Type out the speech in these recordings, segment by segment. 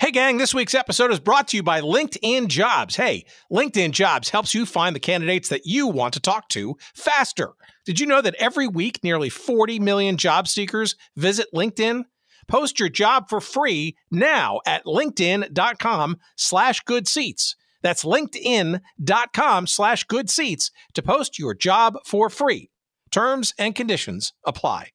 Hey, gang, this week's episode is brought to you by LinkedIn Jobs. Hey, LinkedIn Jobs helps you find the candidates that you want to talk to faster. Did you know that every week nearly 40 million job seekers visit LinkedIn? Post your job for free now at linkedin.com slash good seats. That's linkedin.com slash good seats to post your job for free. Terms and conditions apply.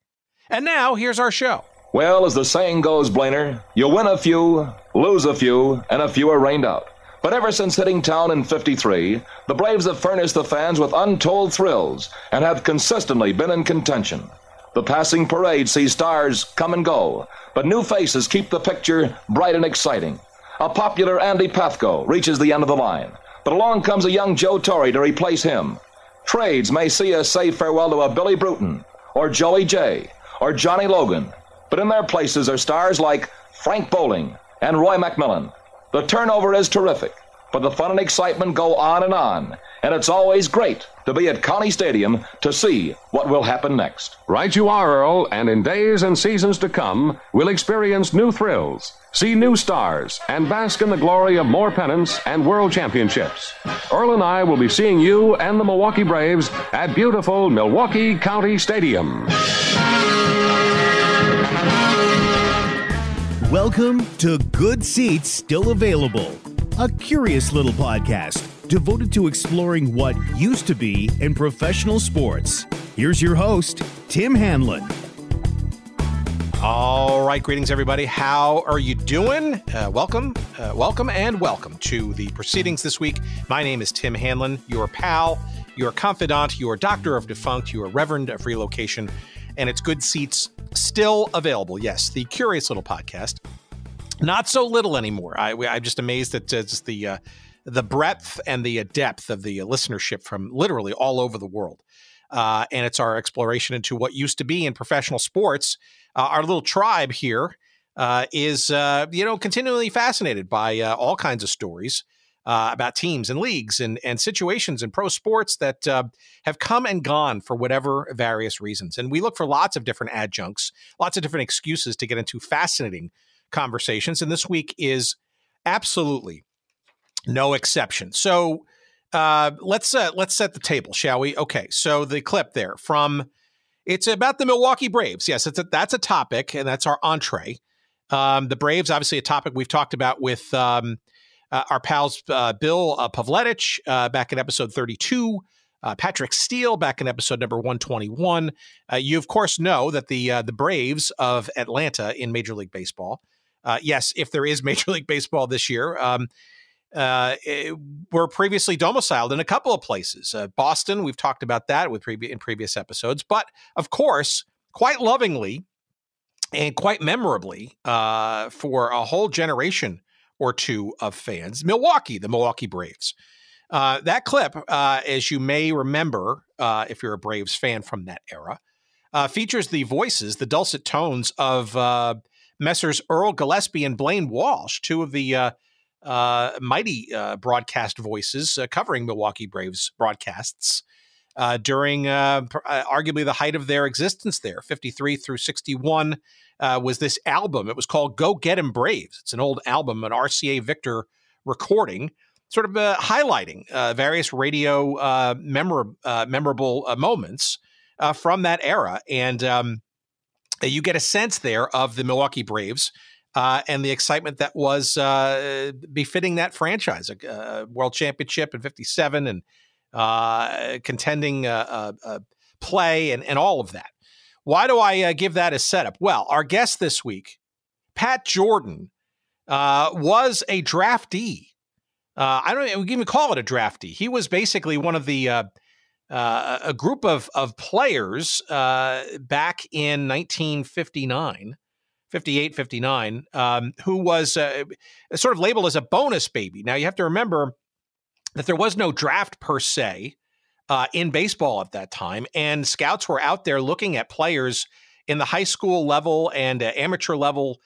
And now here's our show. Well, as the saying goes, Blainer, you win a few, lose a few, and a few are rained out. But ever since hitting town in 53, the Braves have furnished the fans with untold thrills and have consistently been in contention. The passing parade sees stars come and go, but new faces keep the picture bright and exciting. A popular Andy Pafko reaches the end of the line, but along comes a young Joe Torre to replace him. Trades may see us say farewell to a Billy Bruton, or Joey Jay, or Johnny Logan, but in their places are stars like Frank Bolling and Roy McMillan. The turnover is terrific, but the fun and excitement go on and on, and it's always great to be at County Stadium to see what will happen next. Right you are, Earl, and in days and seasons to come, we'll experience new thrills, see new stars, and bask in the glory of more pennants and world championships. Earl and I will be seeing you and the Milwaukee Braves at beautiful Milwaukee County Stadium. Welcome to Good Seats Still Available, a curious little podcast devoted to exploring what used to be in professional sports. Here's your host, Tim Hanlon. All right, greetings, everybody. How are you doing? Uh, welcome, uh, welcome, and welcome to the proceedings this week. My name is Tim Hanlon, your pal, your confidant, your doctor of defunct, your reverend of relocation, and it's Good Seats still available. Yes, the curious little podcast. Not so little anymore. I, I'm just amazed at uh, just the uh, the breadth and the depth of the listenership from literally all over the world. Uh, and it's our exploration into what used to be in professional sports. Uh, our little tribe here uh, is, uh, you know, continually fascinated by all kinds of stories uh, about teams and leagues and, and situations in pro sports that uh, have come and gone for whatever various reasons. And we look for lots of different adjuncts, lots of different excuses to get into fascinating conversations. And this week is absolutely no exception. So uh, let's uh, let's set the table, shall we? Okay. So the clip there from it's about the Milwaukee Braves. Yes, it's a, that's a topic, and that's our entree. Um, the Braves, obviously, a topic we've talked about with um, uh, our pals uh, Bill uh, Pavletich uh, back in episode 32, uh, Patrick Steele back in episode number 121. Uh, you, of course, know that the the Braves of Atlanta in Major League Baseball. yes, if there is Major League Baseball this year, um, were previously domiciled in a couple of places. Boston, we've talked about that with previ- in previous episodes, but of course, quite lovingly and quite memorably for a whole generation or two of fans. Milwaukee, the Milwaukee Braves. Uh, that clip, uh, as you may remember, uh, if you're a Braves fan from that era, uh, features the voices, the dulcet tones of uh, Messrs. Earl Gillespie and Blaine Walsh, two of the uh, mighty broadcast voices covering Milwaukee Braves broadcasts during arguably the height of their existence there, 53 through 61 uh, was this album. It was called Go get 'Em Braves. It's an old album, an RCA Victor recording, sort of uh, highlighting uh, various radio uh, memor- uh, memorable uh, moments from that era. And um, you get a sense there of the Milwaukee Braves. and the excitement that was befitting that franchise, a world championship in '57, and contending play, and, and all of that. Why do I uh, give that a setup? Well, our guest this week, Pat Jordan, uh, was a draftee. Uh, I don't we even call it a draftee. He was basically one of the uh, uh, a group of of players uh, back in 1959. 58 59 um, who was sort of labeled as a bonus baby now you have to remember that there was no draft per se uh, in baseball at that time. And scouts were out there looking at players in the high school level and uh, amateur level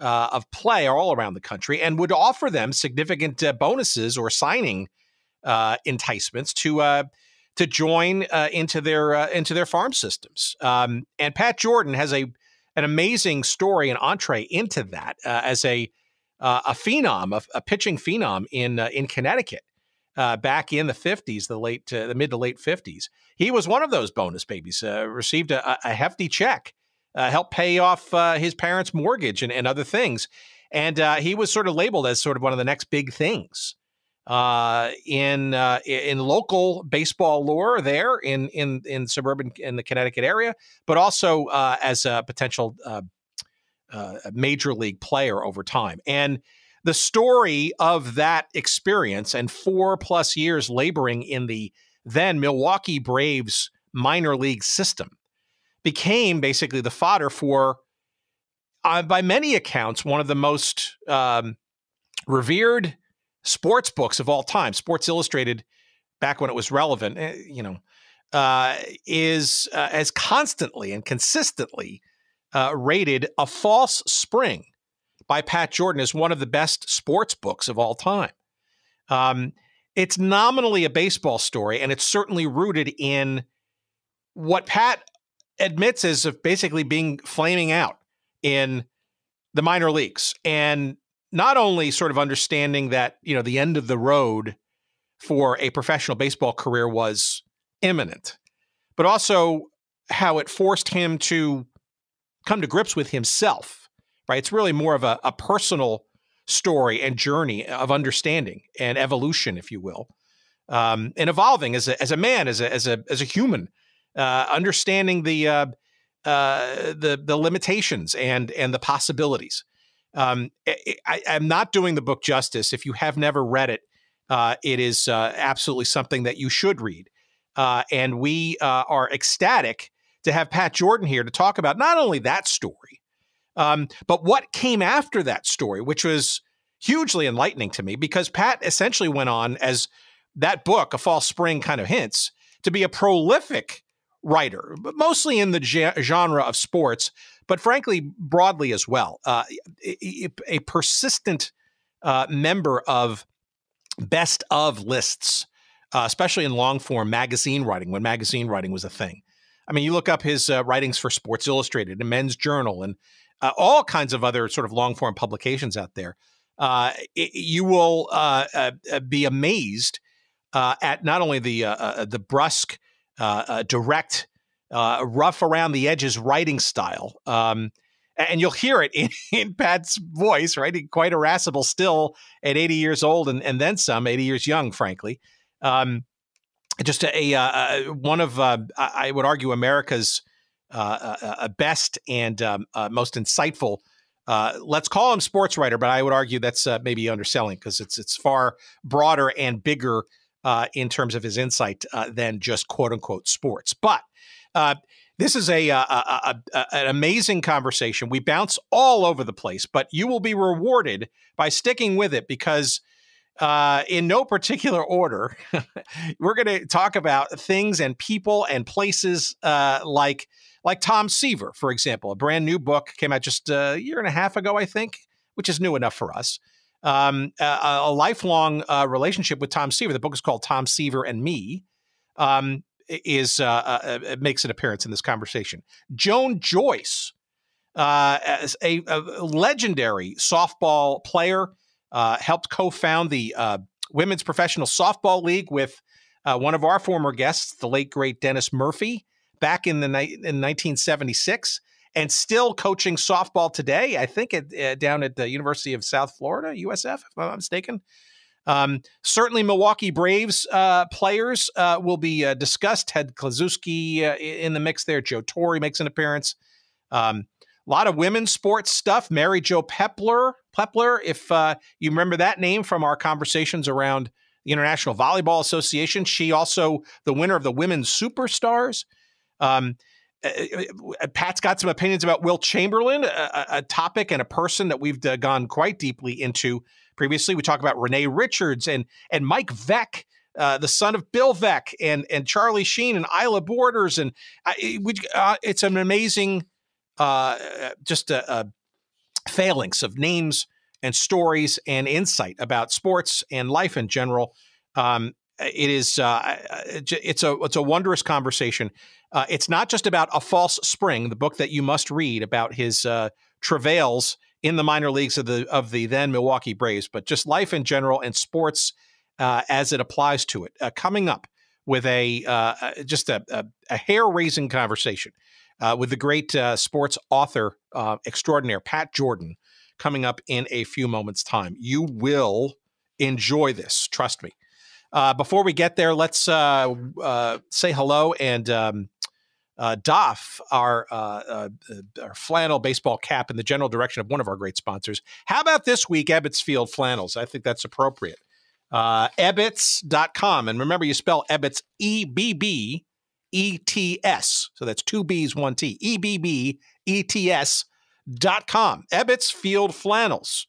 uh, of play all around the country and would offer them significant uh, bonuses or signing uh, enticements to uh, to join into their into their farm systems. Um, and Pat Jordan has a an amazing story and entree into that as a a phenom, a, a, pitching phenom in in Connecticut uh, back in the 50s, the late, uh, the mid to late 50s. He was one of those bonus babies. Uh, received a, a, hefty check, uh, helped pay off his parents' mortgage and, and other things, and he was sort of labeled as sort of one of the next big things in in local baseball lore there in in in suburban in the Connecticut area, but also as a potential uh, major league player over time. And the story of that experience and four plus years laboring in the then Milwaukee Braves minor league system became basically the fodder for, uh, by many accounts, one of the most um, revered sports books of all time. Sports Illustrated, back when it was relevant, eh, you know, uh, is uh, as constantly and consistently uh, rated A False Spring by Pat Jordan is one of the best sports books of all time. Um, it's nominally a baseball story, and it's certainly rooted in what Pat admits is of basically being flaming out in the minor leagues and not only sort of understanding that you know the end of the road for a professional baseball career was imminent but also how it forced him to come to grips with himself, right? It's really more of a, a personal story and journey of understanding and evolution, if you will, um, and evolving as a, as a man, as a, as a, as a human, uh, understanding the, uh, uh, the, the limitations and, and the possibilities. Um, I, am not doing the book justice. If you have never read it, uh, it is uh, absolutely something that you should read. Uh, and we are ecstatic to have Pat Jordan here to talk about not only that story, um, but what came after that story, which was hugely enlightening to me because Pat essentially went on as that book, A False Spring, kind of hints, to be a prolific writer, but mostly in the genre of sports, but frankly, broadly as well. Uh, a, persistent uh, member of best of lists, uh, especially in long form magazine writing, when magazine writing was a thing. I mean, you look up his uh, writings for Sports Illustrated and Men's Journal and uh, all kinds of other sort of long form publications out there. Uh, it, you will uh, uh, uh, be amazed at not only the the brusque, direct, rough around the edges writing style. Um, and you'll hear it in, in Pat's voice, right? Quite irascible still at 80 years old and, and then some, 80 years young, frankly. Um, just a, a, a one of uh, I would argue America's uh, uh, uh best and um, uh, most insightful. Uh, let's call him sports writer, but I would argue that's maybe underselling because it's it's far broader and bigger in terms of his insight than just quote unquote sports. But this is a, a, a, an amazing conversation. We bounce all over the place, but you will be rewarded by sticking with it because uh, in no particular order, we're going to talk about things and people and places uh, like like Tom Seaver, for example. A brand new book came out just a year and a half ago, I think, which is new enough for us. Um, a, a, lifelong uh, relationship with Tom Seaver. The book is called Tom Seaver and Me. Um, is uh, uh, uh, makes an appearance in this conversation. Joan Joyce, a, a legendary softball player uh, helped co-found the uh, Women's Professional Softball League with uh, one of our former guests, the late great Dennis Murphy, back in the ni- in 1976, and still coaching softball today. I think at, uh, down at the University of South Florida, USF, if I'm not mistaken. Um, certainly, Milwaukee Braves uh, players uh, will be uh, discussed. Ted Kluszewski uh, in the mix there. Joe Torre makes an appearance. Um, a lot of women's sports stuff. Mary Jo Peppler, Plepler, if uh, you remember that name from our conversations around the International Volleyball Association. She also the winner of the Women's Superstars. Um, uh, uh Pat's got some opinions about Wilt Chamberlain, a, a topic and a person that we've uh, gone quite deeply into previously. We talk about Renee Richards and and Mike Veeck. Uh, the son of Bill Veeck and and Charlie Sheen and Ila Borders and we, uh, it's an amazing uh, just a, a phalanx of names and stories and insight about sports and life in general. Um, it is uh, it's a it's a wondrous conversation. Uh, it's not just about a false spring, the book that you must read about his uh, travails in the minor leagues of the of the then Milwaukee Braves, but just life in general and sports uh, as it applies to it. Uh, coming up with a uh, uh just a, a, a hair raising conversation with the great sports author extraordinaire Pat Jordan coming up in a few moments' time. You will enjoy this, trust me. Before we get there, let's say hello and. Um, uh, Doff, our, uh, uh, our flannel baseball cap in the general direction of one of our great sponsors. How about this week, Ebbets Field Flannels? I think that's appropriate. Uh, Ebbets.com. And remember, you spell Ebbets E B B E T S. So that's two B's, one T. E B B E T S dot com. Ebbets Field Flannels.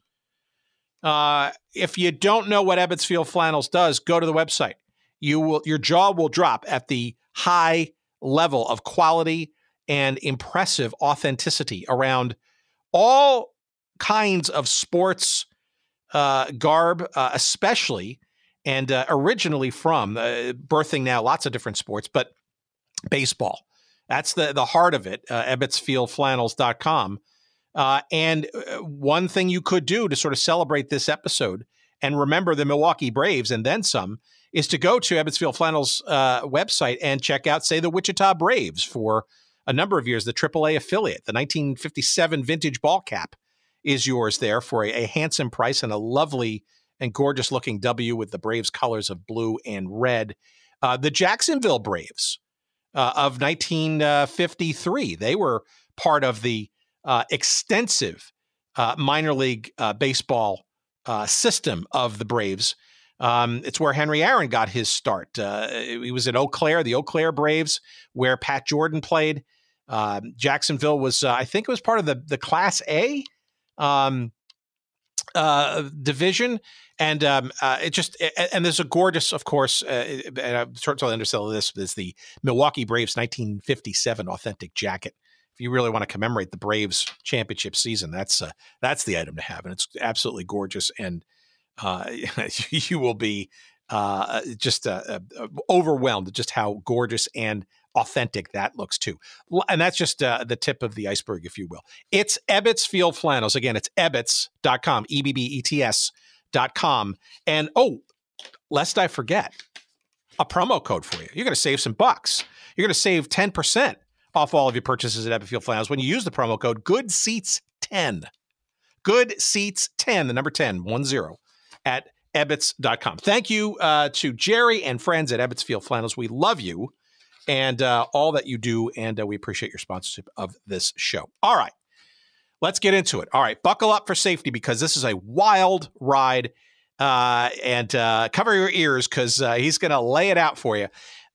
Uh, if you don't know what Ebbets Field Flannels does, go to the website. You will your jaw will drop at the high level of quality and impressive authenticity around all kinds of sports uh, garb, uh, especially and uh, originally from uh, birthing now lots of different sports, but baseball. That's the the heart of it. Uh, EbbetsFieldFlannels.com. Uh, and uh, one thing you could do to sort of celebrate this episode and remember the Milwaukee Braves and then some is to go to Ebbets Field Flannels uh, website and check out, say, the Wichita Braves for a number of years, the AAA affiliate. The 1957 vintage ball cap is yours there for a, a handsome price and a lovely and gorgeous looking W with the Braves colors of blue and red. Uh, the Jacksonville Braves uh, of 1953, they were part of the uh, extensive uh, minor league uh, baseball uh, system of the Braves um, it's where Henry Aaron got his start. Uh, he was at Eau Claire, the Eau Claire Braves, where Pat Jordan played. Uh, Jacksonville was, uh, I think, it was part of the the Class A um, uh, division, and um, uh, it just and there's a gorgeous, of course, uh, and I'm totally undersell this is the Milwaukee Braves 1957 authentic jacket. If you really want to commemorate the Braves championship season, that's that's the item to have, and it's absolutely gorgeous and uh, you will be uh, just uh, uh, overwhelmed at just how gorgeous and authentic that looks too. And that's just uh, the tip of the iceberg, if you will. It's Ebbets Field Flannels. Again, it's ebbets.com, E B B E T S.com. And oh, lest I forget, a promo code for you. You're going to save some bucks. You're going to save 10% off all of your purchases at Ebbets Field Flannels when you use the promo code Good Seats 10. Good Seats 10, the number 10, 1 0 at ebbets.com. Thank you uh, to Jerry and friends at Ebbets Field Flannels. We love you and uh, all that you do, and uh, we appreciate your sponsorship of this show. All right, let's get into it. All right, buckle up for safety because this is a wild ride, uh, and uh, cover your ears because uh, he's going to lay it out for you.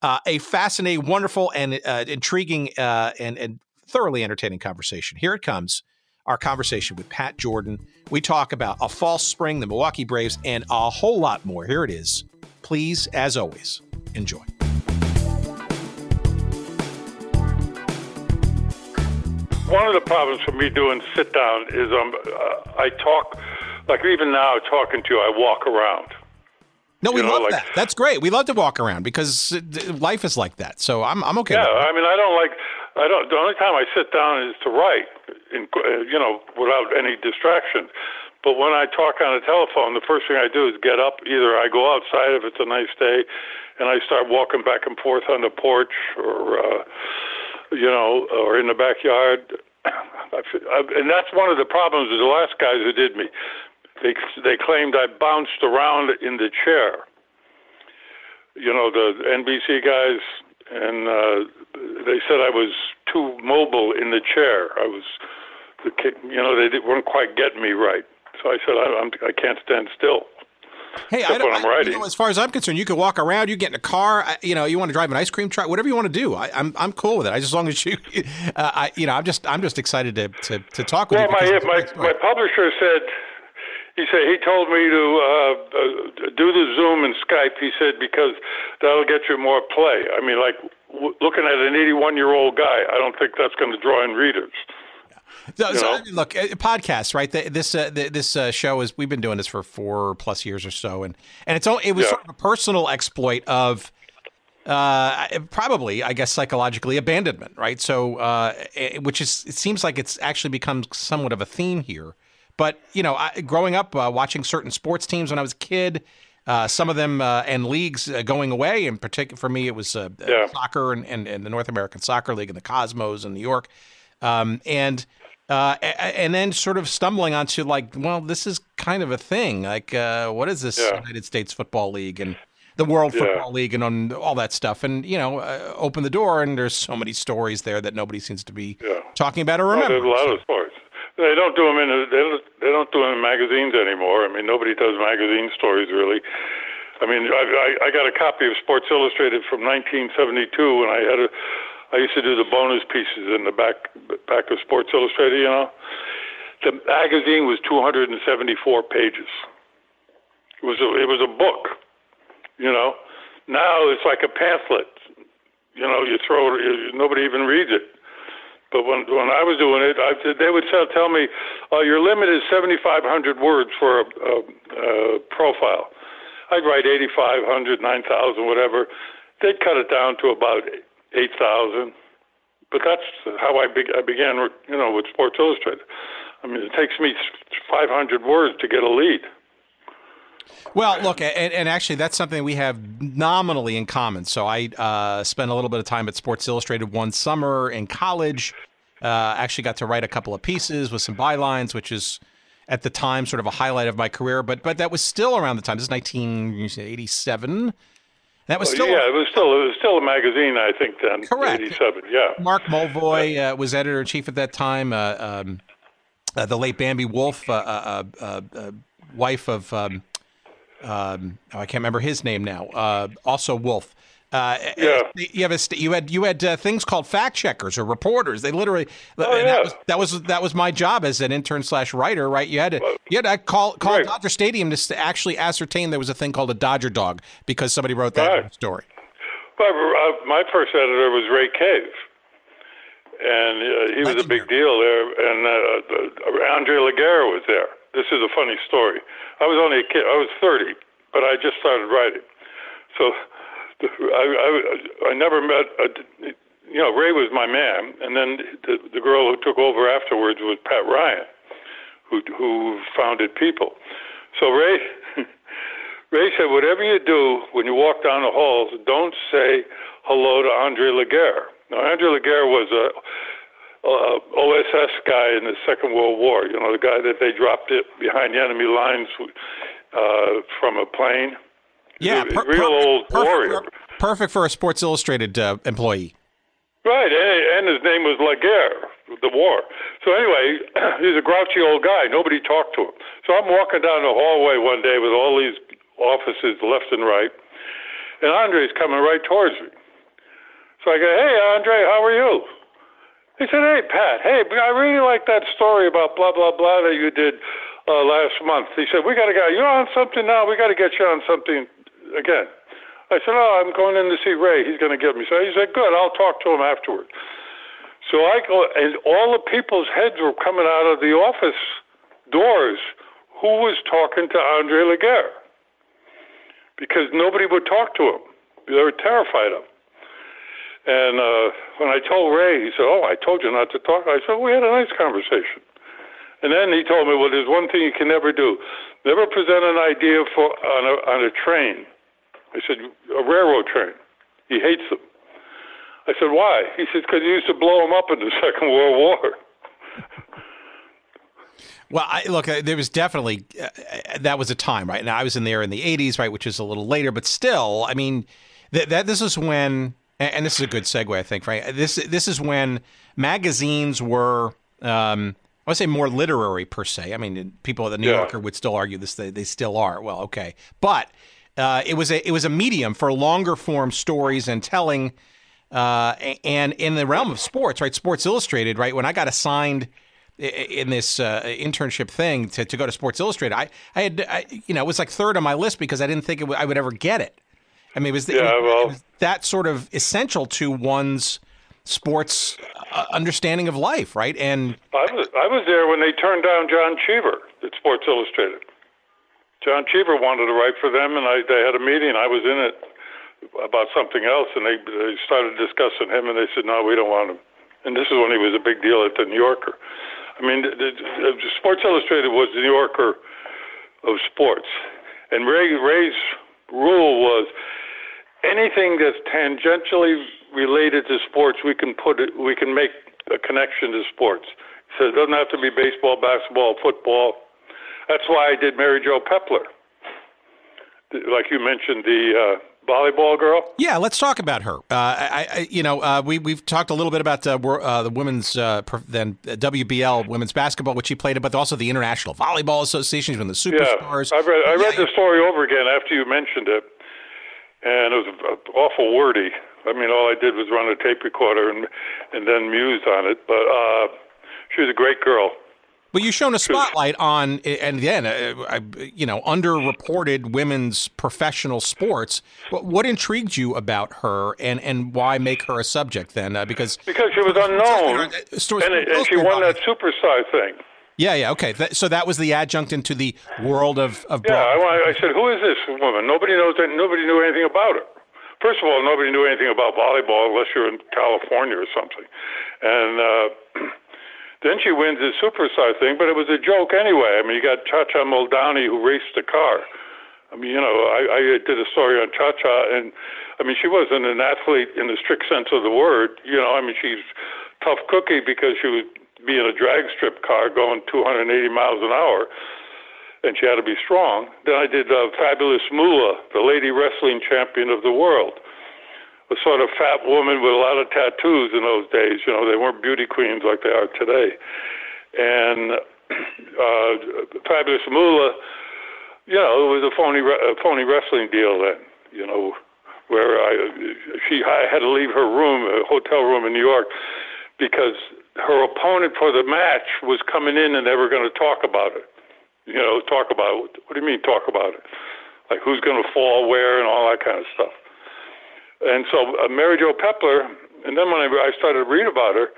A fascinating, wonderful, and intriguing, and, and thoroughly entertaining conversation. Here it comes our conversation with Pat Jordan. We talk about a false spring, the Milwaukee Braves, and a whole lot more. Here it is. Please, as always, enjoy. One of the problems for me doing sit down is um, uh, I talk, like even now talking to you, I walk around. No, we you know, love like, that. That's great. We love to walk around because life is like that. So I'm I'm okay. Yeah, I mean, I don't like. I don't. The only time I sit down is to write, in, uh, you know, without any distraction. But when I talk on the telephone, the first thing I do is get up. Either I go outside if it's a nice day, and I start walking back and forth on the porch, or uh, you know, or in the backyard. and that's one of the problems with the last guys who did me they they claimed I bounced around in the chair. You know the NBC guys, and uh, they said I was too mobile in the chair. I was, the you know, they weren't quite getting me right. So I said I, I'm, I can't stand still. Hey, I don't, I, you know, as far as I'm concerned, you can walk around. You get in a car. You know, you want to drive an ice cream truck, whatever you want to do. I, am I'm, I'm cool with it. I just as long as you, uh, I you know, I'm just I'm just excited to to, to talk with well, you. Well, my my, my publisher said he said he told me to uh, uh, do the Zoom and Skype. He said because that'll get you more play. I mean, like w- looking at an 81 year old guy, I don't think that's going to draw in readers. So, so, look, uh, podcasts, right? This uh, this uh, show is we've been doing this for four plus years or so, and and it's it was yeah. sort of a personal exploit of uh, probably, I guess, psychologically abandonment, right? So, uh, which is it seems like it's actually become somewhat of a theme here But you know, I, growing up uh, watching certain sports teams when I was a kid, uh, some of them uh, and leagues uh, going away. In particular, for me, it was uh, Yeah. soccer and, and, and the North American Soccer League and the Cosmos in New York, um, and. Uh, and then sort of stumbling onto like, well, this is kind of a thing. Like, uh, what is this Yeah. United States Football League and the World Yeah. Football League and on all that stuff? And you know, uh, open the door, and there's so many stories there that nobody seems to be Yeah. talking about or Well, remembering. there's a lot of sports. They don't do them in they don't, they don't do them in magazines anymore. I mean, nobody does magazine stories really. I mean, I, I, I got a copy of Sports Illustrated from 1972 when I had a I used to do the bonus pieces in the back back of Sports Illustrated. You know, the magazine was 274 pages. It was a, it was a book. You know, now it's like a pamphlet. You know, you throw it, nobody even reads it. But when when I was doing it, I, they would tell, tell me, uh, your limit is 7,500 words for a, a, a profile. I'd write 8,500, 9,000, whatever. They'd cut it down to about 8,000. But that's how I, be, I began, you know, with Sports Illustrated. I mean, it takes me 500 words to get a lead. Well, look, and, and actually, that's something we have nominally in common. So I uh, spent a little bit of time at Sports Illustrated one summer in college. Uh, actually, got to write a couple of pieces with some bylines, which is at the time sort of a highlight of my career. But but that was still around the time. This is 1987. That was still yeah, it was still it was still a magazine, I think. Then Correct. 87. Yeah. Mark Mulvoy uh, was editor in chief at that time. Uh, um, uh, the late Bambi Wolf, uh, uh, uh, uh, wife of um, um, oh, I can't remember his name now. Uh, also Wolf. Uh, Yeah. You have a st- you had you had uh, things called fact checkers or reporters. They literally Oh, yeah. that was that was that was my job as an intern slash writer. Right? You had to you had to call call Right. Dodger Stadium to actually ascertain there was a thing called a Dodger dog because somebody wrote that Right. story. Well, uh, my first editor was Ray Cave, and uh, he was a big deal there. And uh, uh, Andre Laguerre was there. This is a funny story. I was only a kid. I was 30, but I just started writing. So I, I, I never met. A, you know, Ray was my man, and then the, the girl who took over afterwards was Pat Ryan, who who founded People. So Ray. Ray said, whatever you do when you walk down the halls, don't say hello to Andre Laguerre. Now, Andre Laguerre was a, a OSS guy in the Second World War. You know, the guy that they dropped it behind the enemy lines uh, from a plane. Yeah, a real old perfect, warrior. Perfect for a Sports Illustrated uh, employee. Right, and, and his name was Laguerre, the war. So anyway, he's a grouchy old guy. Nobody talked to him. So I'm walking down the hallway one day with all these offices left and right, and Andre's coming right towards me. So I go, "Hey, Andre, how are you?" He said, "Hey, Pat. Hey, I really like that story about blah blah blah that you did uh, last month." He said, "We got to get you're on something now. We got to get you on something again." I said, "Oh, I'm going in to see Ray. He's going to get me." So he said, "Good. I'll talk to him afterward." So I go, and all the people's heads were coming out of the office doors. Who was talking to Andre Laguerre? Because nobody would talk to him. They were terrified of him. And uh, when I told Ray, he said, "Oh, I told you not to talk." I said, "We had a nice conversation." And then he told me, "Well, there's one thing you can never do: never present an idea for on a on a train." I said, "A railroad train." He hates them. I said, "Why?" He said, "Because you used to blow them up in the Second World War." Well, I, look, uh, there was definitely uh, uh, that was a time, right? Now I was in there in the '80s, right, which is a little later, but still, I mean, th- that this is when, and and this is a good segue, I think, right? This this is when magazines were, um, I would say, more literary per se. I mean, people at the New Yeah. Yorker would still argue this; they, they still are. Well, okay, but uh, it was a it was a medium for longer form stories and telling. Uh, and in the realm of sports, right? Sports Illustrated, right? When I got assigned in this uh, internship thing to, to go to Sports Illustrated, I, I had, I, you know, it was like third on my list because I didn't think it w- I would ever get it. I mean, it was, it Yeah, well- was that sort of essential to one's sports uh, understanding of life, right? And I was I was there when they turned down John Cheever at Sports Illustrated. John Cheever wanted to write for them, and I they had a meeting. I was in it about something else, and they they started discussing him, and they said, "No, we don't want him." And this is when he was a big deal at the New Yorker. I mean, the, the, the Sports Illustrated was the New Yorker of sports, and Ray Ray's rule was anything that's tangentially related to sports, we can put it, we can make a connection to sports. So it doesn't have to be baseball, basketball, football. That's why I did Mary Jo Peppler. Like you mentioned, the uh, volleyball girl. Yeah, let's talk about her. Uh, I, I, you know, uh, we we've talked a little bit about uh, uh, the women's uh, then WBL women's basketball, which she played in, but also the International Volleyball Association, one of the superstars. Yeah, I read, I read yeah. the story over again after you mentioned it, and it was awful wordy. I mean, all I did was run a tape recorder and and then muse on it. But uh, she was a great girl. But you shone a spotlight on, and then, uh, you know, underreported women's professional sports. What intrigued you about her, and, and why make her a subject then? Uh, because because she was unknown, and, and she won that superstar thing. Yeah, yeah, okay. so that was the adjunct into the world of of. Yeah, I, I said, who is this woman? Nobody knows that. Nobody knew anything about her. First of all, nobody knew anything about volleyball unless you're in California or something. And uh, then she wins the superstar thing, but it was a joke anyway. I mean, you got Cha Cha Muldowney who raced the car. I mean, you know, I, I did a story on Cha Cha, and I mean, she wasn't an athlete in the strict sense of the word. You know, I mean, she's tough cookie because she would be in a drag strip car going 280 miles an hour and she had to be strong. Then I did uh, Fabulous Moolah, the lady wrestling champion of the world. A sort of fat woman with a lot of tattoos in those days. You know, they weren't beauty queens like they are today. And uh, Fabulous Moolah, you know, it was a phony, a phony wrestling deal then. You know, where I she I had to leave her room, a hotel room in New York, because her opponent for the match was coming in and they were going to talk about it you know, talk about it. What do you mean talk about it? Like who's going to fall where and all that kind of stuff. And so uh, Mary Jo Peppler, and then when I, I started to read about her,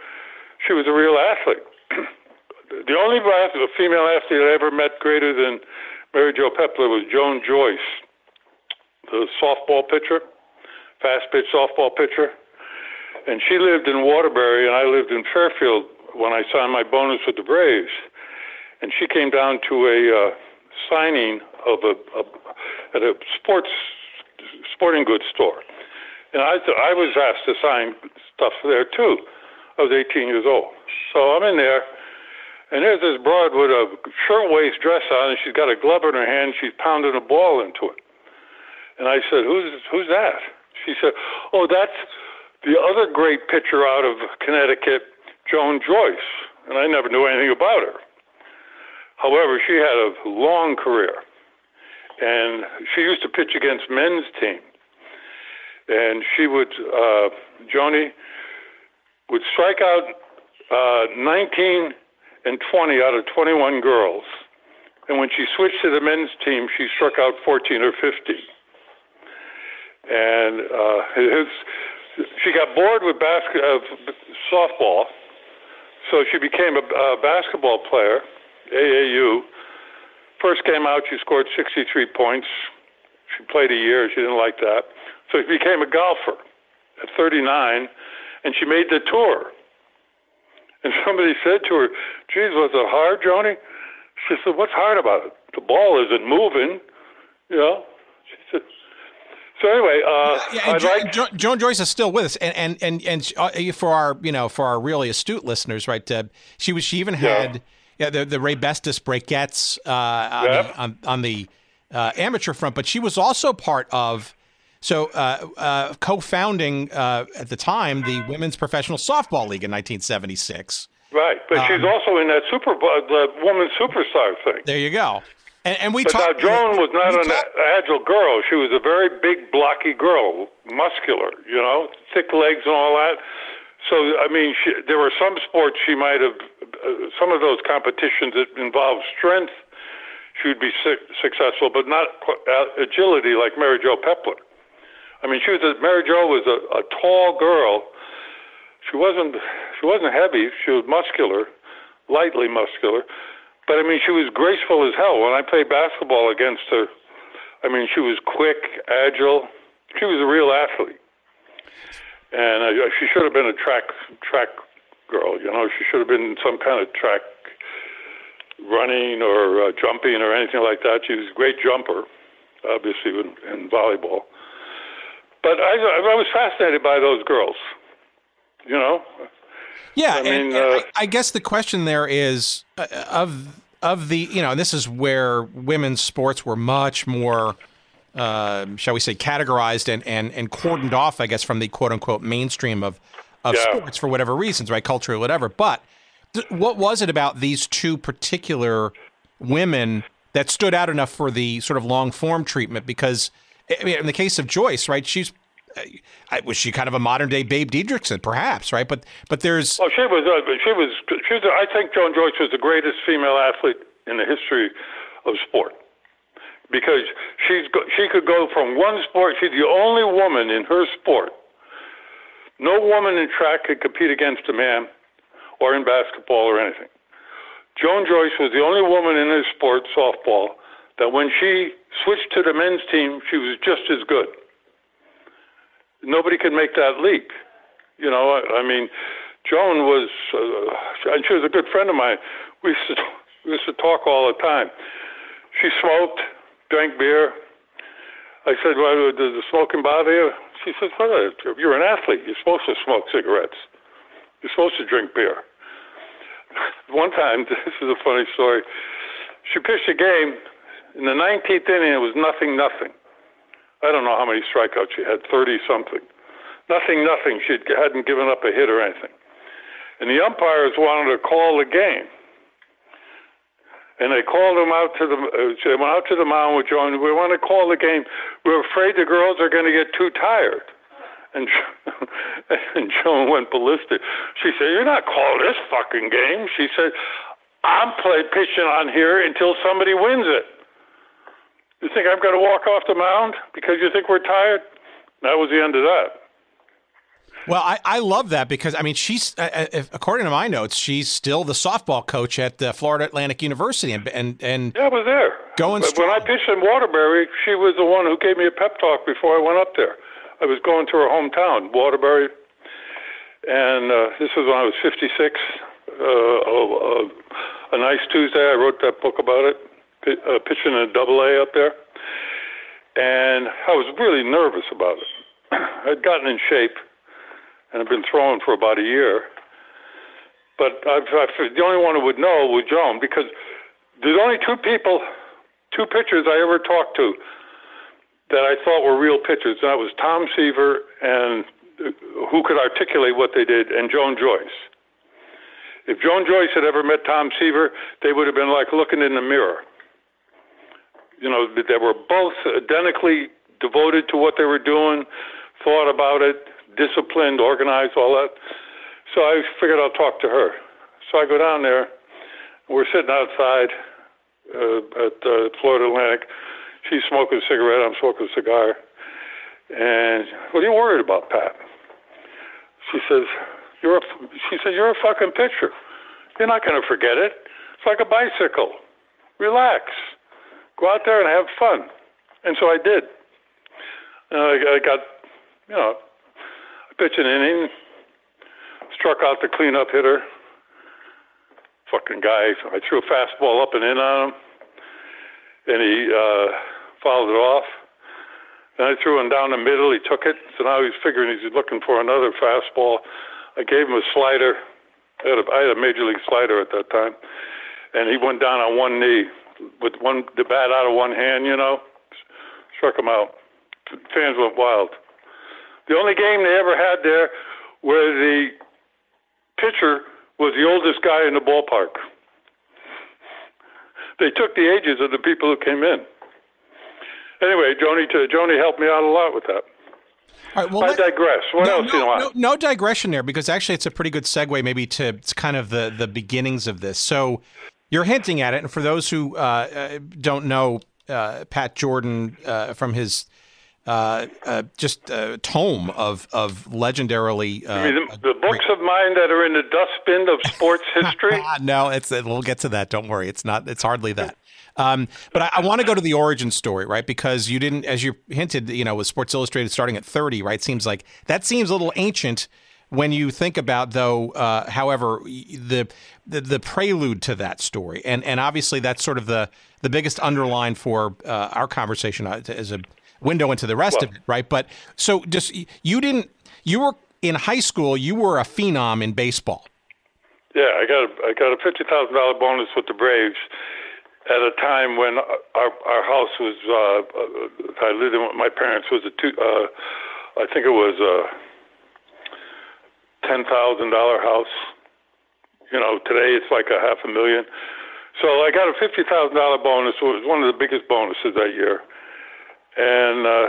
she was a real athlete. the only female athlete I ever met greater than Mary Jo Peppler was Joan Joyce, the softball pitcher, fast pitch softball pitcher. And she lived in Waterbury, and I lived in Fairfield when I signed my bonus with the Braves and she came down to a uh, signing of a, a at a sports sporting goods store, and I th- I was asked to sign stuff there too. I was 18 years old, so I'm in there, and there's this broad with a shirtwaist dress on, and she's got a glove in her hand. She's pounding a ball into it, and I said, "Who's who's that?" She said, "Oh, that's the other great pitcher out of Connecticut, Joan Joyce." And I never knew anything about her. However, she had a long career, and she used to pitch against men's team. And she would, uh, Joni would strike out uh, 19 and 20 out of 21 girls. And when she switched to the men's team, she struck out 14 or 15. And uh, his, she got bored with basket, uh, softball, so she became a, a basketball player AAU. First came out, she scored 63 points. She played a year. She didn't like that. So she became a golfer at 39, and she made the tour. And somebody said to her, geez, was it hard, Joni? She said, what's hard about it? The ball isn't moving, you know? So anyway, uh, yeah, jo- like... jo- Joan Joyce is still with us, and and and, and uh, for our you know for our really astute listeners, right? Uh, she was she even had. Yeah yeah, the the Raybestos Brakettes uh, on, the, on, on the uh, amateur front, but she was also part of. So, uh, uh co-founding uh, at the time the Women's Professional Softball League in 1976. Right, but um, she's also in that Super the Women's Superstar thing. There you go. And, and we but talk, now Joan was not an talk, agile girl. She was a very big, blocky girl, muscular. You know, thick legs and all that. So, I mean, she, there were some sports she might have, uh, some of those competitions that involved strength, she would be su- successful, but not uh, agility like Mary Jo Peppler. I mean, she was a, Mary Jo was a, a tall girl. She wasn't she wasn't heavy. She was muscular, lightly muscular, but I mean, she was graceful as hell. When I played basketball against her, I mean, she was quick, agile. She was a real athlete and uh, she should have been a track track girl. You know, she should have been some kind of track running or uh, jumping or anything like that. She was a great jumper, obviously, in, in volleyball. But I, I was fascinated by those girls. You know. Yeah, I mean, and, and uh, I, I, guess the question there is uh, of of the you know this is where women's sports were much more. Uh, shall we say, categorized and, and, and cordoned off, I guess, from the quote unquote mainstream of, of yeah. sports for whatever reasons, right? Culture or whatever. But th- what was it about these two particular women that stood out enough for the sort of long form treatment? Because I mean, in the case of Joyce, right, she's was she kind of a modern day Babe Didrikson, perhaps, right? But but there's oh, she was uh, she was she was. I think Joan Joyce was the greatest female athlete in the history of sport because she's she could go from one sport. She's the only woman in her sport. No woman in track could compete against a man, or in basketball or anything. Joan Joyce was the only woman in her sport, softball, that when she switched to the men's team, she was just as good nobody could make that leap. You know, I, I mean, Joan was, uh, and she was a good friend of mine. We used to we used to talk all the time. She smoked, drank beer. I said, "Well, does the smoking bother you?" She said, well, "You're an athlete. You're supposed to smoke cigarettes. You're supposed to drink beer." One time, this is a funny story. She pitched a game in the 19th inning. It was nothing, nothing. I don't know how many strikeouts she had, 30 something. Nothing, nothing. She hadn't given up a hit or anything. And the umpires wanted to call the game. And they called him out to the. Uh, they went out to the mound with Joan. We want to call the game. We're afraid the girls are going to get too tired. And and Joan went ballistic. She said, "You're not calling this fucking game." She said, "I'm play pitching on here until somebody wins it." You think I've got to walk off the mound because you think we're tired? That was the end of that. Well, I, I love that because I mean she's uh, uh if, according to my notes she's still the softball coach at uh, Florida Atlantic University and and and yeah I was there going when I pitched in Waterbury she was the one who gave me a pep talk before I went up there I was going to her hometown Waterbury and uh, this was when I was 56 uh, oh, uh, a nice Tuesday I wrote that book about it uh, pitching in Double A up there, and I was really nervous about it. I'd gotten in shape, and I've been throwing for about a year. But I've, I've, the only one who would know was Joan because there's only two people, two pitchers I ever talked to that I thought were real pitchers. And that was Tom Seaver and uh, who could articulate what they did, and Joan Joyce. If Joan Joyce had ever met Tom Seaver, they would have been like looking in the mirror you know, they were both identically devoted to what they were doing, thought about it, disciplined, organized, all that. So I figured I'll talk to her. So I go down there. We're sitting outside uh, at uh, Florida Atlantic. She's smoking a cigarette. I'm smoking a cigar. And what are you worried about, Pat? She says, "You're a." She said, "You're a fucking pitcher. You're not going to forget it. It's like a bicycle. Relax." Go out there and have fun. And so I did. Uh, I, got, you know, I pitched an inning, struck out the cleanup hitter. Fucking guy. I threw a fastball up and in on him, and he uh, fouled it off. Then I threw him down the middle. He took it. So now he's figuring he's looking for another fastball. I gave him a slider. I had a, I had a major league slider at that time, and he went down on one knee with one the bat out of one hand, you know, struck him out. Fans went wild. The only game they ever had there where the pitcher was the oldest guy in the ballpark. They took the ages of the people who came in. Anyway, Joni, uh, Joni helped me out a lot with that. All right, well, I digress. What no, else no, you want? No, no digression there, because actually it's a pretty good segue maybe to kind of the, the beginnings of this. So you're hinting at it, and for those who uh, uh, don't know uh, Pat Jordan uh, from his uh, uh, just tome of of legendarily the, the, books of mine that are in the dustbin of sports history. no, it's we'll get to that. Don't worry, it's not. It's hardly that. Um, but I, I want to go to the origin story, right? Because you didn't, as you hinted, you know, with Sports Illustrated starting at 30, right? Seems like that seems a little ancient when you think about though, uh, however, the, the the prelude to that story, and and obviously that's sort of the the biggest underline for uh, our conversation uh, as a window into the rest Well- of it, right? But so just you didn't you were in high school, you were a phenom in baseball. Yeah, I got a, I got a fifty thousand dollar bonus with the Braves at a time when our our house was uh, uh, I lived in with my parents was a two uh, I think it was a ten thousand dollar house. You know, today it's like a half a million. So I got a fifty thousand dollar bonus. It was one of the biggest bonuses that year, and. uh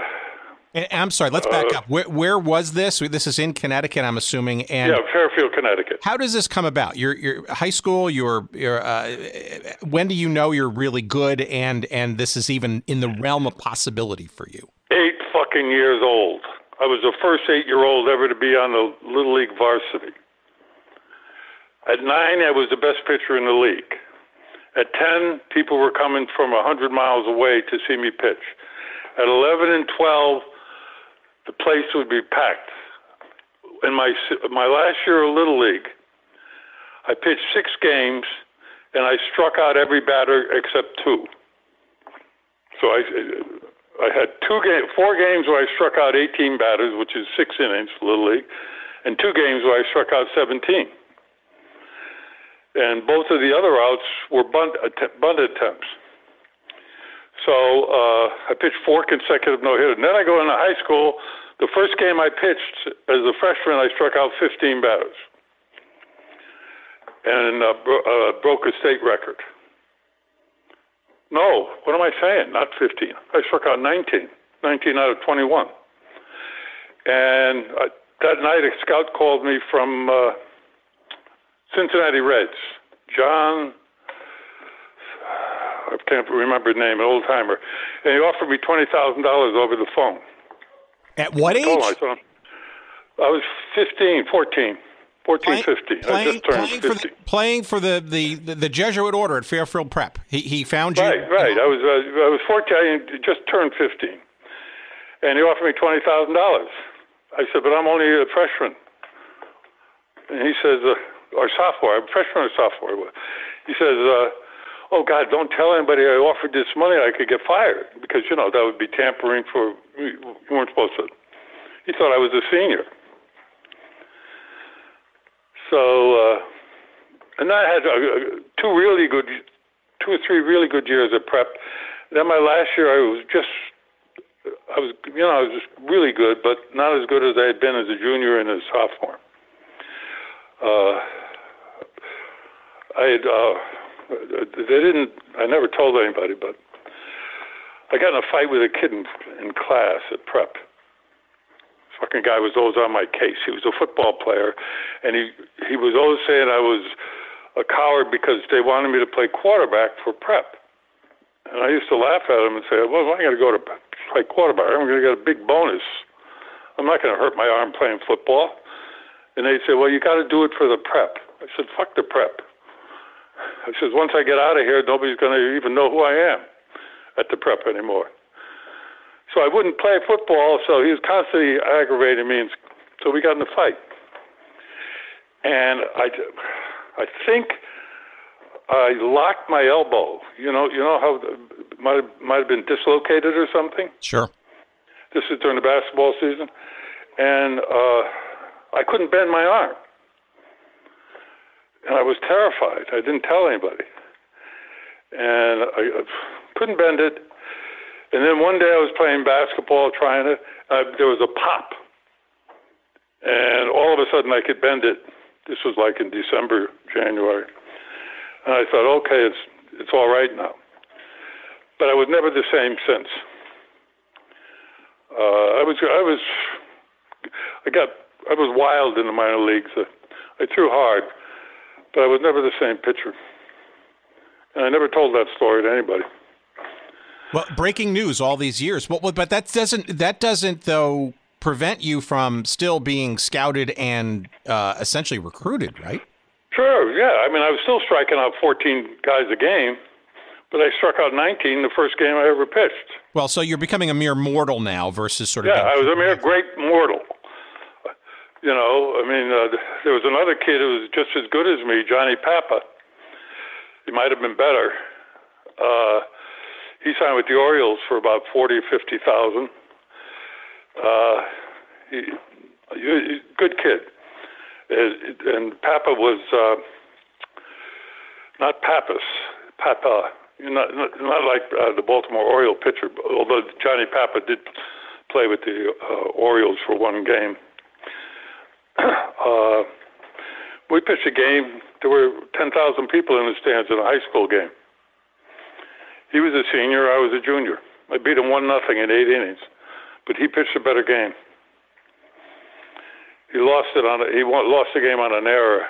And I'm sorry, let's back up. Where, where was this? This is in Connecticut, I'm assuming. And Yeah, Fairfield, Connecticut. how does this come about? You're, you're high school. You're, you're uh, when do you know you're really good, and and this is even in the realm of possibility for you? Eight fucking years old. I was the first eight-year-old ever to be on the little league varsity. At nine, I was the best pitcher in the league. At ten, people were coming from a hundred miles away to see me pitch. At eleven and twelve, the place would be packed. In my my last year of little league, I pitched six games, and I struck out every batter except two. So I I had two game, four games where I struck out 18 batters, which is six innings, little league, and two games where I struck out 17. And both of the other outs were bunt, att- bunt attempts. So uh, I pitched four consecutive no hitters. And then I go into high school. The first game I pitched as a freshman, I struck out 15 batters and uh, bro- uh, broke a state record. No, what am I saying? Not 15. I struck out 19, 19 out of 21. And uh, that night, a scout called me from uh, Cincinnati Reds, John. I can't remember his name, an old timer, and he offered me twenty thousand dollars over the phone. At what age? I thought I was 15, 14, 14, 15. I just turned playing for the, playing for the, the, the, the Jesuit order at Fairfield Prep. He, he found you. Right, right. I was uh, I was 14. I just turned 15, and he offered me twenty thousand dollars. I said, but I'm only a freshman. And he says, uh, or sophomore, I'm freshman or sophomore. He says, uh, oh God, don't tell anybody I offered this money. I could get fired because you know that would be tampering for. You weren't supposed to. He thought I was a senior. So, uh, and I had uh, two really good, two or three really good years at prep. Then my last year, I was just, I was, you know, I was just really good, but not as good as I had been as a junior and a sophomore. Uh, I had, uh, they didn't, I never told anybody, but I got in a fight with a kid in, in class at prep fucking guy was always on my case. He was a football player, and he he was always saying I was a coward because they wanted me to play quarterback for prep. And I used to laugh at him and say, "Well, if I got to go to play quarterback, I'm going to get a big bonus. I'm not going to hurt my arm playing football." And they'd say, "Well, you got to do it for the prep." I said, "Fuck the prep." I said, "Once I get out of here, nobody's going to even know who I am at the prep anymore." So I wouldn't play football, so he was constantly aggravating me, and so we got in a fight. And I, I think I locked my elbow. You know, you know how it might have, might have been dislocated or something. Sure. This is during the basketball season, and uh, I couldn't bend my arm, and I was terrified. I didn't tell anybody, and I, I couldn't bend it. And then one day I was playing basketball, trying to. Uh, there was a pop, and all of a sudden I could bend it. This was like in December, January, and I thought, okay, it's it's all right now. But I was never the same since. Uh, I was I was I got I was wild in the minor leagues. Uh, I threw hard, but I was never the same pitcher. And I never told that story to anybody. Well, breaking news all these years. Well, but that doesn't that doesn't though prevent you from still being scouted and uh, essentially recruited, right? Sure, yeah. I mean, I was still striking out 14 guys a game, but I struck out 19 the first game I ever pitched. Well, so you're becoming a mere mortal now versus sort of. Yeah, I was a mere great mortal. You know, I mean, uh, there was another kid who was just as good as me, Johnny Papa. He might have been better. Uh, he signed with the Orioles for about forty, fifty thousand. Uh, he, he, good kid, and, and Papa was uh, not Pappas, Papa. Not not, not like uh, the Baltimore Oriole pitcher, although Johnny Papa did play with the uh, Orioles for one game. uh, we pitched a game. There were 10,000 people in the stands in a high school game. He was a senior. I was a junior. I beat him one nothing in eight innings, but he pitched a better game. He lost it on. A, he lost the game on an error.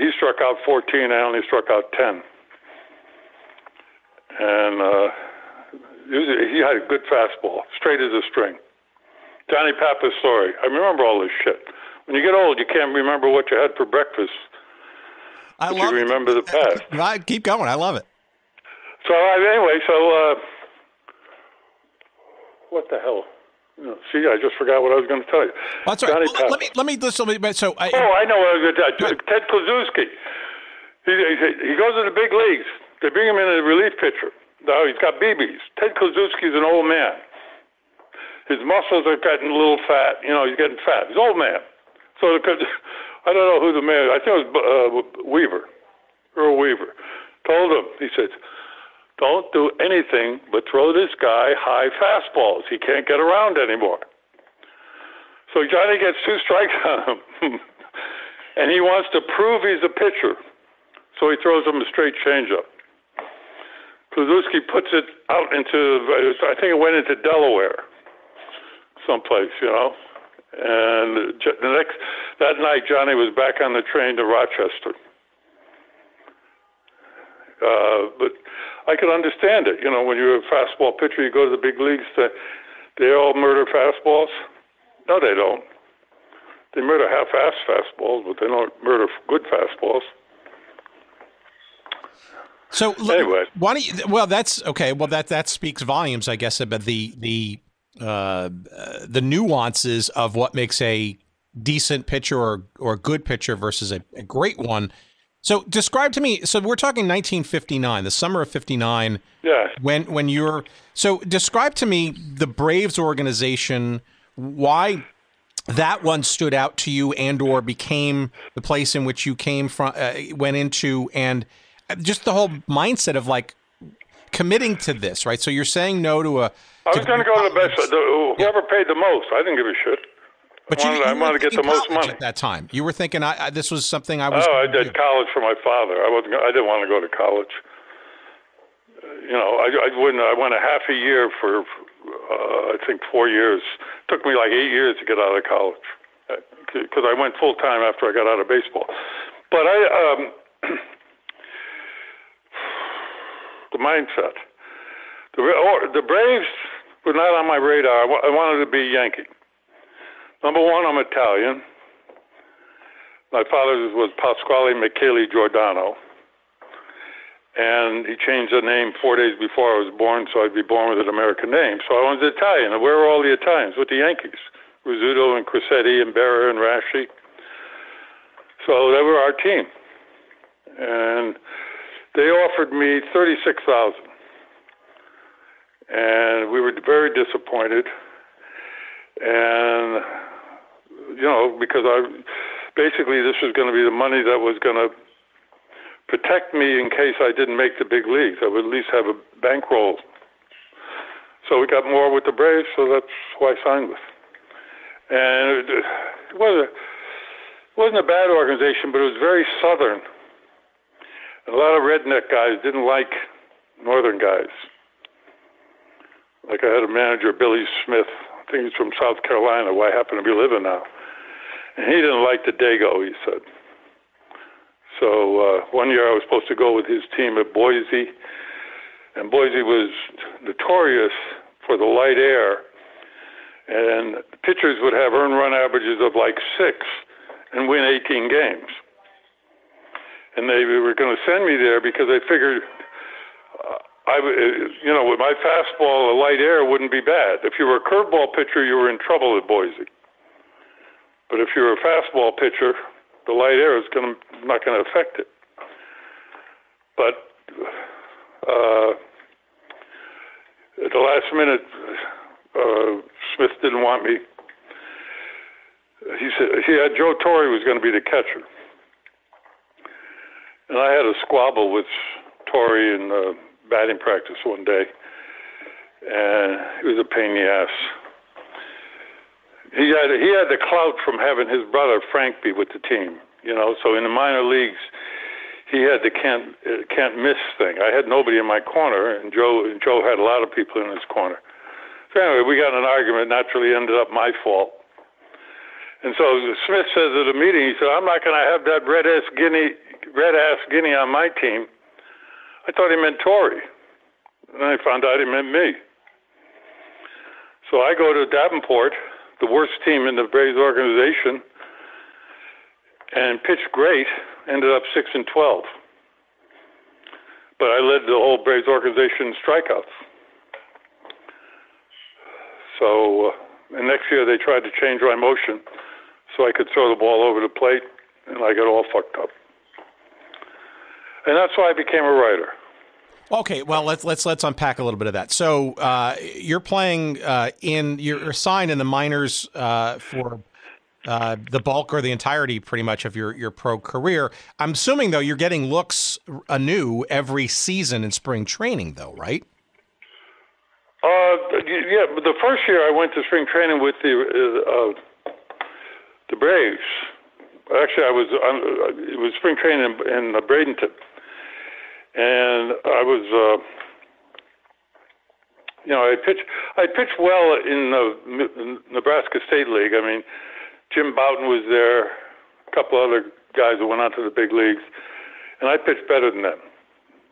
He struck out 14. I only struck out 10. And uh, he, had a good fastball, straight as a string. Johnny Papa's story. I remember all this shit. When you get old, you can't remember what you had for breakfast. I love you remember it. the past. I keep going. I love it. So uh, anyway, so uh, what the hell? See, I just forgot what I was going to tell you. Well, that's right. Johnny Well, let me let me listen. So I, oh, I know. Uh, uh, Ted Kluszewski. He, he he goes to the big leagues. They bring him in as a relief pitcher. No, he's got BBs. Ted Kluszewski's an old man. His muscles are getting a little fat. You know, he's getting fat. He's an old man. So the, I don't know who the man. I think it was uh, Weaver, Earl Weaver. Told him. He said, "Don't do anything but throw this guy high fastballs. He can't get around anymore." So Johnny gets two strikes on him, and he wants to prove he's a pitcher. So he throws him a straight changeup. Kluszewski puts it out into, I think it went into Delaware, someplace, you know. And the next that night, Johnny was back on the train to Rochester. Uh, but I could understand it. You know, when you're a fastball pitcher, you go to the big leagues. They, they all murder fastballs. No, they don't. They murder half-assed fastballs, but they don't murder good fastballs. So anyway, why don't you? Well, that's okay. Well, that that speaks volumes, I guess, about the the uh, the nuances of what makes a decent pitcher or or a good pitcher versus a, a great one. So describe to me. So we're talking 1959, the summer of '59. Yeah. When when you're so describe to me the Braves organization, why that one stood out to you and or became the place in which you came from, uh, went into, and just the whole mindset of like committing to this, right? So you're saying no to a. I was going to go to the best. The, whoever paid the most, I didn't give a shit. But I wanted, you, you I wanted to get the most money at that time. You were thinking I, I, this was something I was. Oh, I did do. college for my father. I wasn't. I didn't want to go to college. Uh, you know, I, I wouldn't. I went a half a year for, uh, I think, four years. It took me like eight years to get out of college because uh, I went full time after I got out of baseball. But I, um, the mindset, the or, the Braves were not on my radar. I, I wanted to be Yankee. Number one, I'm Italian. My father was Pasquale Michele Giordano, and he changed the name four days before I was born, so I'd be born with an American name. So I was Italian. And where were all the Italians? With the Yankees, Rizzuto and Crosetti and Berra and Raschi. So they were our team, and they offered me thirty-six thousand, and we were very disappointed. And you know, because I basically this was going to be the money that was going to protect me in case I didn't make the big leagues. I would at least have a bankroll. So we got more with the Braves, so that's who I signed with. And it, was a, it wasn't a bad organization, but it was very southern. A lot of redneck guys didn't like northern guys. Like I had a manager, Billy Smith. I think he's from South Carolina, where I happen to be living now. And he didn't like the Dago, he said. So uh, one year I was supposed to go with his team at Boise, and Boise was notorious for the light air, and pitchers would have earned run averages of like six and win 18 games. And they were going to send me there because they figured uh, I, you know, with my fastball, a light air wouldn't be bad. If you were a curveball pitcher, you were in trouble at Boise. But if you're a fastball pitcher, the light air is to not going to affect it. But uh, at the last minute, uh, Smith didn't want me. He said he had Joe Torre was going to be the catcher, and I had a squabble with Torre in uh, batting practice one day, and it was a pain in the ass. He had he had the clout from having his brother Frank be with the team, you know. So in the minor leagues, he had the can't uh, can't miss thing. I had nobody in my corner, and Joe and Joe had a lot of people in his corner. So anyway, we got an argument. Naturally, ended up my fault. And so Smith says at a meeting, he said, "I'm not going to have that red ass guinea, red ass guinea on my team." I thought he meant Torre, and I found out he meant me. So I go to Davenport, the worst team in the Braves organization, and pitched great ended up six and twelve. But I led the whole Braves organization in strikeouts. So, uh, and next year they tried to change my motion so I could throw the ball over the plate, and I got all fucked up. And that's why I became a writer. Okay, well let's let's let's unpack a little bit of that. So uh, you're playing uh, in you're assigned in the minors uh, for uh, the bulk or the entirety, pretty much, of your your pro career. I'm assuming though you're getting looks anew every season in spring training, though, right? Uh, yeah, the first year I went to spring training with the uh, the Braves. Actually, I was uh, it was spring training in, in Bradenton, and I was. Uh, you know, I pitched. I pitched well in the Nebraska State League. I mean, Jim Bouton was there, a couple other guys who went on to the big leagues, and I pitched better than them.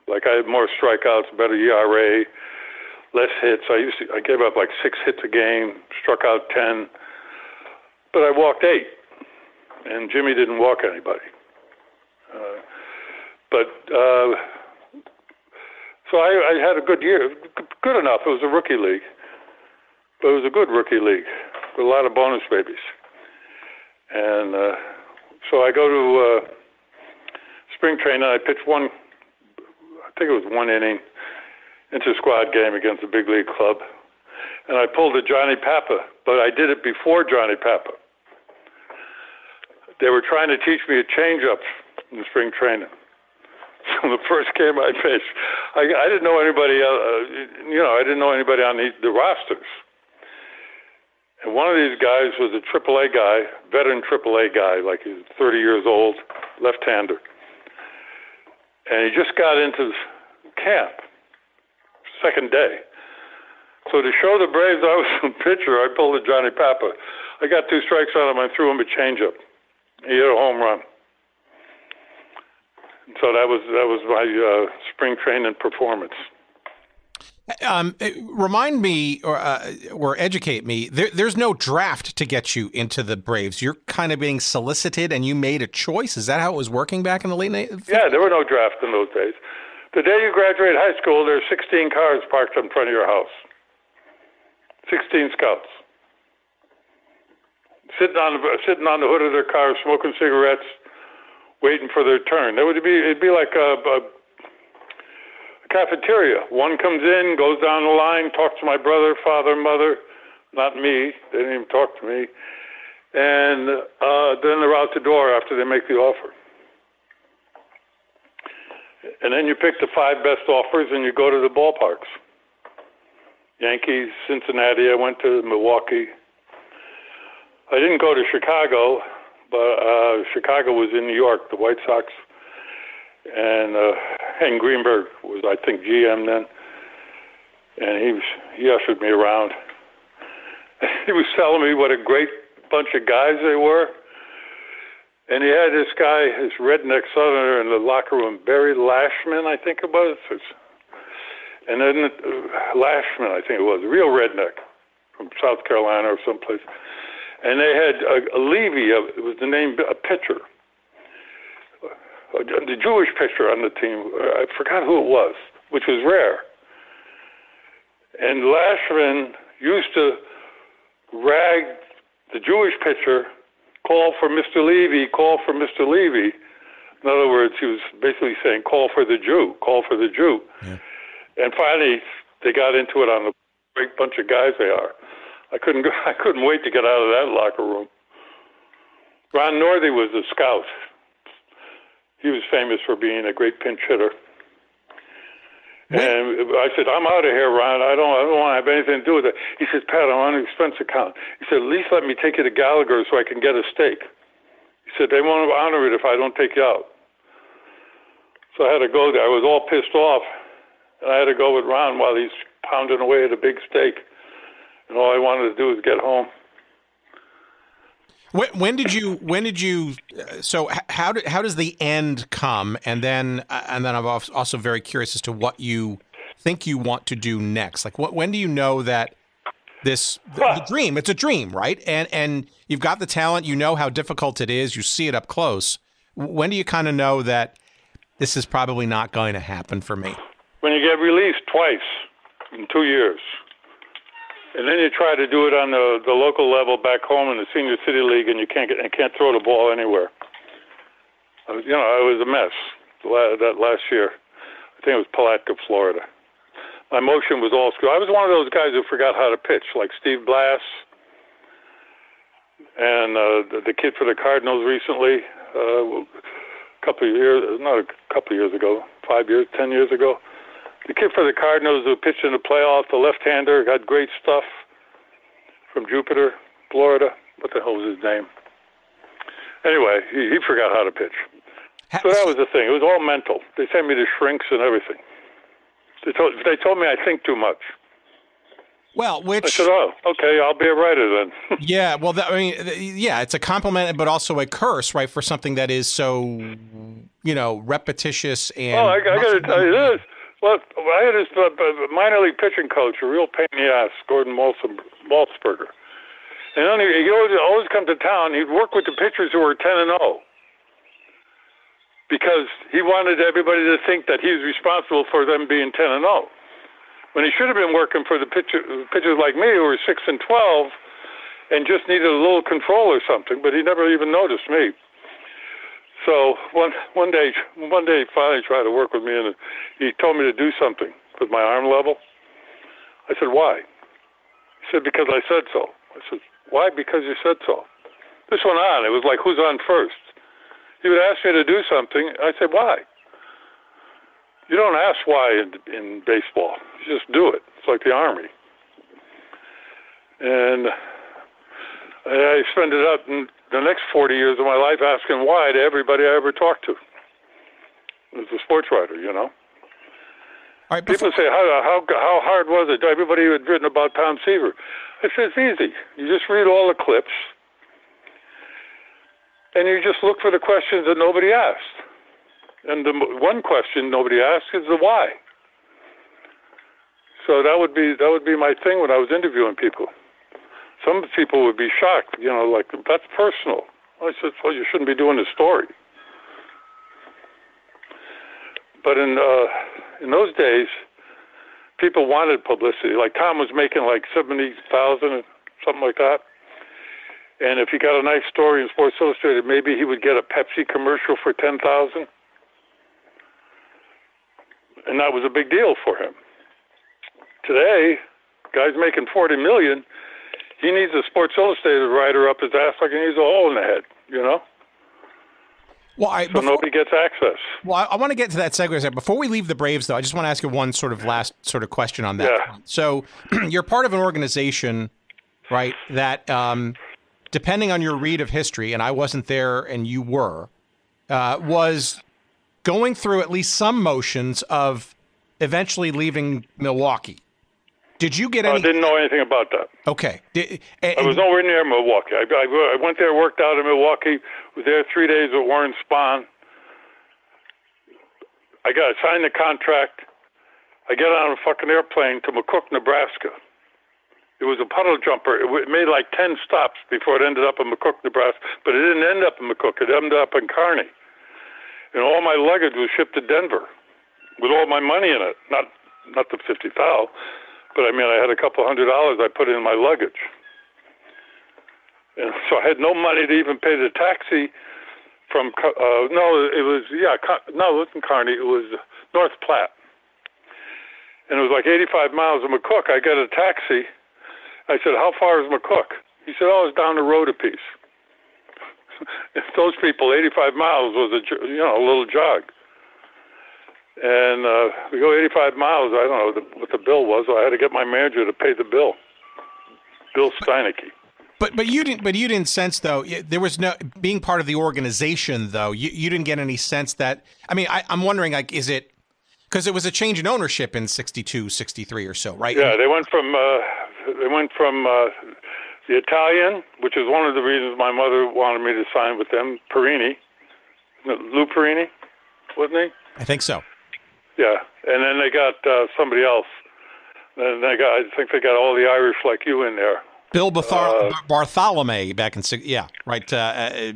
Like I had more strikeouts, better ERA, less hits. I used to I gave up like six hits a game, struck out ten, but I walked eight, and Jimmy didn't walk anybody. Uh, but uh, so I, I had a good year, good enough. It was a rookie league, but it was a good rookie league with a lot of bonus babies. And uh, so I go to uh, spring training. I pitch one, I think it was one inning, inter squad game against a big league club, and I pulled a Johnny Papa, but I did it before Johnny Papa. They were trying to teach me a changeup in spring training. So the first game I pitched, I, I didn't know anybody. Uh, you know, I didn't know anybody on the, the rosters. And one of these guys was a AAA guy, veteran AAA guy, like he's 30 years old, left-hander. And he just got into camp, second day. So to show the Braves I was a pitcher, I pulled a Johnny Papa. I got two strikes on him. I threw him a changeup. He hit a home run. So that was that was my uh, spring training performance. Um, remind me or uh, or educate me. There, there's no draft to get you into the Braves. You're kind of being solicited, and you made a choice. Is that how it was working back in the late night? Yeah, there were no drafts in those days. The day you graduate high school, there's 16 cars parked in front of your house. 16 scouts sitting on sitting on the hood of their car, smoking cigarettes, waiting for their turn. That would be it'd be like a, a cafeteria. One comes in, goes down the line, talks to my brother, father, mother, not me. They didn't even talk to me. And uh, then they're out the door after they make the offer. And then you pick the five best offers and you go to the ballparks. Yankees, Cincinnati. I went to Milwaukee. I didn't go to Chicago, uh, Chicago was in New York. The White Sox and uh, Hank Greenberg was, I think, GM then, and he was he ushered me around. he was telling me what a great bunch of guys they were, and he had this guy, this redneck Southerner, in the locker room, Barry Lashman, I think it was, and then uh, Lashman, I think it was, a real redneck from South Carolina or someplace, and they had a, a Levy, a, it was the name, a pitcher uh, the Jewish pitcher on the team. Uh, I forgot who it was, which was rare. And Lashman used to rag the Jewish pitcher call for Mr. Levy, call for Mr. Levy. In other words, he was basically saying, call for the Jew, call for the Jew. Yeah. And finally, they got into it on the great bunch of guys they are. I couldn't go, I couldn't wait to get out of that locker room. Ron Northey was a scout. He was famous for being a great pinch hitter. And I said, I'm out of here, Ron. I don't, I don't want to have anything to do with it. He says, Pat, I'm on an expense account. He said, at least let me take you to Gallagher so I can get a steak. He said, they won't honor it if I don't take you out. So I had to go there. I was all pissed off, and I had to go with Ron while he's pounding away at a big steak. And all I wanted to do was get home. When, when did you? When did you? So how do, how does the end come? And then uh, and then I'm also very curious as to what you think you want to do next. Like what? When do you know that this the, the dream? It's a dream, right? And and you've got the talent. You know how difficult it is. You see it up close. When do you kind of know that this is probably not going to happen for me? When you get released twice in two years. And then you try to do it on the the local level back home in the senior city league, and you can't get and can't throw the ball anywhere. I was, you know, I was a mess that last year. I think it was Palatka, Florida. My motion was all screwed. I was one of those guys who forgot how to pitch, like Steve Blass and uh, the, the kid for the Cardinals recently. Uh, a couple of years, not a couple of years ago, five years, ten years ago the kid for the Cardinals who pitched in the playoffs, the left-hander, got great stuff from Jupiter, Florida. What the hell was his name? Anyway, he, he forgot how to pitch. So that was the thing. It was all mental. They sent me to shrinks and everything. They told, they told me I think too much. Well, which I said, "Oh, okay, I'll be a writer then." yeah, well, that, I mean, yeah, it's a compliment, but also a curse, right, for something that is so, you know, repetitious and. Oh, I, I got to tell you this: well, I had this uh, minor league pitching coach, a real pain in the ass, Gordon Maltzberger. And he always, always come to town. He'd work with the pitchers who were 10 and 0 because he wanted everybody to think that he was responsible for them being 10 and 0. When he should have been working for the pitcher, pitchers like me who were 6 and 12 and just needed a little control or something, but he never even noticed me. So one one day, one day, he finally tried to work with me, and he told me to do something with my arm level. I said, "Why?" He said, "Because I said so." I said, "Why? Because you said so." This went on. It was like, "Who's on first? He would ask me to do something. I said, "Why?" You don't ask why in, in baseball. You just do it. It's like the army. And I spent it up in the next 40 years of my life asking why to everybody I ever talked to. As a sports writer, you know. All right, People say, how, how, how hard was it? Everybody had written about Tom Seaver. I said, it's easy. You just read all the clips, and you just look for the questions that nobody asked. And the one question nobody asked is the why. So that would be that would be my thing when I was interviewing people some people would be shocked, you know, like that's personal. I said, well, you shouldn't be doing a story. But in uh, in those days, people wanted publicity. Like Tom was making like seventy thousand, something like that. And if he got a nice story in Sports Illustrated, maybe he would get a Pepsi commercial for ten thousand, and that was a big deal for him. Today, guys making forty million he needs a Sports Illustrated writer up his ass like he needs a hole in the head, you know? Well, I, so before, nobody gets access. Well, I, I, want to get to that segue. Before we leave the Braves, though, I just want to ask you one sort of last sort of question on that. Yeah. So, you're part of an organization, right? That, um, depending on your read of history, and I wasn't there, and you were, uh, was going through at least some motions of eventually leaving Milwaukee. Did you get any? I didn't know anything about that. Okay. Did, eh, eh, and, I was nowhere near Milwaukee. I, I, I went there, worked out in Milwaukee, was there three days with Warren Spahn. I got signed the contract. I get on a fucking airplane to McCook, Nebraska. It was a puddle jumper. It made like 10 stops before it ended up in McCook, Nebraska. But it didn't end up in McCook. It ended up in Kearney. And all my luggage was shipped to Denver with all my money in it. Not not the 50 thou, but I mean, I had a couple hundred dollars I put in my luggage. and so I had no money to even pay the taxi from. Uh, no, it was yeah, no, it wasn't Kearney. It was North Platte, and it was like 85 miles to McCook. I get a taxi. I said, "How far is McCook?" He said, "Oh, it's down the road a piece." those people, 85 miles was a you know a little jog. And uh, we go 85 miles. I don't know what the, what the bill was. So I had to get my manager to pay the bill. Bill Steinecke. But but you didn't but you didn't sense though there was no being part of the organization though you, you didn't get any sense that I mean I, I'm wondering like is it because it was a change in ownership in 62 63 or so right yeah they went from uh, they went from uh, the Italian which is one of the reasons my mother wanted me to sign with them Perini Lou Perini wasn't he I think so yeah, and then they got uh, somebody else. And they got, I think they got all the Irish like you in there. Bill Barthol- uh, Bartholomay back in yeah right. Uh, uh,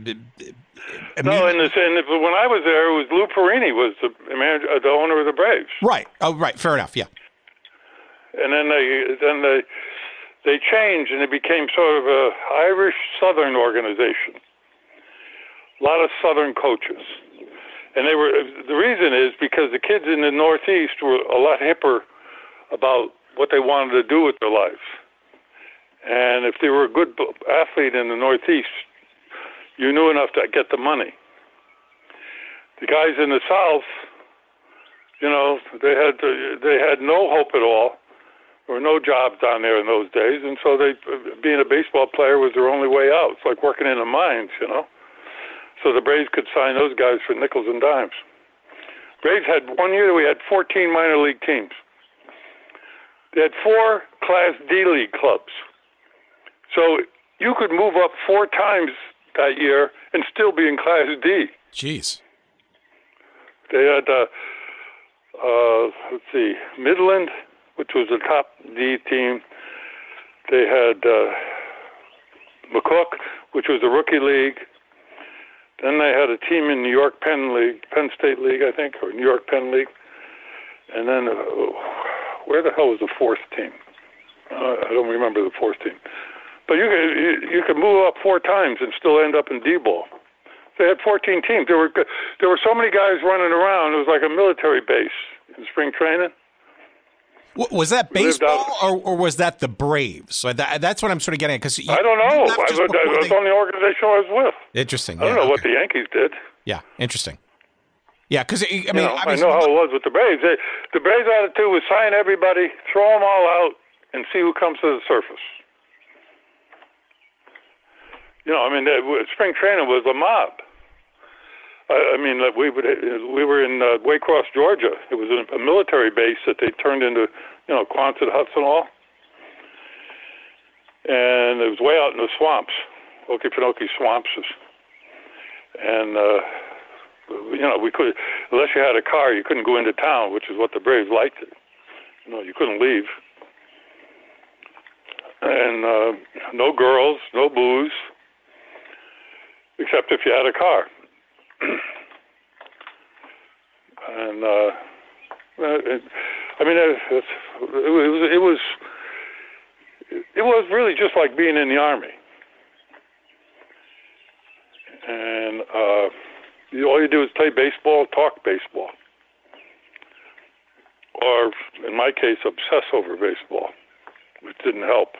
uh no, and, this, and when I was there, it was Lou Perini was the manager, uh, the owner of the Braves. Right. Oh, right. Fair enough. Yeah. And then they then they they changed and it became sort of a Irish Southern organization. A lot of Southern coaches and they were the reason is because the kids in the Northeast were a lot hipper about what they wanted to do with their lives. And if they were a good athlete in the Northeast, you knew enough to get the money. The guys in the South, you know, they had to, they had no hope at all. There were no jobs down there in those days, and so they being a baseball player was their only way out. It's like working in the mines, you know. So the Braves could sign those guys for nickels and dimes. Braves had one year we had 14 minor league teams. They had four Class D league clubs. So you could move up four times that year and still be in Class D. Jeez. They had, uh, uh, let's see, Midland, which was the top D team. They had uh, McCook, which was the rookie league. Then they had a team in New York Penn League, Penn State League, I think, or New York Penn League. And then uh, where the hell was the fourth team? Uh, I don't remember the fourth team. But you could you, you could move up four times and still end up in D-ball. They had 14 teams. There were there were so many guys running around. It was like a military base in spring training. Was that baseball or, or was that the Braves? So that, that's what I'm sort of getting at. Because I don't know. I, was, I was on the organization I was with. Interesting. I don't know okay. what the Yankees did. Yeah, interesting. Yeah, because I mean, you know, I know how it was with the Braves. They, the Braves' attitude was sign everybody, throw them all out, and see who comes to the surface. You know, I mean, spring training was a mob. I, mean, we would we were in uh, Waycross, Georgia. It was a, a military base that they turned into, you know, Quonset huts and all. And it was way out in the swamps, Okefenokee swamps, and uh, you know, we could unless you had a car, you couldn't go into town, which is what the Braves liked. You know, you couldn't leave, and uh, no girls, no booze, except if you had a car. And uh, it, I mean, it, it, it was it was it was really just like being in the army. And uh, you, all you do is play baseball, talk baseball, or in my case, obsess over baseball, which didn't help.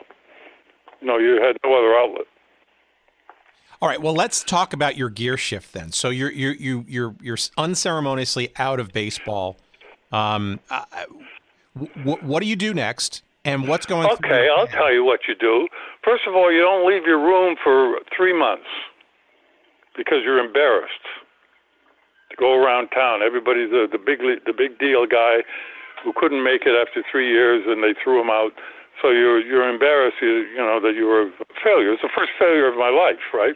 Know, you had no other outlet. All right. Well, let's talk about your gear shift then. So you're you're you you're you're unceremoniously out of baseball. Um, uh, w- what do you do next? And what's going? Okay, I'll tell you what you do. First of all, you don't leave your room for three months because you're embarrassed to go around town. Everybody's the the big the big deal guy who couldn't make it after three years, and they threw him out. So you're you're embarrassed, you, you know, that you were a failure. It's the first failure of my life, right?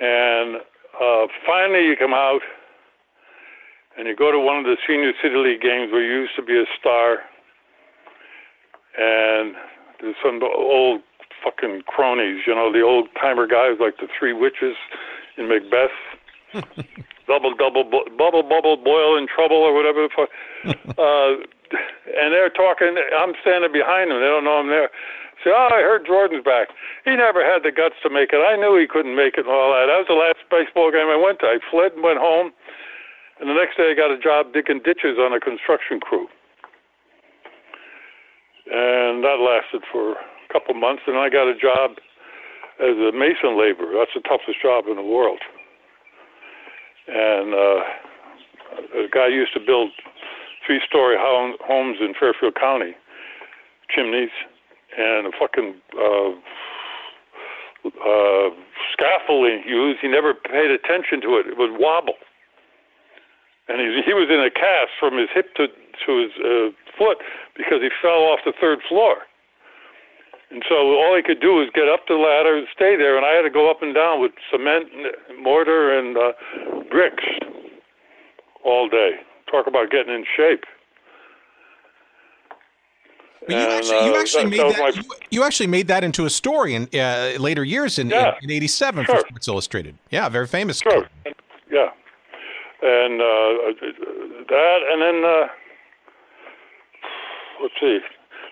And uh, finally, you come out and you go to one of the senior city league games where you used to be a star, and there's some old fucking cronies, you know, the old timer guys like the three witches in Macbeth. double, double, bubble, bubble, boil in trouble, or whatever the fuck. uh, and they're talking. I'm standing behind them. They don't know I'm there. Say, oh, I heard Jordan's back. He never had the guts to make it. I knew he couldn't make it and all that. That was the last baseball game I went to. I fled and went home, and the next day I got a job digging ditches on a construction crew. And that lasted for a couple months, and I got a job as a mason laborer. That's the toughest job in the world. And uh, a guy used to build three-story homes in Fairfield County, chimneys, and a fucking uh, uh, scaffolding used. He never paid attention to it. It would wobble, and he he was in a cast from his hip to to his uh, foot because he fell off the third floor. And so all he could do was get up the ladder and stay there, and I had to go up and down with cement, and mortar, and uh, bricks all day. Talk about getting in shape. You actually, you uh, actually that, made that, that my... you, you, actually made that into a story in uh, later years in, yeah. in, in 87 sure. for Sports Illustrated. Yeah, very famous. Sure. Story. Yeah. And uh, that, and then, uh, let's see.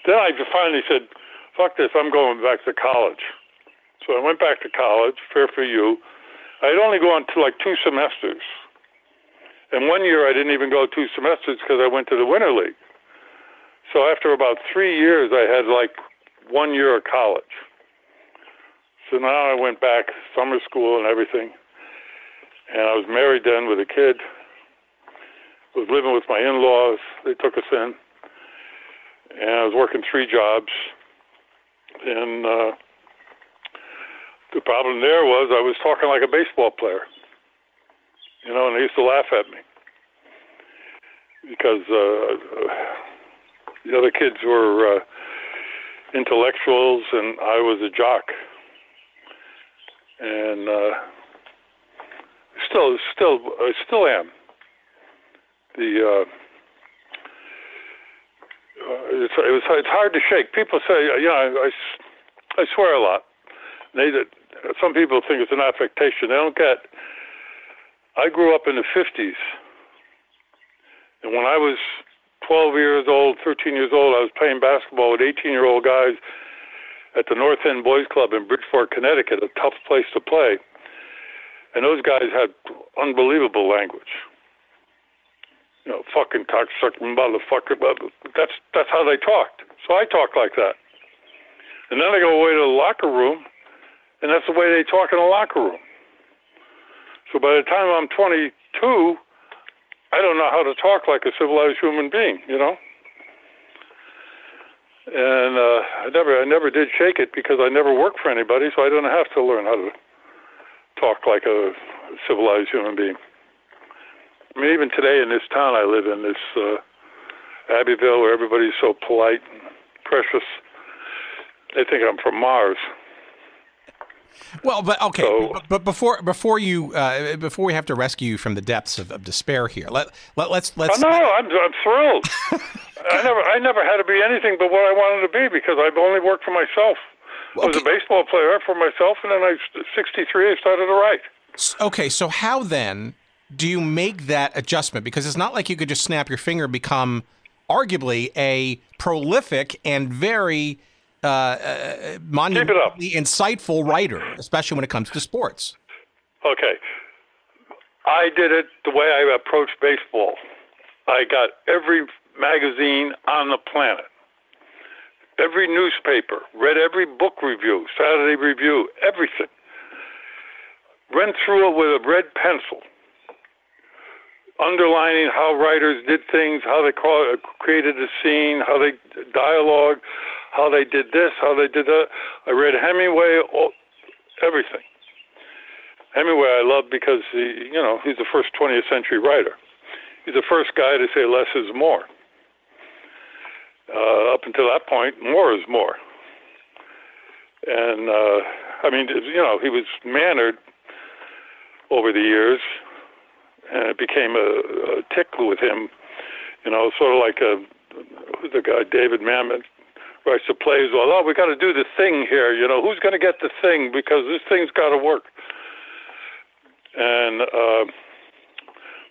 Then I finally said, fuck this, I'm going back to college. So I went back to college, Fairfield U. I had only gone to like two semesters. And one year I didn't even go two semesters because I went to the Winter League. So after about three years, I had like one year of college. So now I went back, summer school and everything. And I was married then with a kid. Was living with my in-laws. They took us in, and I was working three jobs. And uh, the problem there was I was talking like a baseball player, you know, and they used to laugh at me because uh, the other kids were uh, intellectuals and I was a jock, and uh, still, still, I still am. The uh, uh, it's, it was, it's hard to shake. People say, you know, I, I, I swear a lot. They, some people think it's an affectation. They don't get. I grew up in the 50s, and when I was 12 years old, 13 years old, I was playing basketball with 18 year old guys at the North End Boys Club in Bridgeport, Connecticut, a tough place to play. And those guys had unbelievable language. You know, fucking cocksucker, motherfucker. That's that's how they talked. So I talk like that. And then I go away to the locker room, and that's the way they talk in the locker room. So by the time I'm 22, I don't know how to talk like a civilized human being, you know. And uh, I never, I never did shake it because I never worked for anybody, so I don't have to learn how to talk like a civilized human being. I mean, even today in this town I live in, this uh, Abbeville, where everybody's so polite and precious, they think I'm from Mars. Well, but okay, so, but, but, before before you uh, before we have to rescue you from the depths of, of despair here, let, let let's let's. Oh, no, I'm I'm thrilled. I never I never had to be anything but what I wanted to be because I've only worked for myself. Okay. I was a baseball player for myself, and then I 63 I started to write. Okay, so how then do you make that adjustment? Because it's not like you could just snap your finger and become arguably a prolific and very uh, uh, monumentally insightful writer, especially when it comes to sports. Okay. I did it the way I approached baseball. I got every magazine on the planet, every newspaper, read every book review, Saturday Review, everything. Went through it with a red pencil underlining how writers did things, how they created a scene, how they dialogue, how they did this, how they did that. I read Hemingway, all, everything. Hemingway I love because he, you know, he's the first 20th century writer. He's the first guy to say less is more. Uh, up until that point, more is more. And uh, I mean, you know, he was mannered over the years and it became a, a tickle with him. You know, sort of like a the guy David Mamet writes the plays. Well, oh, we got to do the thing here. You know, who's going to get the thing because this thing's got to work. And uh,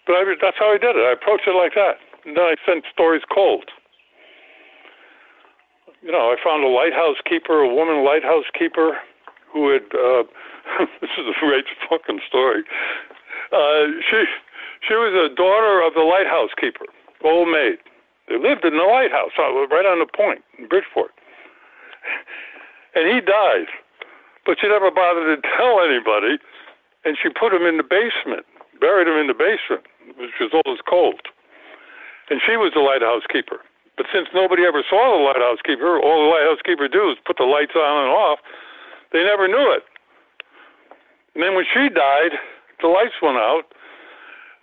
but I, that's how I did it. I approached it like that. And then I sent stories cold. you know, I found a lighthouse keeper, a woman lighthouse keeper, who had. Uh, this is a great fucking story. Uh, she she was a daughter of the lighthouse keeper, old maid. They lived in the lighthouse, uh, right on the point in Bridgeport. And he died, but she never bothered to tell anybody. And she put him in the basement, buried him in the basement, which was always cold. And she was the lighthouse keeper. But since nobody ever saw the lighthouse keeper, all the lighthouse keeper do is put the lights on and off. They never knew it. And then when she died, the lights went out,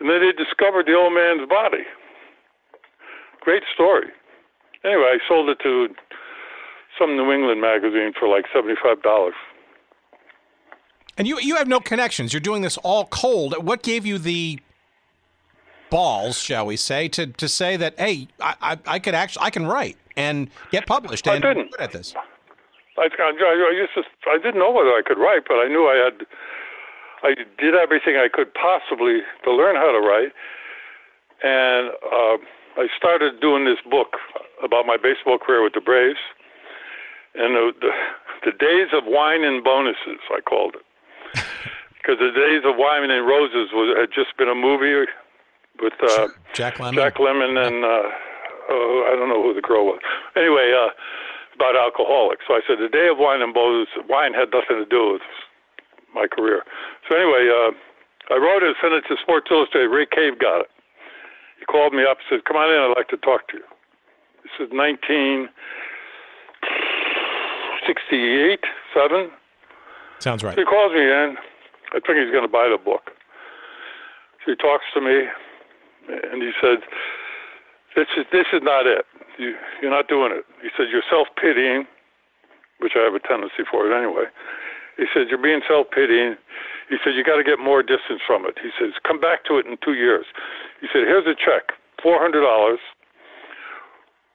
and then they discovered the old man's body. Great story. Anyway, I sold it to some New England magazine for like seventy-five dollars. And you you have no connections. You're doing this all cold. What gave you the balls, shall we say, to, to say that hey, I, I, I could actually I can write and get published and I didn't. good at this. I, I, I used to, I didn't know whether I could write, but I knew I had. I did everything I could possibly to learn how to write, and uh, I started doing this book about my baseball career with the Braves, and the, the, the days of wine and bonuses, I called it, because the days of wine and roses was had just been a movie with uh, Jack Lemmon. Jack Lemmon and uh, oh, I don't know who the girl was. Anyway, uh, about alcoholics. So I said the day of wine and bonuses. Wine had nothing to do with my career. So anyway, uh, I wrote it, sent it to Sports Illustrated. Ray Cave got it. He called me up, and said, "Come on in. I'd like to talk to you." This is 1968, seven. Sounds right. So he calls me in. I think he's going to buy the book. So he talks to me, and he said, "This is this is not it. You, you're not doing it." He said, "You're self pitying," which I have a tendency for it anyway. He said, "You're being self pitying." He said, "You got to get more distance from it." He says, "Come back to it in two years." He said, "Here's a check, four hundred dollars.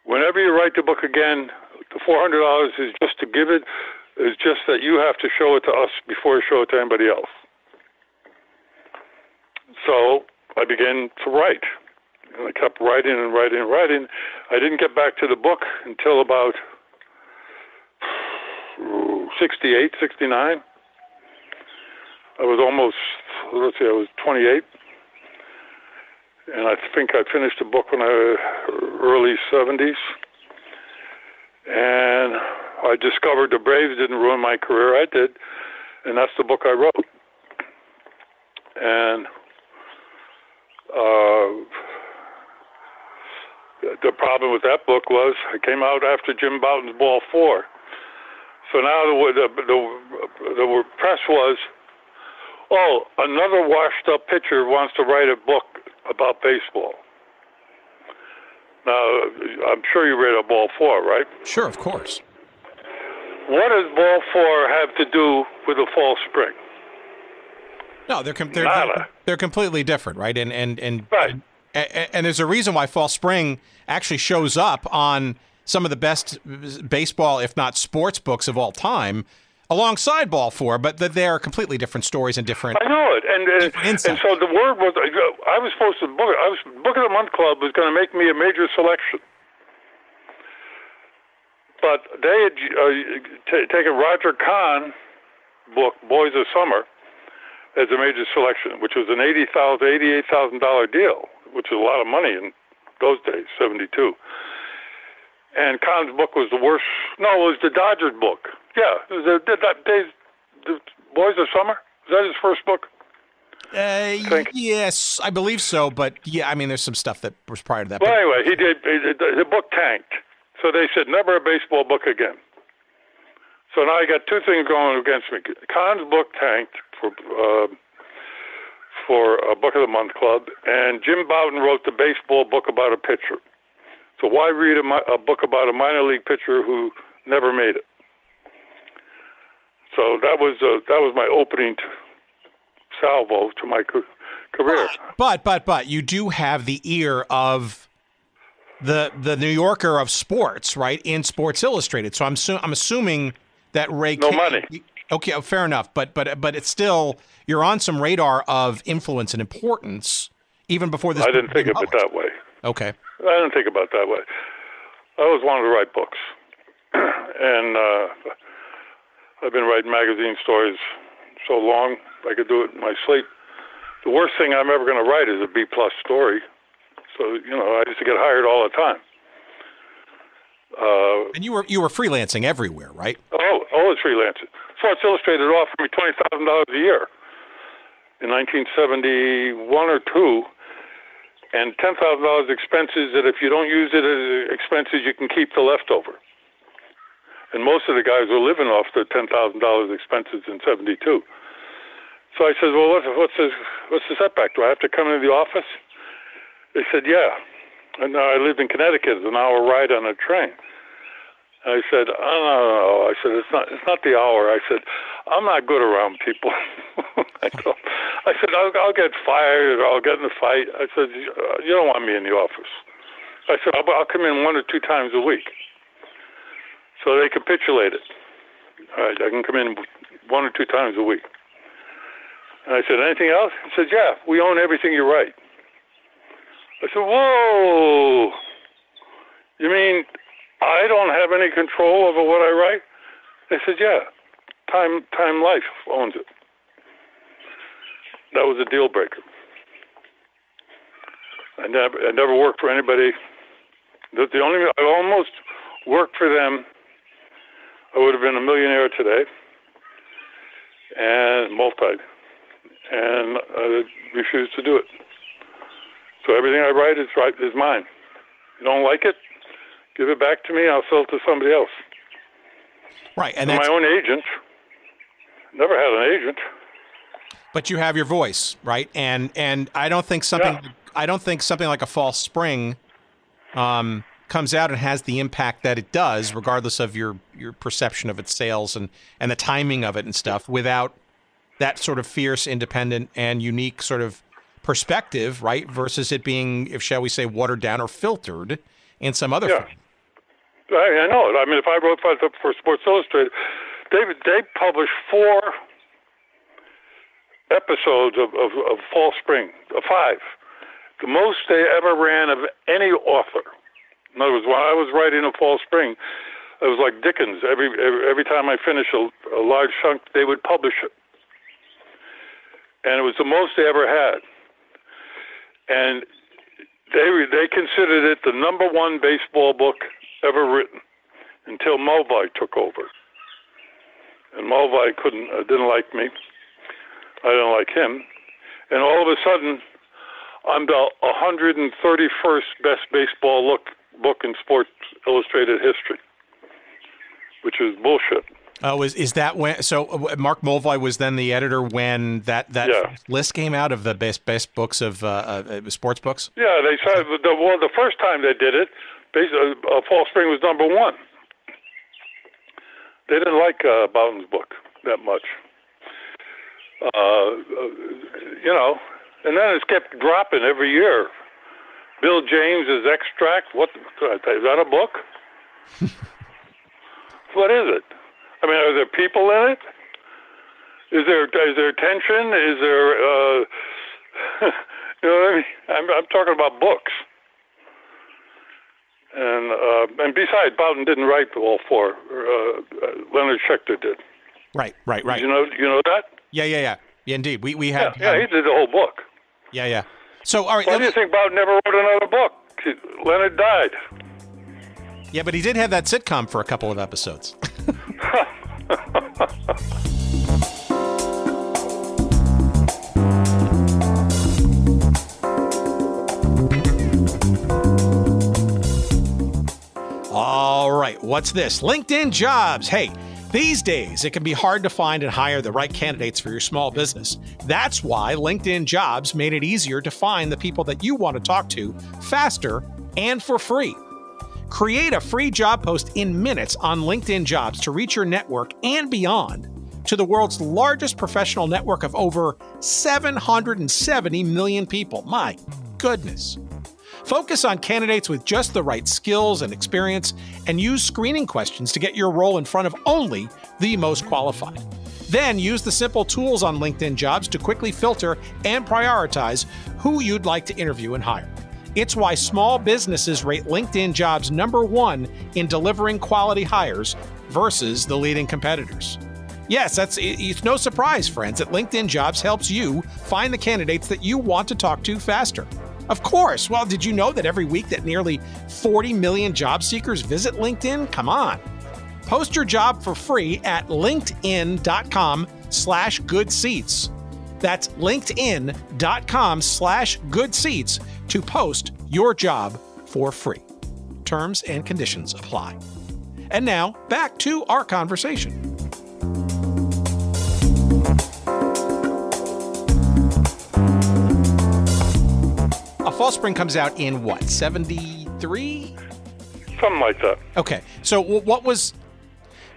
Whenever you write the book again, the four hundred dollars is just to give it. Is just that you have to show it to us before you show it to anybody else." So I began to write. And I kept writing and writing and writing. I didn't get back to the book until about 68, 69. I was almost, let's see, I was 28. And I think I finished the book when I early 70s. And I discovered the Braves didn't ruin my career. I did. And that's the book I wrote. And uh, the problem with that book was it came out after Jim Bouton's Ball Four. So now the the the, the press was, oh, another washed-up pitcher wants to write a book about baseball. Now, I'm sure you read a Ball Four, right? Sure, of course. What does Ball Four have to do with a false spring? No, they're com- they're, they're, they're completely different, right? And and and right. And, and there's a reason why false spring actually shows up on some of the best baseball, if not sports books of all time, alongside Ball Four, but that they are completely different stories and different. I know it, and and, and so the word was I was supposed to book. I was Book of the Month Club was going to make me a major selection, but they had uh, t- taken Roger Kahn book Boys of Summer as a major selection, which was an eighty thousand, eighty-eight thousand dollar deal, which is a lot of money in those days, seventy-two. And Kahn's book was the worst. No, it was the Dodgers book. Yeah, the, the, that days, the Boys of Summer. Is that his first book? Uh, yes, I believe so. But yeah, I mean, there's some stuff that was prior to that. Well, anyway, he did. He did the book tanked, so they said never a baseball book again. So now I got two things going against me. Kahn's book tanked for uh, for a Book of the Month Club, and Jim Bouton wrote the baseball book about a pitcher. So why read a, a book about a minor league pitcher who never made it? So that was uh, that was my opening salvo to my career. But but but you do have the ear of the the New Yorker of sports, right? In Sports Illustrated. So I'm su- I'm assuming that Ray. No money. Okay, oh, fair enough. But but but it's still you're on some radar of influence and importance even before this. I didn't think of it that way. Okay. I didn't think about it that way. I always wanted to write books. and uh, I've been writing magazine stories so long I could do it in my sleep. The worst thing I'm ever going to write is a B plus story. So you know, I used to get hired all the time. Uh, and you were you were freelancing everywhere, right? Oh, always freelancing. Sports Illustrated offered me twenty thousand dollars a year in 1971 or two, and ten thousand dollars expenses. That if you don't use it as expenses, you can keep the leftover. And most of the guys were living off the ten thousand dollars expenses in '72. So I said, "Well, what's what's the what's the setback? Do I have to come into the office?" They said, "Yeah." And I lived in Connecticut, an hour ride on a train. I said, oh, no, no, no. I said, it's not, it's not the hour. I said, I'm not good around people. I, I said, I'll, I'll get fired or I'll get in a fight. I said, you don't want me in the office. I said, I'll, I'll come in one or two times a week. So they capitulated. All right, I can come in one or two times a week. And I said, anything else? He said, yeah, we own everything you write. I said, whoa. You mean I don't have any control over what I write? They said, yeah, Time Time Life owns it. That was a deal breaker. I never I never worked for anybody. The, the only I almost worked for them. I would have been a millionaire today, and multi, and I refused to do it. So everything I write is right is mine. You don't like it? give it back to me. I'll sell it to somebody else. Right, and my own agent. Never had an agent. But you have your voice, right? And and I don't think something yeah. I don't think something like a false spring um, comes out and has the impact that it does, regardless of your your perception of its sales and and the timing of it and stuff, without that sort of fierce, independent, and unique sort of perspective, right? Versus it being, if shall we say, watered down or filtered in some other yeah. form. I, I know it. I mean, if I wrote for, for Sports Illustrated, they they published four episodes of, of, of False Spring, five, the most they ever ran of any author. In other words, when I was writing a False Spring, it was like Dickens. Every every, every time I finished a, a large chunk, they would publish it, and it was the most they ever had. And they they considered it the number one baseball book ever written until Mulvoy took over. And Mulvoy couldn't uh, didn't like me. I didn't like him. And all of a sudden, I'm the 131st best baseball look book in Sports Illustrated history, which is bullshit. Oh, is is that when? So uh, Mark Mulvoy was then the editor when that that yeah. list came out of the best best books of uh, uh, sports books. Yeah, they said the well the first time they did it, basically, uh, False Spring was number one. They didn't like uh, Bouton's book that much. Uh, uh, you know, and then it's kept dropping every year. Bill James's extract. What is that a book? what is it? I mean, are there people in it? Is there is there tension? Is there uh, you know what I mean? I'm I'm talking about books. And uh, and besides, Bouton didn't write all four. Uh, Leonard Shecter did. Right, right, right. You know, you know that? Yeah, yeah, yeah. Yeah, indeed. We we had. Yeah, yeah he did the whole book. Yeah, yeah. So, all right. Why do you think Bob never wrote another book? Leonard died. Yeah, but he did have that sitcom for a couple of episodes. All right, what's this? LinkedIn jobs. Hey, these days it can be hard to find and hire the right candidates for your small business. That's why LinkedIn jobs made it easier to find the people that you want to talk to faster and for free. Create a free job post in minutes on LinkedIn jobs to reach your network and beyond to the world's largest professional network of over 770 million people. My goodness. Focus on candidates with just the right skills and experience, and use screening questions to get your role in front of only the most qualified. Then use the simple tools on LinkedIn jobs to quickly filter and prioritize who you'd like to interview and hire. It's why small businesses rate LinkedIn jobs number one in delivering quality hires versus the leading competitors. Yes, that's it's no surprise, friends, that LinkedIn Jobs helps you find the candidates that you want to talk to faster. Of course. Well, did you know that every week that nearly 40 million job seekers visit LinkedIn? Come on. Post your job for free at linkedin.com slash good seats. That's linkedin.com slash good seats to post your job for free. Terms and conditions apply. And now back to our conversation. Fall Spring comes out in what, 73? Something like that. Okay. So what was,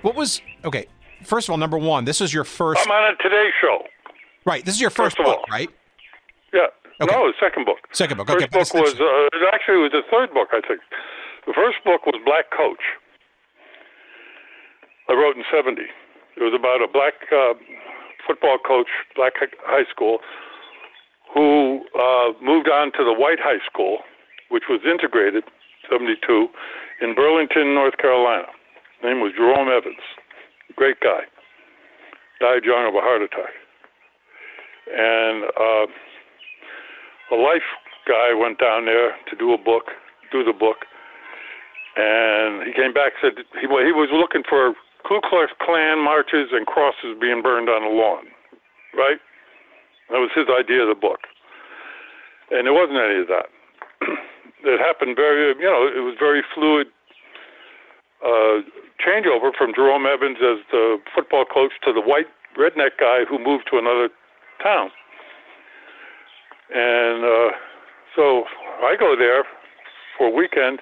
what was, okay. First of all, number one, this is your first. I'm on a Today Show. Right. This is your first, First book, all. right? Yeah. Okay. No, the second book. Second book. First Okay. book was uh, actually it was the third book I think. The first book was Black Coach. I wrote in '70. It was about a black uh, football coach, black high school, who uh, moved on to the white high school, which was integrated '72 in Burlington, North Carolina. His name was Jerome Evans. Great guy. Died young of a heart attack. And uh, a life guy went down there to do a book, do the book, and he came back said he he was looking for Ku Klux Klan marches and crosses being burned on the lawn, right? That was his idea of the book, and there wasn't any of that. it happened very, you know, it was very fluid uh, changeover from Jerome Evans as the football coach to the white redneck guy who moved to another town. And uh, so I go there for a weekend.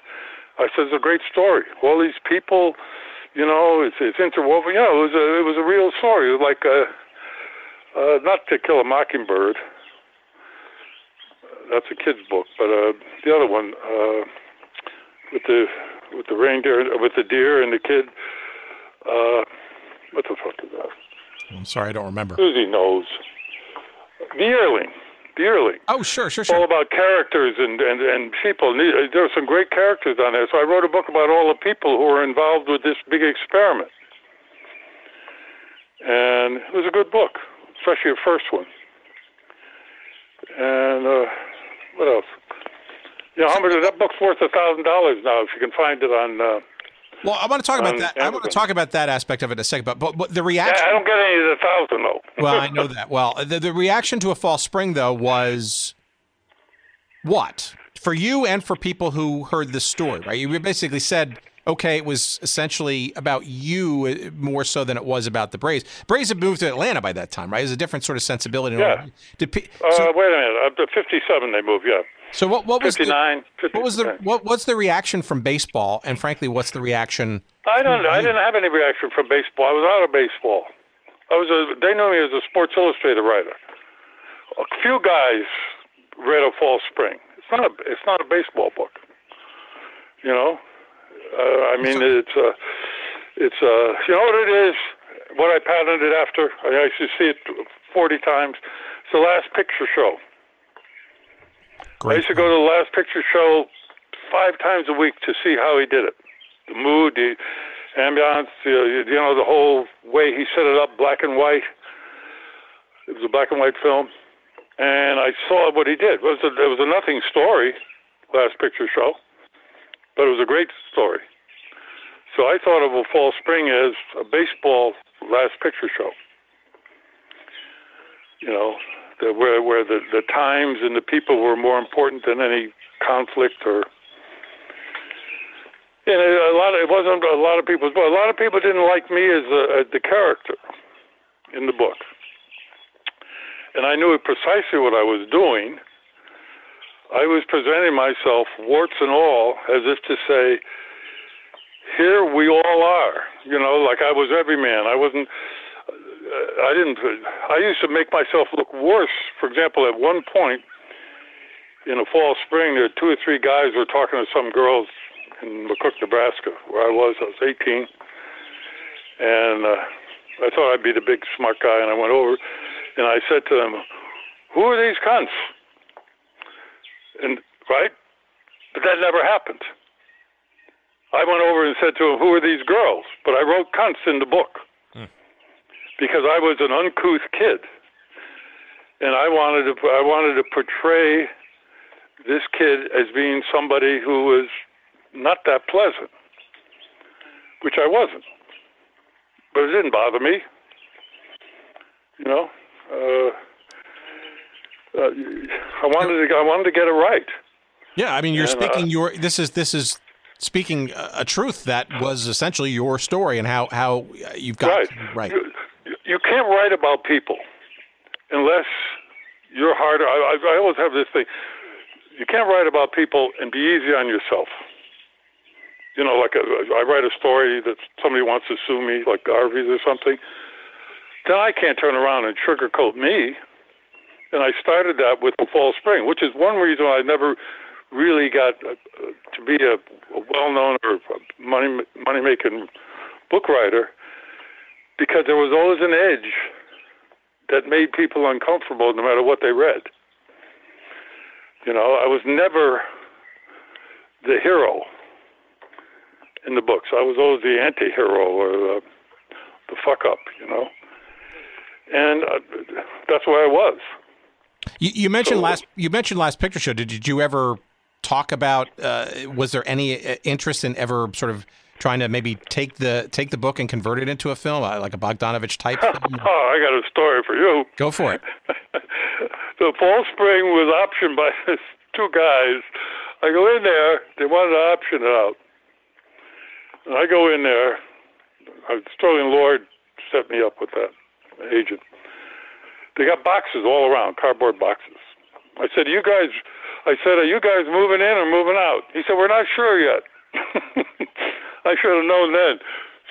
I said, "It's a great story. All these people, you know, it's it's interwoven. You know, it was a it was a real story. It was like uh uh, not to kill a mockingbird. That's a kid's book, but uh, the other one uh, with the with the reindeer, with the deer and the kid. Uh, what the fuck is that? I'm sorry, I don't remember. Susie knows. The Yearling. The Yearling. Oh, sure, sure, sure. all about characters and, and, and people. There are some great characters on there. So I wrote a book about all the people who were involved with this big experiment. And it was a good book, especially the first one. And uh, what else? You know, how much that book's worth a thousand dollars now if you can find it on. Uh, Well, I want to talk about that. I want to talk about that aspect of it in a second. But but, but the yeah, reaction. I don't get any of the thousand though. well, I know that. Well, the, the reaction to a false spring though was what for you and for people who heard this story, right? You basically said, okay, it was essentially about you uh, more so than it was about the Braves. Braves had moved to Atlanta by that time, right? There's a different sort of sensibility. Yeah. Did, pe- Uh, wait a minute. Up to fifty-seven, they moved. Yeah, so what, what was the, fifty-nine. 50, what was the what, what's the reaction from baseball? And frankly, what's the reaction? I don't. I didn't have any reaction from baseball. I was out of baseball. I was. A, they knew me as a Sports Illustrated writer. A few guys read a False Spring. It's not a. It's not a baseball book. You know. Uh, I mean, it's a. It's a. You know what it is? What I patented it after. I used to see it forty times. It's the Last Picture Show. I used to go to the Last Picture Show five times a week to see how he did it. The mood, the ambiance, the, you know, the whole way he set it up, black and white. It was a black and white film, and I saw what he did. It was a, it was a nothing story, Last Picture Show, but it was a great story. So I thought of a False Spring as a baseball Last Picture Show. You know, the, where where the the times and the people were more important than any conflict or know, a lot of it wasn't a lot of people's but a lot of people didn't like me as a, as the character in the book, and I knew precisely what I was doing. I was presenting myself, warts and all, as if to say, "Here we all are." You know, like I was every man. I wasn't. I didn't. I used to make myself look worse. For example, at one point in a false spring, there were two or three guys were talking to some girls in McCook, Nebraska, where I was. I was 18, and uh, I thought I'd be the big smart guy, and I went over and I said to them, "Who are these cunts?" And right, But that never happened. I went over and said to him, Who are these girls? But I wrote cunts in the book because I was an uncouth kid. And I wanted to I wanted to portray this kid as being somebody who was not that pleasant, which I wasn't. But it didn't bother me. You know, uh, uh, I wanted to I wanted to get it right. Yeah, I mean, you're And, uh, speaking your. This is this is speaking a truth that was essentially your story and how how you've got right. right. You, you- can't write about people unless you're harder. I, I, I always have this thing. You can't write about people and be easy on yourself. You know, like a, I write a story that somebody wants to sue me, like Garvey's or something. Then I can't turn around and sugarcoat me. And I started that with the False Spring, which is one reason I never really got uh, to be a, a well-known or money money-making book writer because there was always an edge that made people uncomfortable no matter what they read. You know, I was never the hero in the books. I was always the anti-hero or the, the fuck up, you know. And uh, that's where I was. You, you mentioned last you mentioned last picture show. Did, did you ever talk about? Uh, was there any uh, interest in ever sort of trying to maybe take the take the book and convert it into a film, uh, like a Bogdanovich type? film? Oh, I got a story for you. Go for it. the False Spring was optioned by this two guys. I go in there, they wanted to option it out. And I go in there, Sterling Lord set me up with that agent. They got boxes all around, cardboard boxes. I said, "You guys," I said, "Are you guys moving in or moving out?" He said, "We're not sure yet." I should have known then.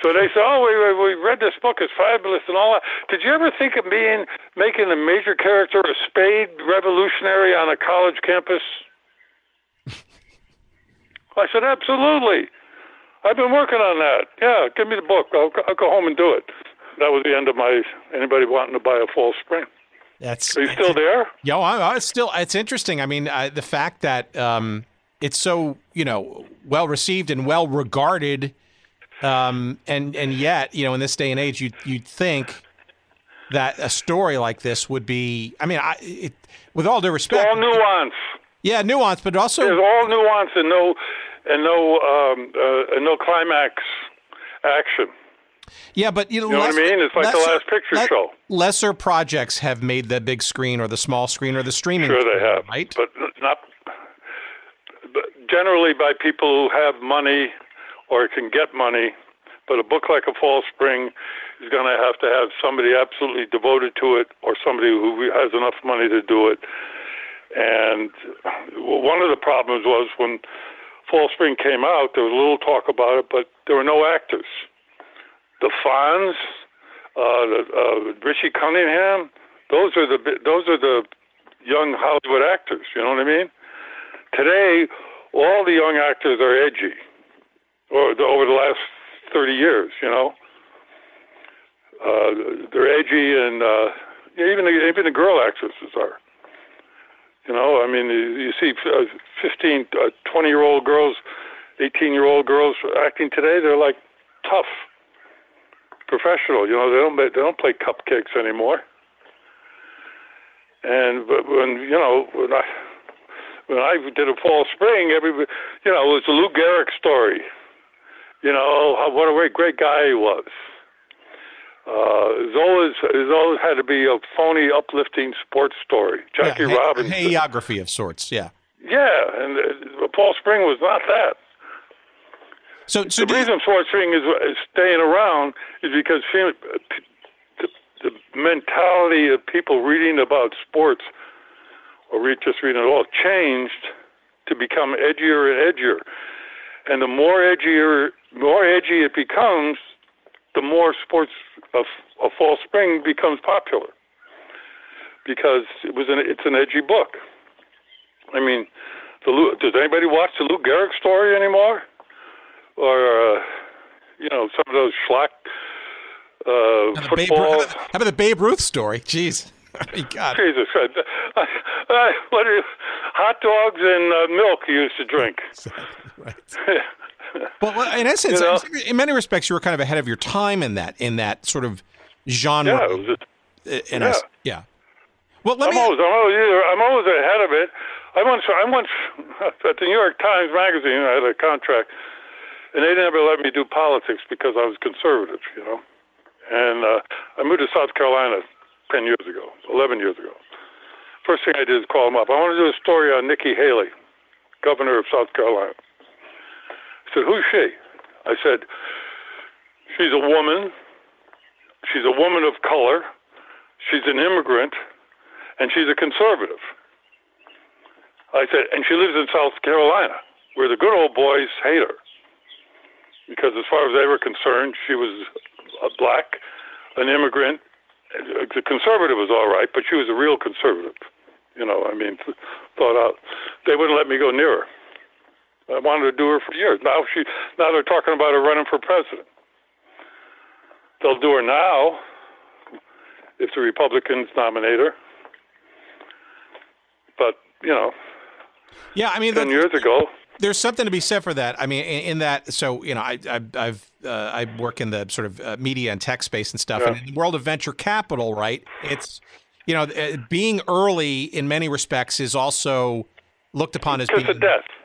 So they said, "Oh, we, we we read this book; it's fabulous and all that." Did you ever think of being making the major character a spade revolutionary on a college campus? I said, "Absolutely. I've been working on that. Yeah, give me the book. I'll, I'll go home and do it." That was the end of my anybody wanting to buy a False Spring. That's Are you still there? Yo, I, I still. It's interesting. I mean, uh, the fact that um, it's so you know well received and well regarded, um, and and yet you know in this day and age, you you'd think that a story like this would be. I mean, I it, with all due respect, All nuance. yeah, nuance, but also There's all nuance and no and no um, uh, and no climax action. Yeah, but you know, You know what I mean? It's like the last picture show. Lesser projects have made the big screen or the small screen or the streaming. Sure, they have, right? but not but generally by people who have money or can get money. But a book like a False Spring is going to have to have somebody absolutely devoted to it, or somebody who has enough money to do it. And one of the problems was when False Spring came out, there was a little talk about it, but there were no actors. The Fonz, uh, uh, Richie Cunningham, those are the those are the young Hollywood actors. You know what I mean? Today, all the young actors are edgy, or the, over the last thirty years. You know, uh, they're edgy, and uh, even the, even the girl actresses are. You know, I mean, you, you see uh, 15, uh, 20 year old girls, 18 year old girls acting today. They're like tough, professional. You know, they don't they don't play cupcakes anymore. And but when you know when I when I did a false spring, everybody you know it was a Lou Gehrig story. You know, oh, how- what a great great guy he was. Uh, it's always it's always had to be a phony, uplifting sports story. Jackie yeah, Robinson. hagiography of sorts. Yeah. Yeah, and uh, Paul Spring was not that. So, so The reason Spring is, is staying around is because the, the mentality of people reading about sports or read, just reading it all changed to become edgier and edgier. And the more edgier, more edgy it becomes, the more sports of, of False Spring becomes popular because it was an it's an edgy book. I mean, the Lou, does anybody watch the Lou Gehrig story anymore? Or uh, you know some of those schlock uh, how, about Babe, football? Ruth- how about the Babe Ruth story? Jeez. My God. Jesus Christ! I, I, what do hot dogs and uh, milk you used to drink. right. well, in essence, you know? in many respects, you were kind of ahead of your time in that in that sort of genre. Yeah, just, yeah. A, yeah. Well, let I'm me. Always, I'm always either, I'm always ahead of it. I once I once at the New York Times magazine. I had a contract, and they never let me do politics because I was conservative. You know, and uh, I moved to South Carolina ten years ago, eleven years ago. First thing I did is call them up. I want to do a story on Nikki Haley, governor of South Carolina. I said, Who's she? I said, She's a woman. She's a woman of color. She's an immigrant. And she's a conservative. I said, and she lives in South Carolina, where the good old boys hate her. Because as far as they were concerned, she was a black, an immigrant. The conservative was all right, but she was a real conservative. You know, I mean, thought out. They wouldn't let me go near her. I wanted to do her for years. Now she, now they're talking about her running for president. They'll do her now if the Republicans nominate her. But you know, yeah, I mean, ten years ago, there's something to be said for that. I mean, in, in that, so you know, I, I, have uh, I work in the sort of uh, media and tech space and stuff, yeah. and in the world of venture capital, right? It's you know, uh, being early in many respects is also looked upon as being,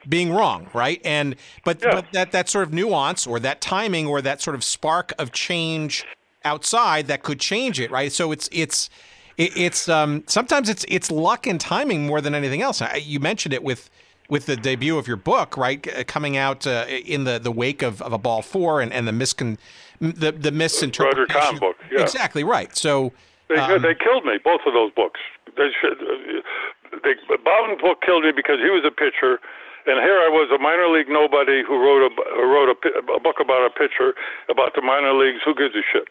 being wrong, right? And but yeah. but that that sort of nuance or that timing or that sort of spark of change outside that could change it, right? So it's it's it's um, sometimes it's it's luck and timing more than anything else. You mentioned it with with the debut of your book, right? Coming out uh, in the, the wake of, of a ball four and, and the miscon the the misinterpretation. Roger Kahn book, yeah. Exactly right. So they um, they killed me. Both of those books. They should, uh, they, Bouton's book killed me because he was a pitcher, and here I was, a minor league nobody who wrote a who wrote a, a book about a pitcher about the minor leagues. Who gives a shit?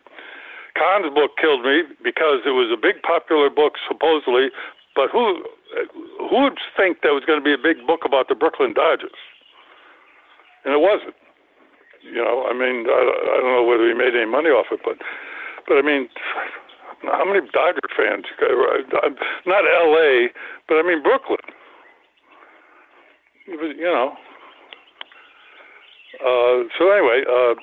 Kahn's book killed me because it was a big popular book supposedly, but who who would think there was going to be a big book about the Brooklyn Dodgers? And it wasn't. You know, I mean, I, I don't know whether he made any money off it, but but I mean, how many Dodger fans? Not L.A., but I mean Brooklyn. You know. Uh, so anyway. Uh,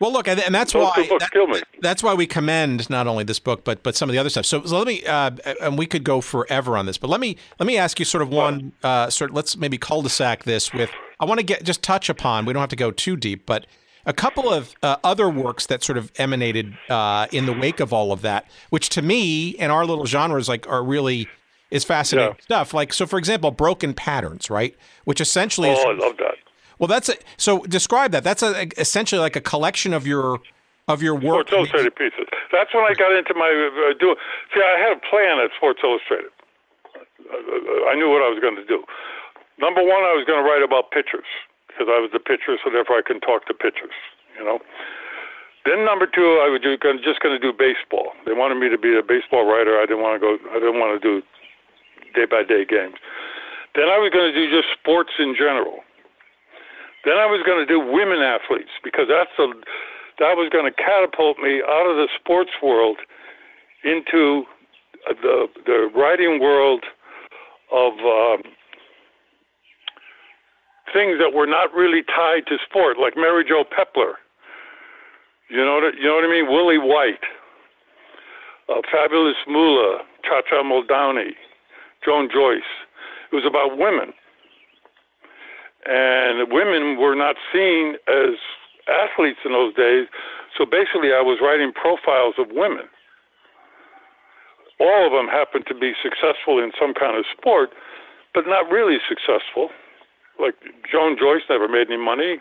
well, look, and that's why that, that's why we commend not only this book but but some of the other stuff. So, so let me, uh, and we could go forever on this, but let me let me ask you sort of one uh, sort. Of, let's maybe cul-de-sac this with. I want to get just touch upon. We don't have to go too deep, but a couple of uh, other works that sort of emanated uh, in the wake of all of that, which to me and our little genres like are really is fascinating yeah. stuff. Like so, for example, Broken Patterns, right? Which essentially oh, is, I love that. Well, that's a, so describe that. That's a, essentially like a collection of your of your work. Sports Illustrated pieces. That's when I got into my uh, do. See, I had a plan at Sports Illustrated. Uh, I knew what I was going to do. Number one, I was going to write about pitchers because I was the pitcher, so therefore I can talk to pitchers. You know. Then number two, I was just going to do baseball. They wanted me to be a baseball writer. I didn't want to go. I didn't want to do day by day games. Then I was going to do just sports in general. Then I was going to do women athletes because that's a that was going to catapult me out of the sports world into the the writing world of um, things that were not really tied to sport, like Mary Jo Peppler. You know what, you know what I mean? Willye White, uh, Fabulous Moolah, Cha Cha Muldowney, Joan Joyce. It was about women. And women were not seen as athletes in those days. So basically, I was writing profiles of women. All of them happened to be successful in some kind of sport, but not really successful like Joan Joyce never made any money,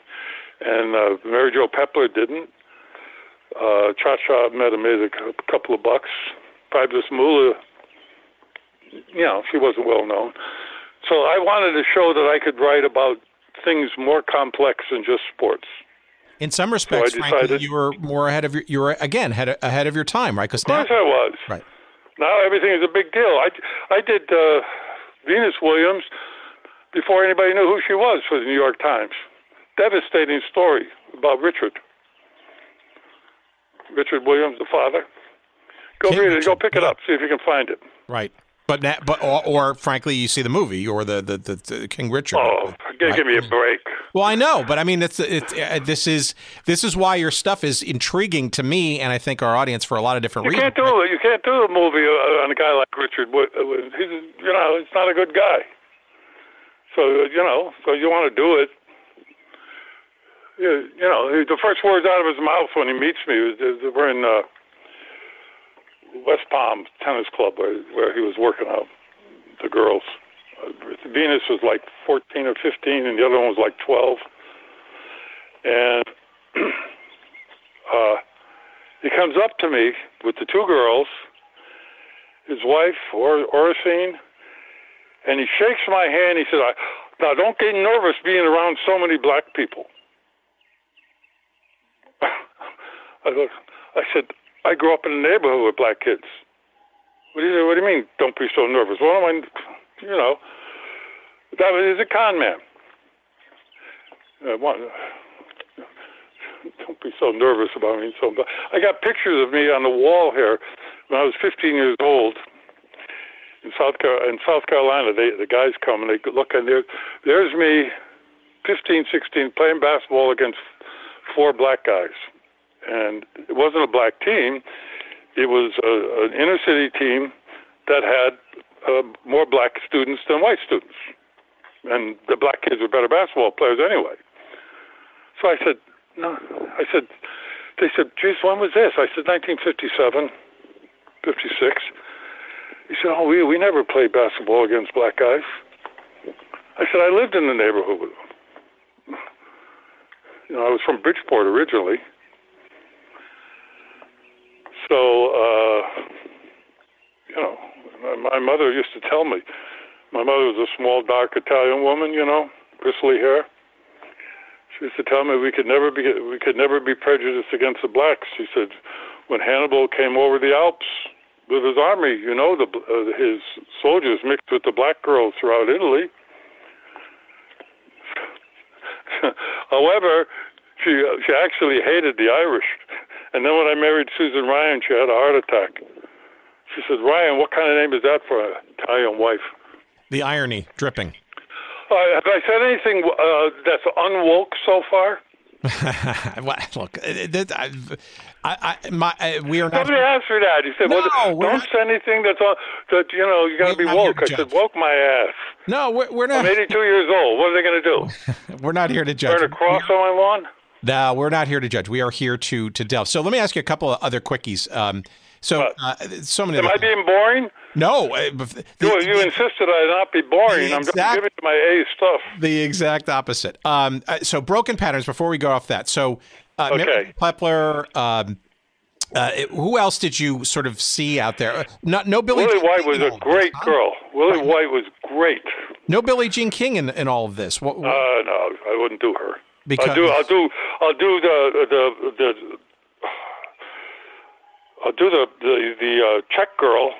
and uh, Mary Jo Peppler didn't. Uh, Cha Cha have made a couple of bucks. Fabulous Moolah, you know, she wasn't well known. So I wanted to show that I could write about things more complex than just sports. In some respects, so frankly, you were more ahead of your. You were again ahead ahead of your time, right? Because of course now, I was. Right. Now everything is a big deal. I I did uh, Venus Williams before anybody knew who she was for the New York Times. Devastating story about Richard. Richard Williams, the father. Go read it. Go pick it up. See if you can find it. Right. But but or, or frankly, you see the movie or the the, the, the King Richard. Oh, give, right? give me a break. Well, I know, but I mean, it's it's uh, this is this is why your stuff is intriguing to me, and I think our audience for a lot of different You reasons. can't do it. You can't do a movie uh, on a guy like Richard. Uh, He's, you know, he's not a good guy. So you know, so you want to do it. You, you know, the first words out of his mouth when he meets me was is we're in uh, West Palm Tennis Club where where he was working out the girls. Uh, Venus was like 14 or 15, and the other one was like 12. And uh, he comes up to me with the two girls, his wife, or Oracene, and he shakes my hand. He said, I, "Now don't get nervous being around so many black people." I look, I said, "I grew up in a neighborhood with black kids." What do you What do you mean? Don't be so nervous. Am I? You know, that was he's a con man. Uh, one, don't be so nervous about me. So I got pictures of me on the wall here when I was 15 years old in South Car- in South Carolina. They the guys come and they look and there there's me, 15, 16, playing basketball against four black guys, and it wasn't a black team. It was a, an inner city team that had uh, more black students than white students, and the black kids were better basketball players anyway. So I said, no. I said, they said, geez, when was this? I said, 1957, 56. He said, oh, we, we never played basketball against black guys. I said, I lived in the neighborhood with them. You know, I was from Bridgeport originally. So, uh, you know, my, mother used to tell me, my mother was a small, dark Italian woman, you know, bristly hair. She used to tell me we could never be we could never be prejudiced against the blacks. She said when Hannibal came over the Alps with his army, you know, the uh, his soldiers mixed with the black girls throughout Italy. However, she she actually hated the Irish. And then when I married Susan Ryan, she had a heart attack. She said, "Ryan, what kind of name is that for an Italian wife?" The irony dripping. Uh, have I said anything uh, that's unwoke so far? Well, Look, it- it- I, I, I, my, uh, we are not. Somebody asked me that. He said, No, well, don't not- say anything that's on, that, you know, you got to be woke. I said, woke my ass. No, we're, we're I'm not. 82 years old. What are they going to do? We're not here to judge. Burn a cross on my lawn? No, we're not here to judge. We are here to to delve. So let me ask you a couple of other quickies. Um, so uh, so many. Am I being boring? no, uh, bef- You, you insisted I not be boring. I'm just giving you my A stuff. the exact opposite. Um, uh, so broken patterns. Before we go off that, so uh, Okay. Mary Plepler. Um, uh, who else did you sort of see out there? Uh, Not no Billie. Willie Jean White was a great huh? girl. Willie White was great. No Billie Jean King in, in all of this. What, Uh, no, I wouldn't do her. Because- I'll do, I'll do, I'll do the the the. I'll do the the the uh, Czech girl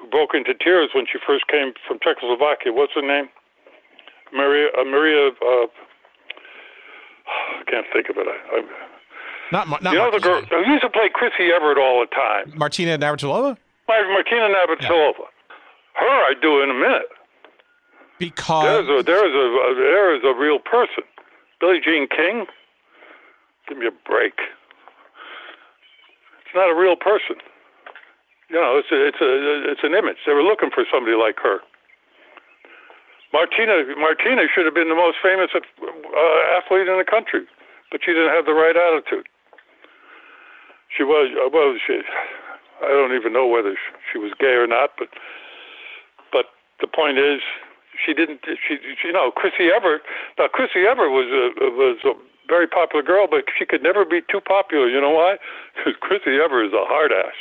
who broke into tears when she first came from Czechoslovakia. What's her name? Maria. Uh, Maria. Uh, I can't think of it. I, I, not not you know the girl who used to play Chrissy Everett all the time. Martina Navratilova Mar- Martina Navratilova. Her, I do in a minute. because There's a there is a there is a real person. Billie Jean King. Give me a break. It's not a real person. You know, it's a, it's a it's an image. They were looking for somebody like her. Martina Martina should have been the most famous uh, athlete in the country, but she didn't have the right attitude. She was uh, well, she. I don't even know whether she was gay or not, but but the point is, she didn't. She, you know, Chrissy Everett. Now, Chrissy Everett was a was a very popular girl, but she could never be too popular. You know why? Because Chrissy Everett is a hard ass.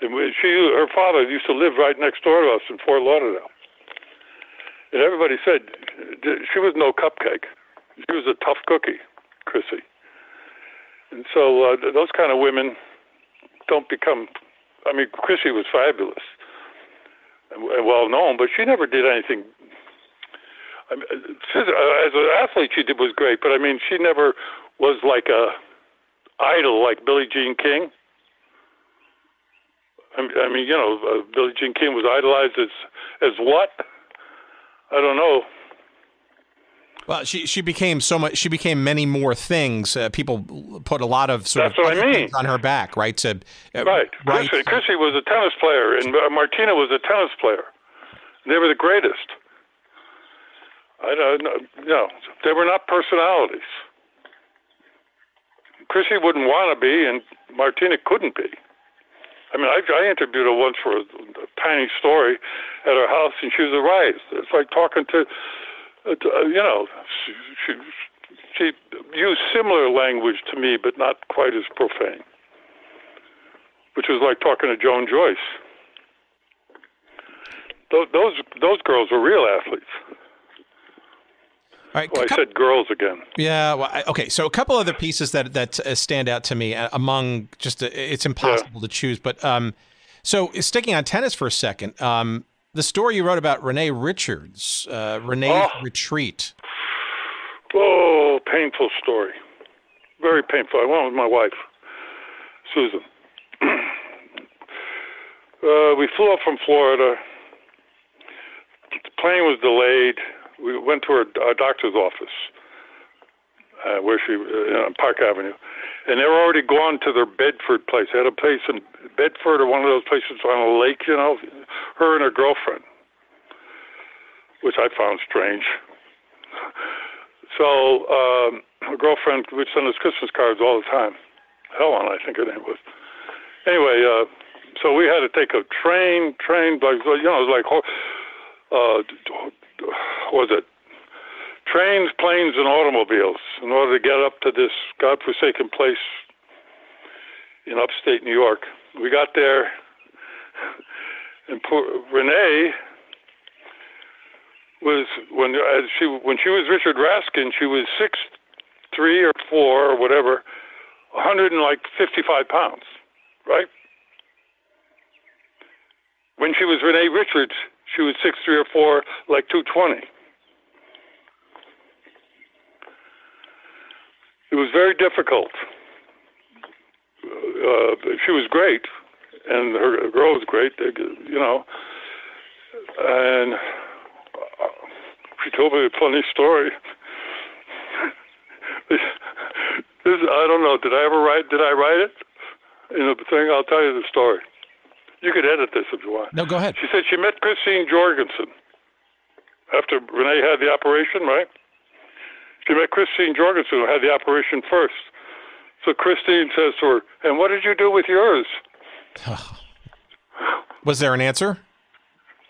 And she, her father used to live right next door to us in Fort Lauderdale. And everybody said she was no cupcake. She was a tough cookie, Chrissy. And so uh, those kind of women don't become. I mean, Chrissy was fabulous well known, but she never did anything. I mean, uh, as an athlete, she did was great, but I mean, she never was like a idol like Billie Jean King. I mean, you know, uh, Billie Jean King was idolized as as what? I don't know. Well, she she became so much. She became many more things. Uh, people put a lot of sort That's of what I mean. on her back, right? To uh, Right. right. Chrissy, Chrissy was a tennis player, and uh, Martina was a tennis player. They were the greatest. I don't know. No, they were not personalities. Chrissy wouldn't want to be, and Martina couldn't be. I mean, I, I interviewed her once for a, a tiny story at her house, and she was a riot. It's like talking to, you know, she, she, she used similar language to me, but not quite as profane which was like talking to Joan Joyce. Those those, those girls were real athletes. All right, Well, I cou- said girls again. Yeah. Well, I- okay. So a couple other pieces that that uh, stand out to me uh, among just uh, it's impossible to choose, but um, so sticking on tennis for a second, um, the story you wrote about Renee Richards, uh, Renee's Oh. retreat. Oh, painful story. Very painful. I went with my wife, Susan. uh, we flew up from Florida. The plane was delayed. We went to her, our doctor's office, uh, where she uh, Park Avenue, and they were already gone to their Bedford place. They had a place in Bedford or one of those places on a lake, you know. Her and her girlfriend, which I found strange. So um, her girlfriend would send us Christmas cards all the time. Helen, I think her name was. Anyway, uh, so we had to take a train, train, like you know, it was like, uh, was it trains, planes, and automobiles in order to get up to this godforsaken place in upstate New York. We got there, and Renee was when as she when she was Richard Raskind, she was six three or four or whatever, 155 pounds, right? When she was Renee Richards, she was six three or four, like 220. It was very difficult. Uh, she was great, and her, her girl was great. You know, and uh, she told me a funny story. this, I don't know. Did I ever write? Did I write it in the thing? I'll tell you the story. You could edit this if you want. No, go ahead. She said she met Christine Jorgensen after Renee had the operation, right? She met Christine Jorgensen, who had the operation first. So Christine says to her, "And what did you do with yours?" Was there an answer?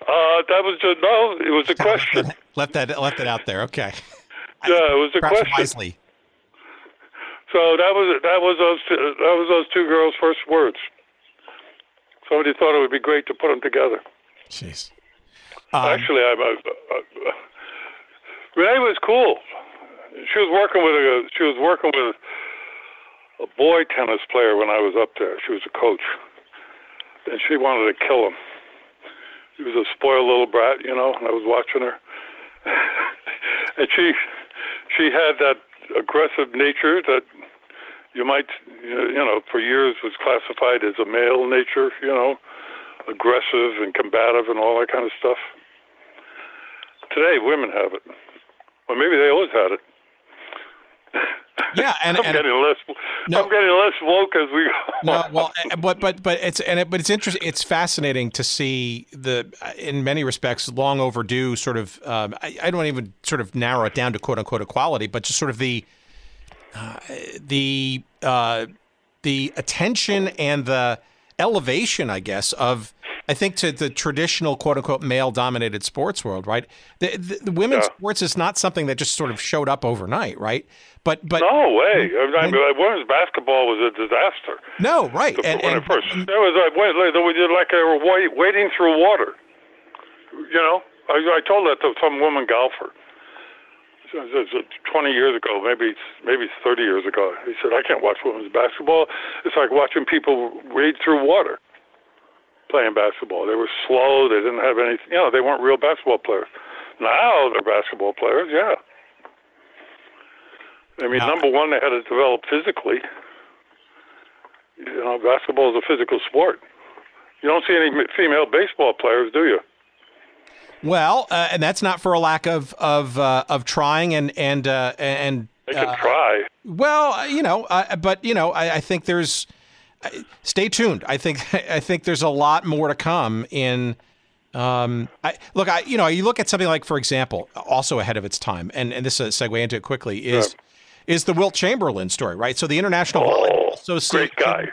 Uh, that was just no. It was a question. Left that left that out there. Okay. Yeah, it was a Perhaps question. wisely. So that was that was those two, that was those two girls' first words. Somebody thought it would be great to put them together. Jeez. Actually, uh, uh, uh, I, I, I, Renee was cool. She was working with a she was working with a boy tennis player when I was up there. She was a coach, and she wanted to kill him. He was a spoiled little brat, you know. And I was watching her, and she she had that aggressive nature that you might you know for years was classified as a male nature, you know, aggressive and combative and all that kind of stuff. Today, women have it. Well, maybe they always had it. Yeah, and, I'm and getting less. No. I'm getting less woke as we go. no, well, uh, but but but it's and it, but it's interesting. It's fascinating to see the, in many respects, long overdue sort of. Um, I, I don't even sort of narrow it down to quote unquote equality, but just sort of the, uh, the uh, the attention and the elevation, I guess, of I think to the traditional quote unquote male dominated sports world, right? The, the, the women's Yeah. sports is not something that just sort of showed up overnight, right? But but No way. I mean, women's basketball was a disaster. no, right? when it first, it was like they were like they were wait, wading through water. You know, I, I told that to some woman golfer. So- so- so Twenty years ago, maybe maybe thirty years ago. He said, "I can't watch women's basketball. It's like watching people wade through water playing basketball. They were slow. They didn't have any. You know, they weren't real basketball players. Now they're basketball players. Yeah. I mean, Now- number one, they had to develop physically. You know, basketball is a physical sport. You don't see any female baseball players, do you? Well, uh, and that's not for a lack of of uh, of trying and and uh, and. They can try. Well, you know, but you know, I, I think there's. Stay tuned. I think I think there's a lot more to come in. Um, I, look, I you know, you look at something like, for example, also ahead of its time, and and this is a segue into it quickly is is the Wilt Chamberlain story, right? So the International oh, Volleyball Association, great guy.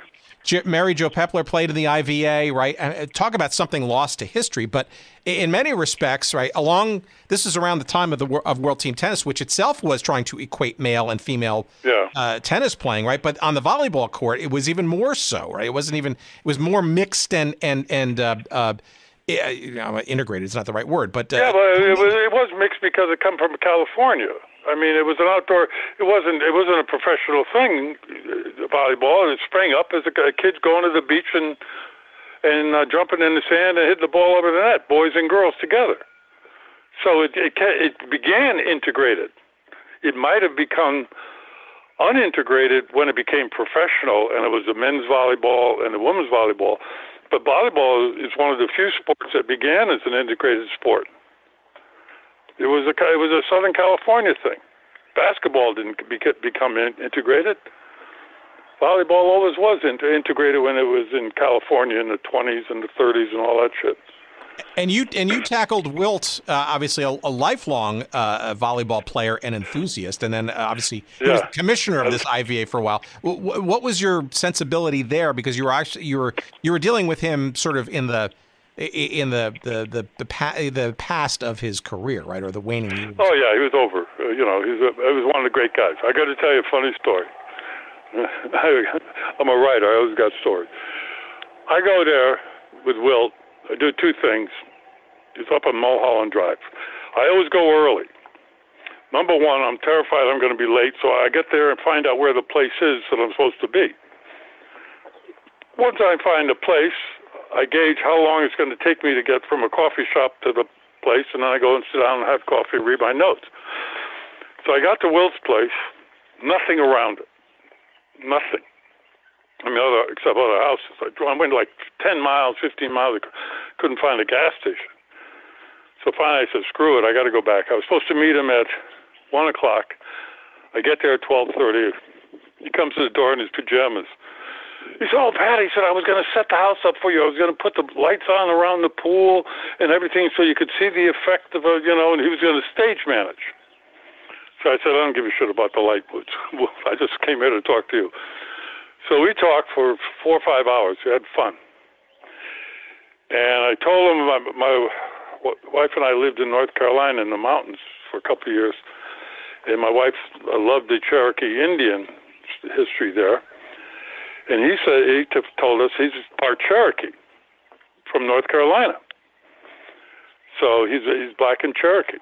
Mary Jo Peppler played in the IVA, right? And talk about something lost to history, but in many respects, right? Along this is around the time of the of World Team Tennis, which itself was trying to equate male and female yeah. uh, tennis playing, right? But on the volleyball court, it was even more so, right? It wasn't even it was more mixed and and and uh, uh, you know, integrated. It's not the right word, but uh, yeah, but it was, it was mixed because it come from California. I mean, it was an outdoor. It wasn't. It wasn't a professional thing, uh, volleyball. It sprang up as a, a kids going to the beach and and uh, jumping in the sand and hitting the ball over the net, boys and girls together. So it it, it began integrated. It might have become unintegrated when it became professional, and it was the men's volleyball and the women's volleyball. But volleyball is one of the few sports that began as an integrated sport. It was a it was a Southern California thing. Basketball didn't become integrated. Volleyball always was integrated when it was in California in the 20s and the 30s and all that shit. And you and you tackled Wilt, uh, obviously a, a lifelong uh, volleyball player and enthusiast, and then uh, obviously he yeah. was commissioner of this IVA for a while. W- what was your sensibility there? Because you were actually you were you were dealing with him sort of in the in the the the the, pa- the past of his career, right, or the waning years. Oh yeah, he was over. Uh, you know, he's a, he was one of the great guys. I got to tell you a funny story. I'm a writer. I always got stories. I go there with Wilt. I do two things. It's up on Mulholland Drive. I always go early. Number one, I'm terrified I'm going to be late, so I get there and find out where the place is that I'm supposed to be. Once I find a place, I gauge how long it's going to take me to get from a coffee shop to the place, and then I go and sit down and have coffee and read my notes. So I got to Will's place, nothing around it, nothing. I mean, other except other houses. I went like 10 miles, 15 miles. I couldn't find a gas station. So finally, I said, "Screw it! I got to go back." I was supposed to meet him at one o'clock. I get there at 12:30. He comes to the door in his pajamas. He said, "Oh, Pat," he said, "I was going to set the house up for you. I was going to put the lights on around the pool and everything, so you could see the effect of a, you know." And he was going to stage manage. So I said, "I don't give a shit about the light boots. I just came here to talk to you." So we talked for four or five hours. We had fun, and I told him my, my wife and I lived in North Carolina in the mountains for a couple of years, and my wife loved the Cherokee Indian history there and he said he told us he's part Cherokee from North Carolina. So he's he's black and Cherokee,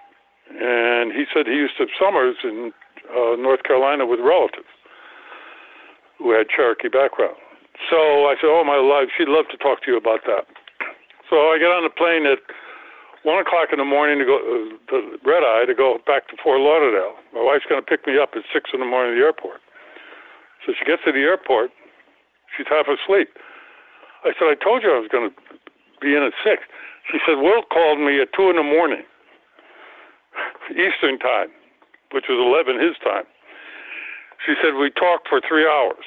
and he said he used to summers in uh, North Carolina with relatives who had Cherokee background. So I said, "Oh my life, she'd love to talk to you about that." So I get on the plane at one o'clock in the morning to go uh, the red eye to go back to Fort Lauderdale. My wife's going to pick me up at six in the morning at the airport. So she gets to the airport She's half asleep. I said, I told you I was going to be in at six. She said, Will called me at two in the morning, Eastern time, which was 11 his time. She said, We talked for three hours.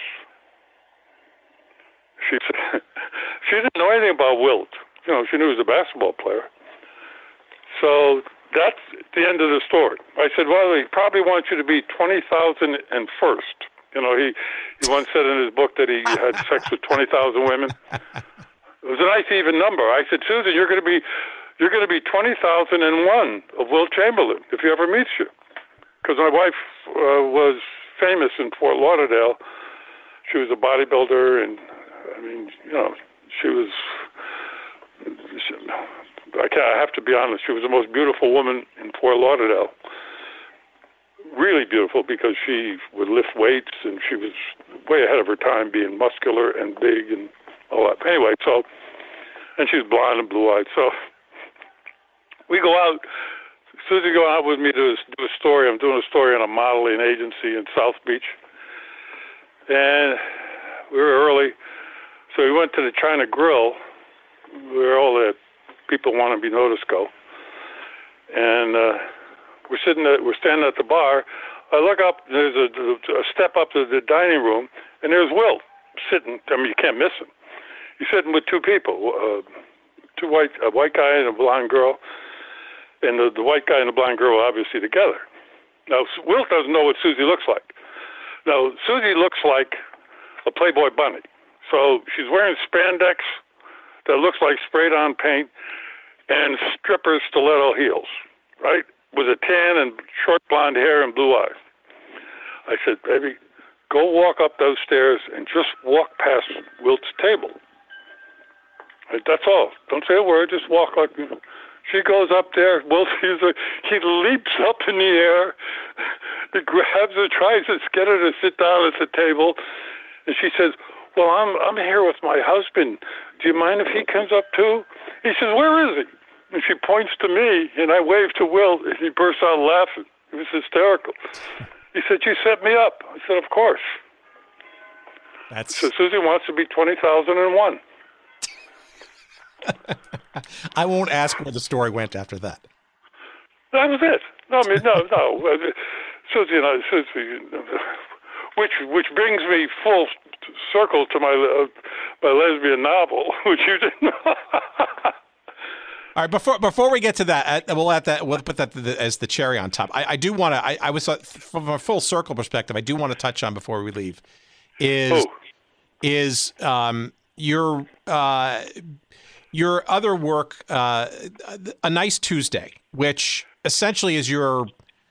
She said, she didn't know anything about Wilt. You know, she knew he was a basketball player. So that's the end of the story. I said, Well, he probably wants you to be 20,000 and first. You know, he he once said in his book that he had sex with twenty thousand women. It was a nice even number. I said, Susan, you're going to be you're going to be twenty thousand and one of Wilt Chamberlain if he ever meets you, because my wife uh, was famous in Fort Lauderdale. She was a bodybuilder, and I mean, you know, she was. She, I, can't, I have to be honest. She was the most beautiful woman in Fort Lauderdale really beautiful because she would lift weights and she was way ahead of her time being muscular and big and all that. Anyway, so and she's blonde and blue eyed. So we go out. Susie go out with me to do a story. I'm doing a story on a modeling agency in South Beach, and we were early, so we went to the China Grill where all the people want to be noticed go. And uh, we're sitting, at, we're standing at the bar. I look up. There's a, a step up to the dining room, and there's Will sitting. I mean, you can't miss him. He's sitting with two people, uh, two white, a white guy and a blonde girl, and the, the white guy and the blonde girl are obviously together. Now, Will doesn't know what Susie looks like. Now, Susie looks like a Playboy bunny. So she's wearing spandex that looks like sprayed on paint and stripper stiletto heels, right? With a tan and short blonde hair and blue eyes. I said, baby, go walk up those stairs and just walk past Wilt's table. That's all. Don't say a word. Just walk like. She goes up there. Will sees her. He leaps up in the air. He grabs her, tries to get her to sit down at the table, and she says, "Well, I'm I'm here with my husband. Do you mind if he comes up too?" He says, "Where is he?" And she points to me, and I wave to Will, and he bursts out laughing. It was hysterical. He said, "You set me up." I said, "Of course." That's So Susie wants to be twenty thousand and one. I won't ask where the story went after that. That was it. No, I mean, no, no. Susie and I, Susie, which which brings me full circle to my uh, my lesbian novel, which you didn't. All right, before before we get to that, uh, we'll let that we'll put that the, as the cherry on top. I, I do want to. I, I was uh, from a full circle perspective. I do want to touch on before we leave is Who? is um, your uh, your other work, uh, a nice Tuesday, which essentially is your,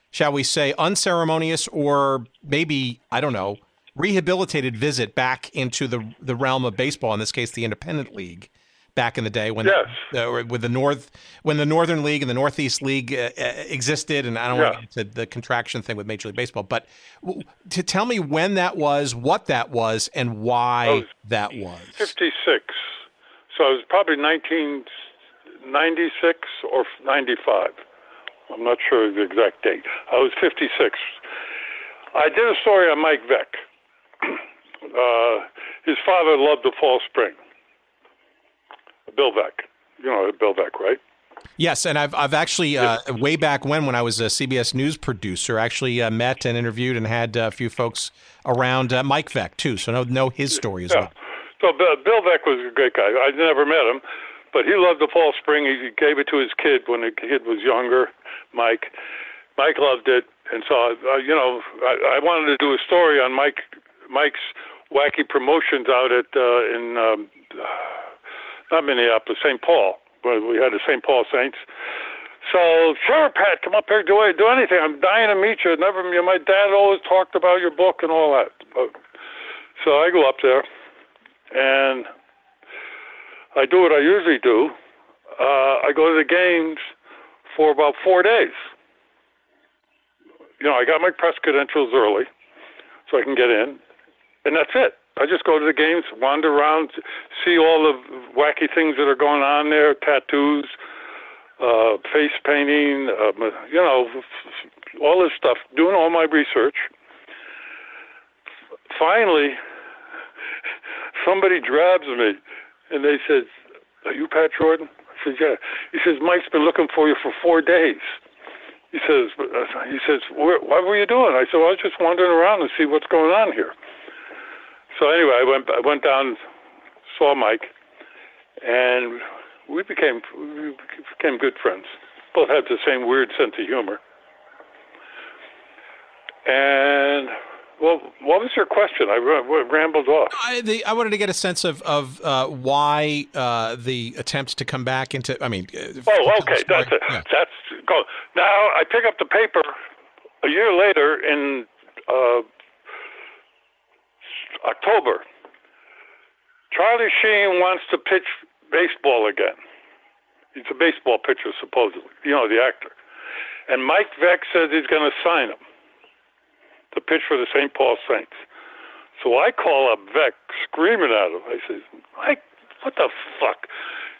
shall we say, unceremonious or maybe I don't know, rehabilitated visit back into the the realm of baseball. In this case, the independent league. Back in the day when Yes. uh, with the North, when the Northern League and the Northeast League uh, uh, existed, and I don't want to get into the contraction thing with Major League Baseball, but w- to tell me when that was, what that was, and why Oh, that was. 56. So it was probably 1996 or 95. I'm not sure the exact date. I was 56. I did a story on Mike Veeck. uh, his father loved the false spring. Bill Veeck. You know Bill Veeck, right? Yes, and I've I've actually uh, way back when when I was a CBS News producer, actually uh, met and interviewed and had uh, a few folks around uh, Mike Veeck too, so know know his story as Yeah. well. So Bill, Bill Veeck was a great guy. I never met him, but he loved the false spring. He gave it to his kid when the kid was younger, Mike. Mike loved it, and so uh, you know, I, I wanted to do a story on Mike, Mike's wacky promotions out at uh, in um, not Minneapolis, St. Paul, where we had the St. Paul Saints. So sure, Pat, come up here, do do anything. I'm dying to meet you. Never, my dad always talked about your book and all that. So I go up there and I do what I usually do. Uh, I go to the games for about four days. You know, I got my press credentials early, so I can get in, and that's it. I just go to the games, wander around, see all the wacky things that are going on there, tattoos, uh, face painting, uh, you know, all this stuff, doing all my research. Finally, somebody grabs me and they said, Are you Pat Jordan? I said, Yeah. He says, Mike's been looking for you for four days. He says, uh, he says, what were you doing? I said, well, I was just wandering around to see what's going on here. So anyway, I went, I went down, saw Mike, and we became we became good friends. Both had the same weird sense of humor. And well, what was your question? I rambled off. I, the, I wanted to get a sense of of uh, why uh, the attempts to come back into. I mean, uh, Oh, okay, that's it. Yeah. That's go. Now I pick up the paper a year later in uh, October. Charlie Sheen wants to pitch baseball again. He's a baseball pitcher, supposedly. You know, the actor. And Mike Veeck says he's going to sign him to pitch for the St. Paul Saints. So I call up Veeck, screaming at him. I says, Mike, what the fuck?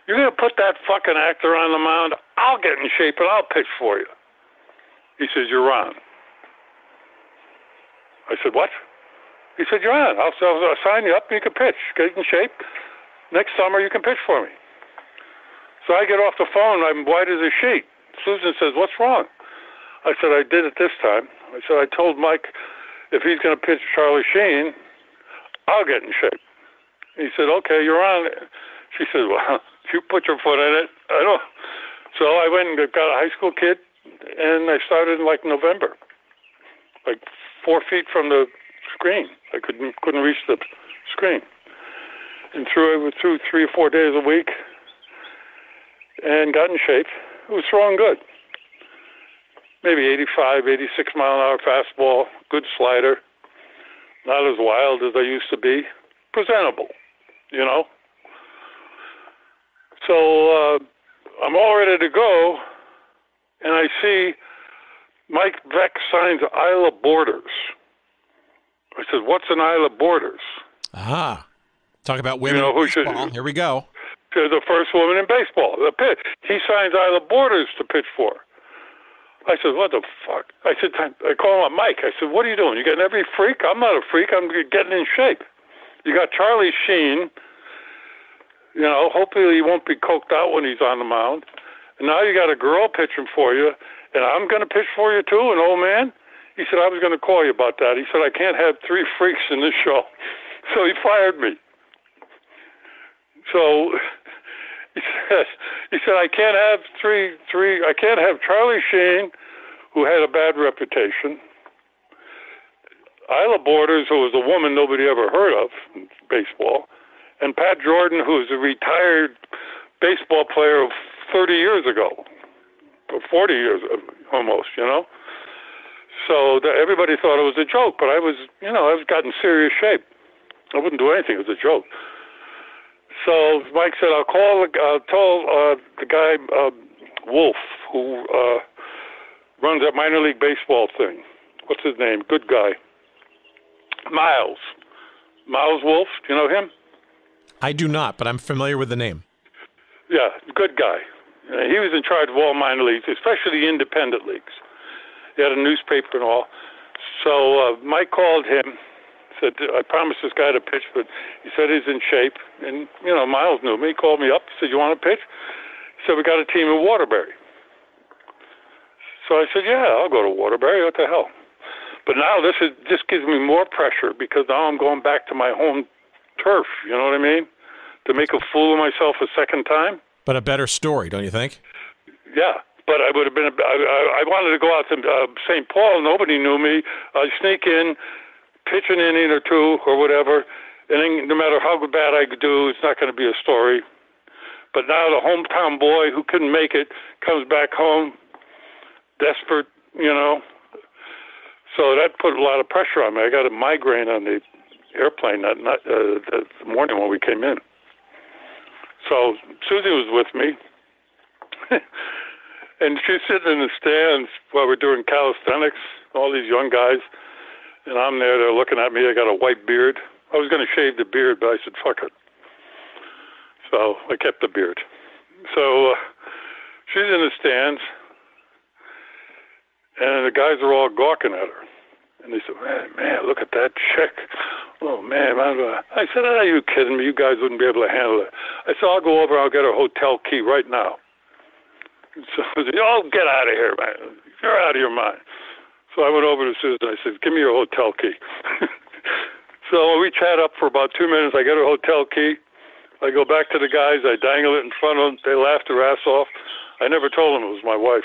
You're going to put that fucking actor on the mound? I'll get in shape and I'll pitch for you. He says, You're on. I said, What? He said, You're on. I'll, I'll sign you up and you can pitch. Get in shape. Next summer, you can pitch for me. So I get off the phone. I'm white as a sheet. Susan says, "What's wrong?" I said, "I did it this time." I said, "I told Mike if he's going to pitch Charlie Sheen, I'll get in shape." He said, "Okay, you're on." She said, "Well, you put your foot in it. I don't." So I went and got a high school kid, and I started in like November, like four feet from the screen. I couldn't couldn't reach the screen, and threw it through three or four days a week, and got in shape. It was throwing good. Maybe 85, 86 mile an hour fastball, good slider, not as wild as I used to be, presentable, you know. So uh, I'm all ready to go, and I see Mike Veeck signs Ila Borders. I said, "What's an Ila Borders?" Ah, talk about women. You know, who baseball. should- Here we go. the first woman in baseball. The pitch. He signs Ila Borders to pitch for. I said, "What the fuck?" I said, "I call him up, Mike." I said, "What are you doing? You getting every freak? I'm not a freak. I'm getting in shape." You got Charlie Sheen. You know, hopefully he won't be coked out when he's on the mound. And now you got a girl pitching for you, and I'm going to pitch for you too, an old man. He said, "I was going to call you about that." He said, "I can't have three freaks in this show," so he fired me. So he said, he said, I can't have three, three, I can't have Charlie Sheen, who had a bad reputation, Ila Borders, who was a woman nobody ever heard of in baseball, and Pat Jordan, who was a retired baseball player of 30 years ago, or 40 years almost, you know. So that everybody thought it was a joke, but I was, you know, I was got in serious shape. I wouldn't do anything; it was a joke. So Mike said, "I'll call. I'll tell uh, the guy uh, Wolff, who uh, runs that minor league baseball thing. What's his name? Good guy. Miles. Miles Wolff. Do you know him? I do not, but I'm familiar with the name. Yeah, good guy. Uh, he was in charge of all minor leagues, especially the independent leagues. He had a newspaper and all. So uh, Mike called him, said, I promised this guy to pitch, but he said he's in shape. And, you know, Miles knew me. He called me up, said, You want to pitch? He said, We got a team in Waterbury. So I said, Yeah, I'll go to Waterbury. What the hell? But now this is this gives me more pressure because now I'm going back to my home turf. You know what I mean? To make a fool of myself a second time. But a better story, don't you think? Yeah, but I would have been. I, I, wanted to go out to uh, St. Paul. Nobody knew me. I sneak in, pitch an inning or two or whatever, and then no matter how bad I could do, it's not going to be a story. But now the hometown boy who couldn't make it comes back home, desperate, you know. So that put a lot of pressure on me. I got a migraine on the airplane that night, uh, that morning when we came in. So Susie was with me, and she's sitting in the stands while we're doing calisthenics. All these young guys, and I'm there. They're looking at me. I got a white beard. I was going to shave the beard, but I said, "Fuck it." So I kept the beard. So uh, she's in the stands, and the guys are all gawking at her. And they said, man, man, look at that chick. Oh, man. I said, are you kidding me? You guys wouldn't be able to handle it. I said, I'll go over. I'll get her hotel key right now. So I said, oh, get out of here, man. You're out of your mind. So I went over to Susan. I said, give me your hotel key. so we chat up for about two minutes. I get her hotel key. I go back to the guys. I dangle it in front of them. They laugh their ass off. I never told them it was my wife.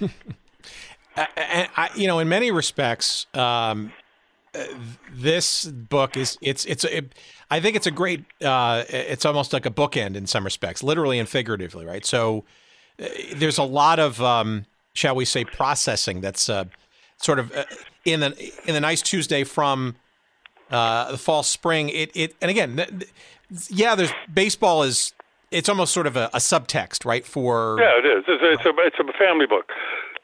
and I, you know, in many respects, um, this book is it's it's it, I think it's a great. Uh, it's almost like a bookend in some respects, literally and figuratively, right? So uh, there's a lot of, um, shall we say, processing that's uh, sort of uh, in the in the nice Tuesday from uh, the false spring. It it and again, th- th- yeah, there's baseball is. It's almost sort of a, a subtext, right? For Yeah, it is. It's, it's a it's a family book.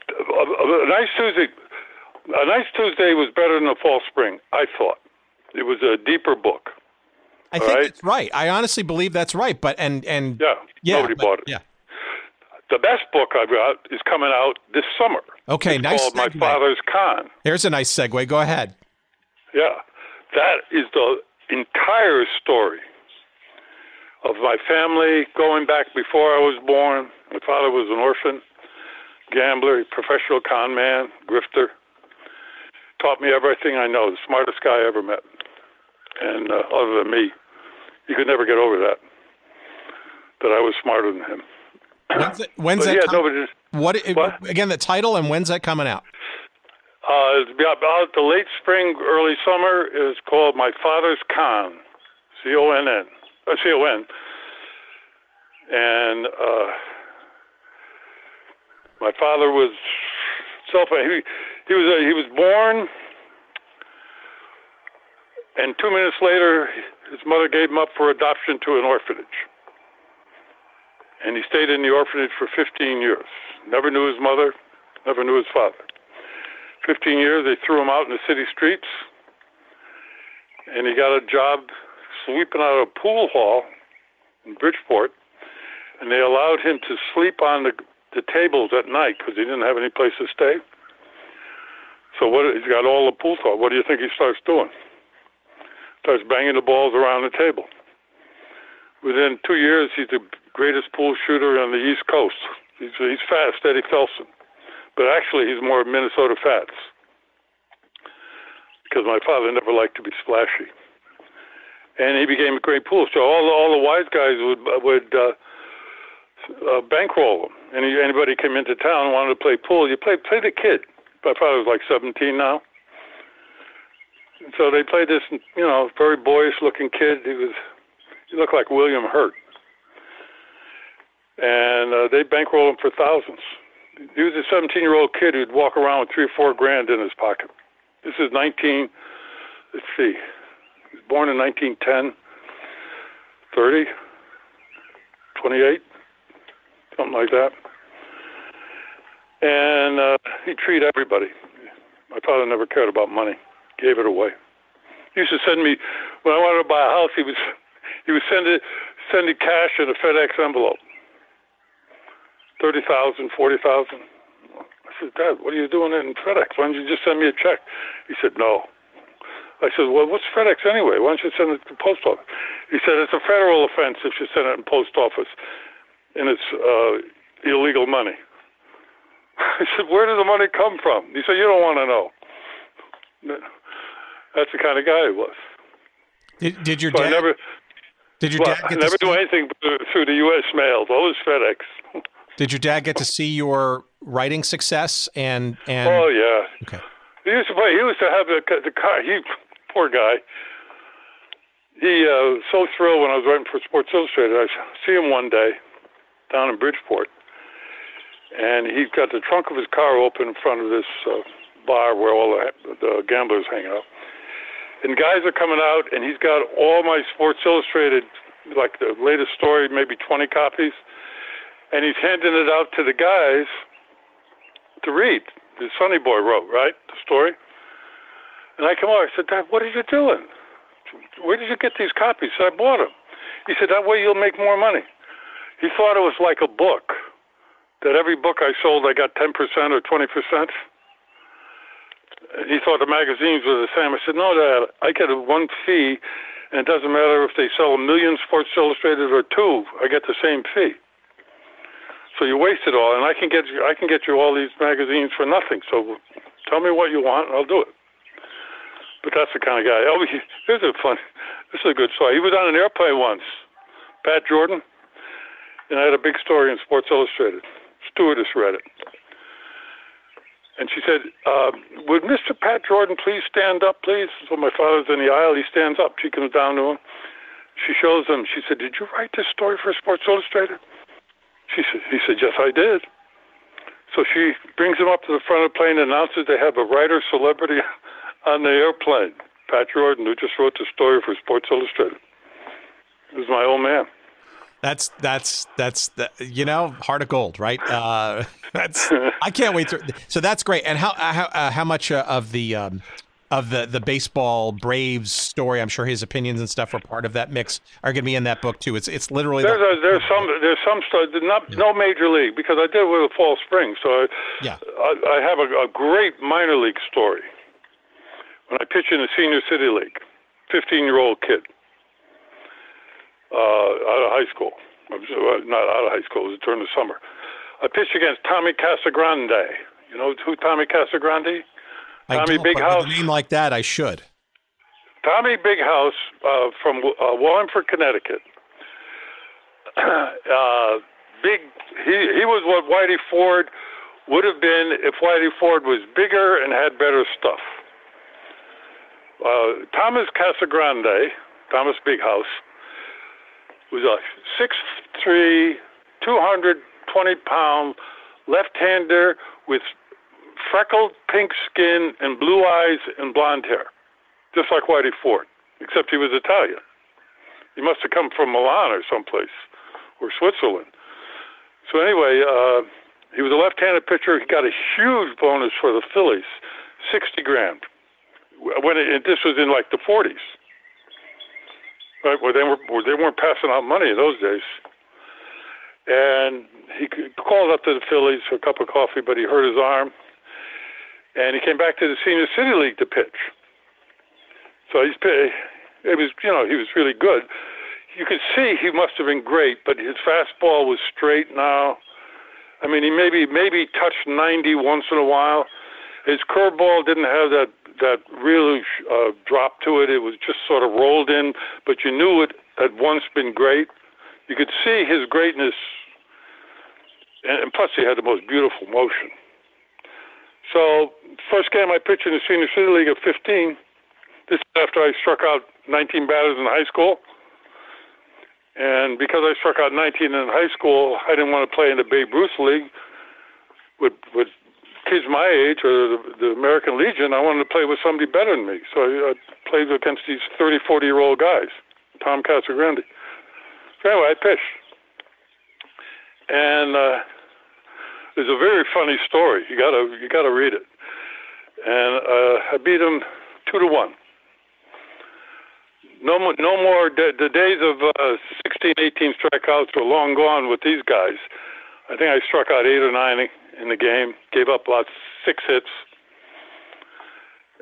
A, a nice Tuesday. A nice Tuesday was better than a false spring. I thought it was a deeper book. I think right. that's right. I honestly believe that's right. But and and Yeah, yeah, nobody but- bought it. Yeah. The best book I've got is coming out this summer. Okay, it's nice called My. Father's Con. Here's a nice segue. Go ahead. Yeah, that is the entire story of my family going back before I was born. My father was an orphan, gambler, professional con man, grifter. Taught me everything I know, the smartest guy I ever met. And uh, other than me, you could never get over that, that I was smarter than him. When's, it, when's that? yeah, com- nobody just, what, what? Again, the title and when's that coming out? Uh, it's about the late spring, early summer. is called My Father's Con, C O N N, uh, C O N. And uh, my father was self. He he was uh, he was born, and two minutes later, his mother gave him up for adoption to an orphanage. And he stayed in the orphanage for 15 years. Never knew his mother, never knew his father. 15 years, they threw him out in the city streets, and he got a job sweeping out a pool hall in Bridgeport, and they allowed him to sleep on the, the tables at night because he didn't have any place to stay. So what? He's got all the pool hall. What do you think he starts doing? Starts banging the balls around the table. Within two years, he's the greatest pool shooter on the East Coast. He's, he's fast, Eddie Felson but actually he's more Minnesota Fats because my father never liked to be splashy, and he became a great pool. So all the, all the wise guys would would uh, uh, bankroll him. Any anybody came into town and wanted to play pool, you play play the kid. My father was like 17 now. And so they played this, you know, very boyish-looking kid. He was, he looked like William Hurt, and uh, they bankrolled him for thousands he was a 17 year old kid who'd walk around with three or four grand in his pocket. This is 19, let's see, he was born in 1910, 30, 28, something like that. And uh, he treated everybody. My father never cared about money, gave it away. He used to send me, when I wanted to buy a house, he was, he would send it, send me cash in a FedEx envelope thirty thousand, forty thousand. I said, Dad, what are you doing in FedEx? Why don't you just send me a check? He said, No. I said, Well, what's FedEx anyway? Why don't you send it to the post office? He said, It's a federal offense if you send it in post office, and it's uh, illegal money. I said, Where did the money come from? He said, You don't want to know. That's the kind of guy he was. Did, did your so dad? I never, did your well, dad I never do anything through the U.S. mail. Always FedEx. Did your dad get to see your writing success and and? Oh yeah. Okay. He used to play. He used to have the the car. He poor guy. He uh, was so thrilled when I was writing for Sports Illustrated. I see him one day down in Bridgeport, and he's got the trunk of his car open in front of this uh, bar where all the, the gamblers hang out. And guys are coming out, and he's got all my Sports Illustrated, like the latest story, maybe 20 copies and he's handing it out to the guys to read. The Sonny Boy wrote, right, the story. And I come over. I said, Dad, what are you doing? Where did you get these copies? I, bought them. He said, that way you'll make more money. He thought it was like a book, that every book I sold I got 10% or 20%. He thought the magazines were the same. I said, no, Dad, I get one fee, and it doesn't matter if they sell a million Sports Illustrated or two, I get the same fee. So you waste it all, and I can get you, I can get you all these magazines for nothing. So tell me what you want, and I'll do it. But that's the kind of guy. Oh, he, here's a fun. This is a good story. He was on an airplane once, Pat Jordan, and I had a big story in Sports Illustrated. Stewardess read it, and she said, uh, "Would Mr. Pat Jordan please stand up, please?" So my father's in the aisle. He stands up. She comes down to him. She shows him. She said, "Did you write this story for Sports Illustrated?" She said, he said, yes, I did. So she brings him up to the front of the plane and announces they have a writer celebrity on the airplane, Pat Jordan, who just wrote the story for Sports Illustrated. It was my old man. That's that's that's the, you know heart of gold, right? Uh, that's I can't wait to. So that's great. And how how uh, how much uh, of the um, of the the baseball Braves story. I'm sure his opinions and stuff were part of that mix. Are going to be in that book too. It's it's literally there's the, a, there's some there's some stuff not yeah. no major league because I did it with a False Spring, so I, yeah I, I have a, a great minor league story when I pitched in the Senior City League, 15 year old kid, uh, out of high school. Not out of high school. It was during the summer. I pitched against Tommy Casagrande. You know who Tommy Casagrande? I Tommy don't, Big but with House. a name like that, I should. Tommy Big House uh, from uh, Wallingford, Connecticut. uh, big. He he was what Whitey Ford would have been if Whitey Ford was bigger and had better stuff. Uh, Thomas Casagrande, Thomas Big House, was a six three, two hundred twenty pound left-hander with freckled pink skin and blue eyes and blonde hair just like Whitey Ford, except he was Italian. He must have come from Milan or someplace, or Switzerland. So anyway, uh, he was a left-handed pitcher. He got a huge bonus for the Phillies, sixty grand. When it, this was in like the forties, right? Where they were they weren't passing out money in those days. And he called up to the Phillies for a cup of coffee, but he hurt his arm, and he came back to the Senior City League to pitch. So he's it was you know he was really good. You could see he must have been great, but his fastball was straight now. I mean, he maybe maybe touched 90 once in a while. His curveball didn't have that that real uh, drop to it. It was just sort of rolled in, but you knew it had once been great. You could see his greatness, and, and plus he had the most beautiful motion. So first game I pitched in the Senior City League at 15. This is after I struck out 19 batters in high school. And because I struck out 19 in high school, I didn't want to play in the Babe Ruth League with with kids my age or the, the American Legion. I wanted to play with somebody better than me. So I, played against these 30, 40 year old guys, Tom Casagrande. So anyway, I pitched. And uh, there's a very funny story. You gotta you gotta read it. And uh, I beat him two to one no more, no more. The, the days of uh, 16, 18 strikeouts are long gone with these guys. I think I struck out eight or nine in the game, gave up about six hits.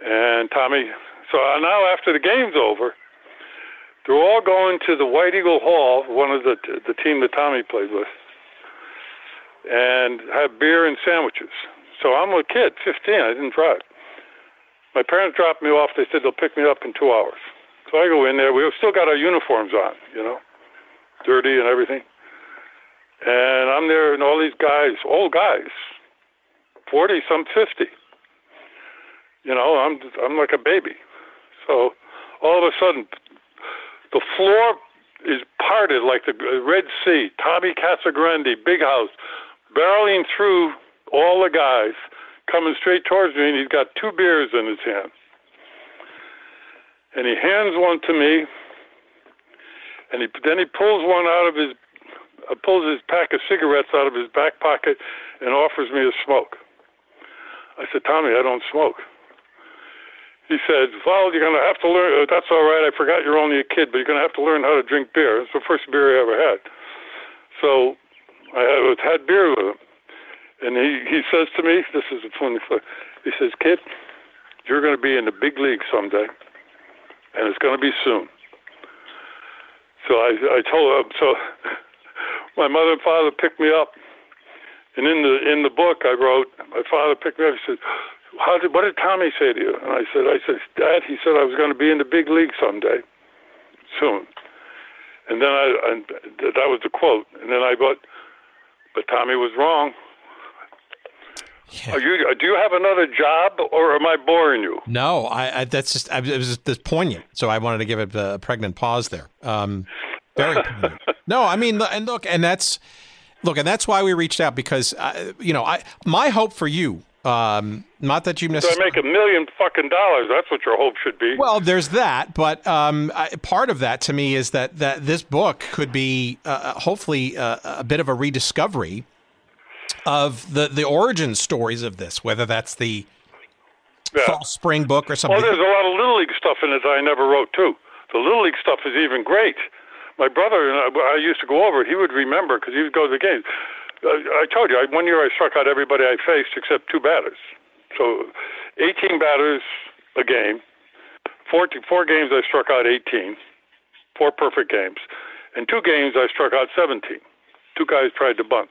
And Tommy, so now after the game's over, they're all going to the White Eagle Hall, one of the the team that Tommy played with, and have beer and sandwiches. So I'm a kid, 15. I didn't drive. My parents dropped me off. They said they'll pick me up in two hours. So I go in there. We've still got our uniforms on, you know, dirty and everything. And I'm there, and all these guys, old guys, forty, some fifty. You know, I'm I'm like a baby. So all of a sudden, the floor is parted like the Red Sea. Tommy Casagrande, big house, barreling through all the guys, coming straight towards me, and he's got two beers in his hand and he hands one to me, and he then he pulls one out of his pulls his pack of cigarettes out of his back pocket and offers me a smoke. I said, Tommy, I don't smoke. He said, Well, you're going to have to learn. Uh, that's all right. I forgot you're only a kid, but you're going to have to learn how to drink beer. It's the first beer I ever had. So I had, beer with him. And he, he says to me, This is a funny. He says, Kid, you're going to be in the big league someday and it's going to be soon. So I, I told him. So my mother and father picked me up, and in the in the book I wrote, my father picked me up. He said, "How did what did Tommy say to you?" And I said, "I said, Dad, he said I was going to be in the big league someday, soon." And then I and that was the quote. And then I thought, but Tommy was wrong. Yeah. Are you, do you have another job, or am I boring you? No, I, I that's just I, it was just poignant, so I wanted to give it a pregnant pause there. Um, very poignant. no, I mean, and look, and that's look, and that's why we reached out because uh, you know, I my hope for you, um, not that you So I make a million fucking dollars. That's what your hope should be. Well, there's that, but um, I, part of that to me is that that this book could be uh, hopefully uh, a bit of a rediscovery of the the origin stories of this, whether that's the Yeah. false spring book or something. Well, there's a lot of little league stuff in it that I never wrote too. The little league stuff is even great. My brother and I, I used to go over. He would remember because he would go to the games. Uh, I told you, I, one year I struck out everybody I faced except two batters. So, 18 batters a game. Four, four games I struck out 18. Four perfect games. In two games, I struck out 17. Two guys tried to bunt.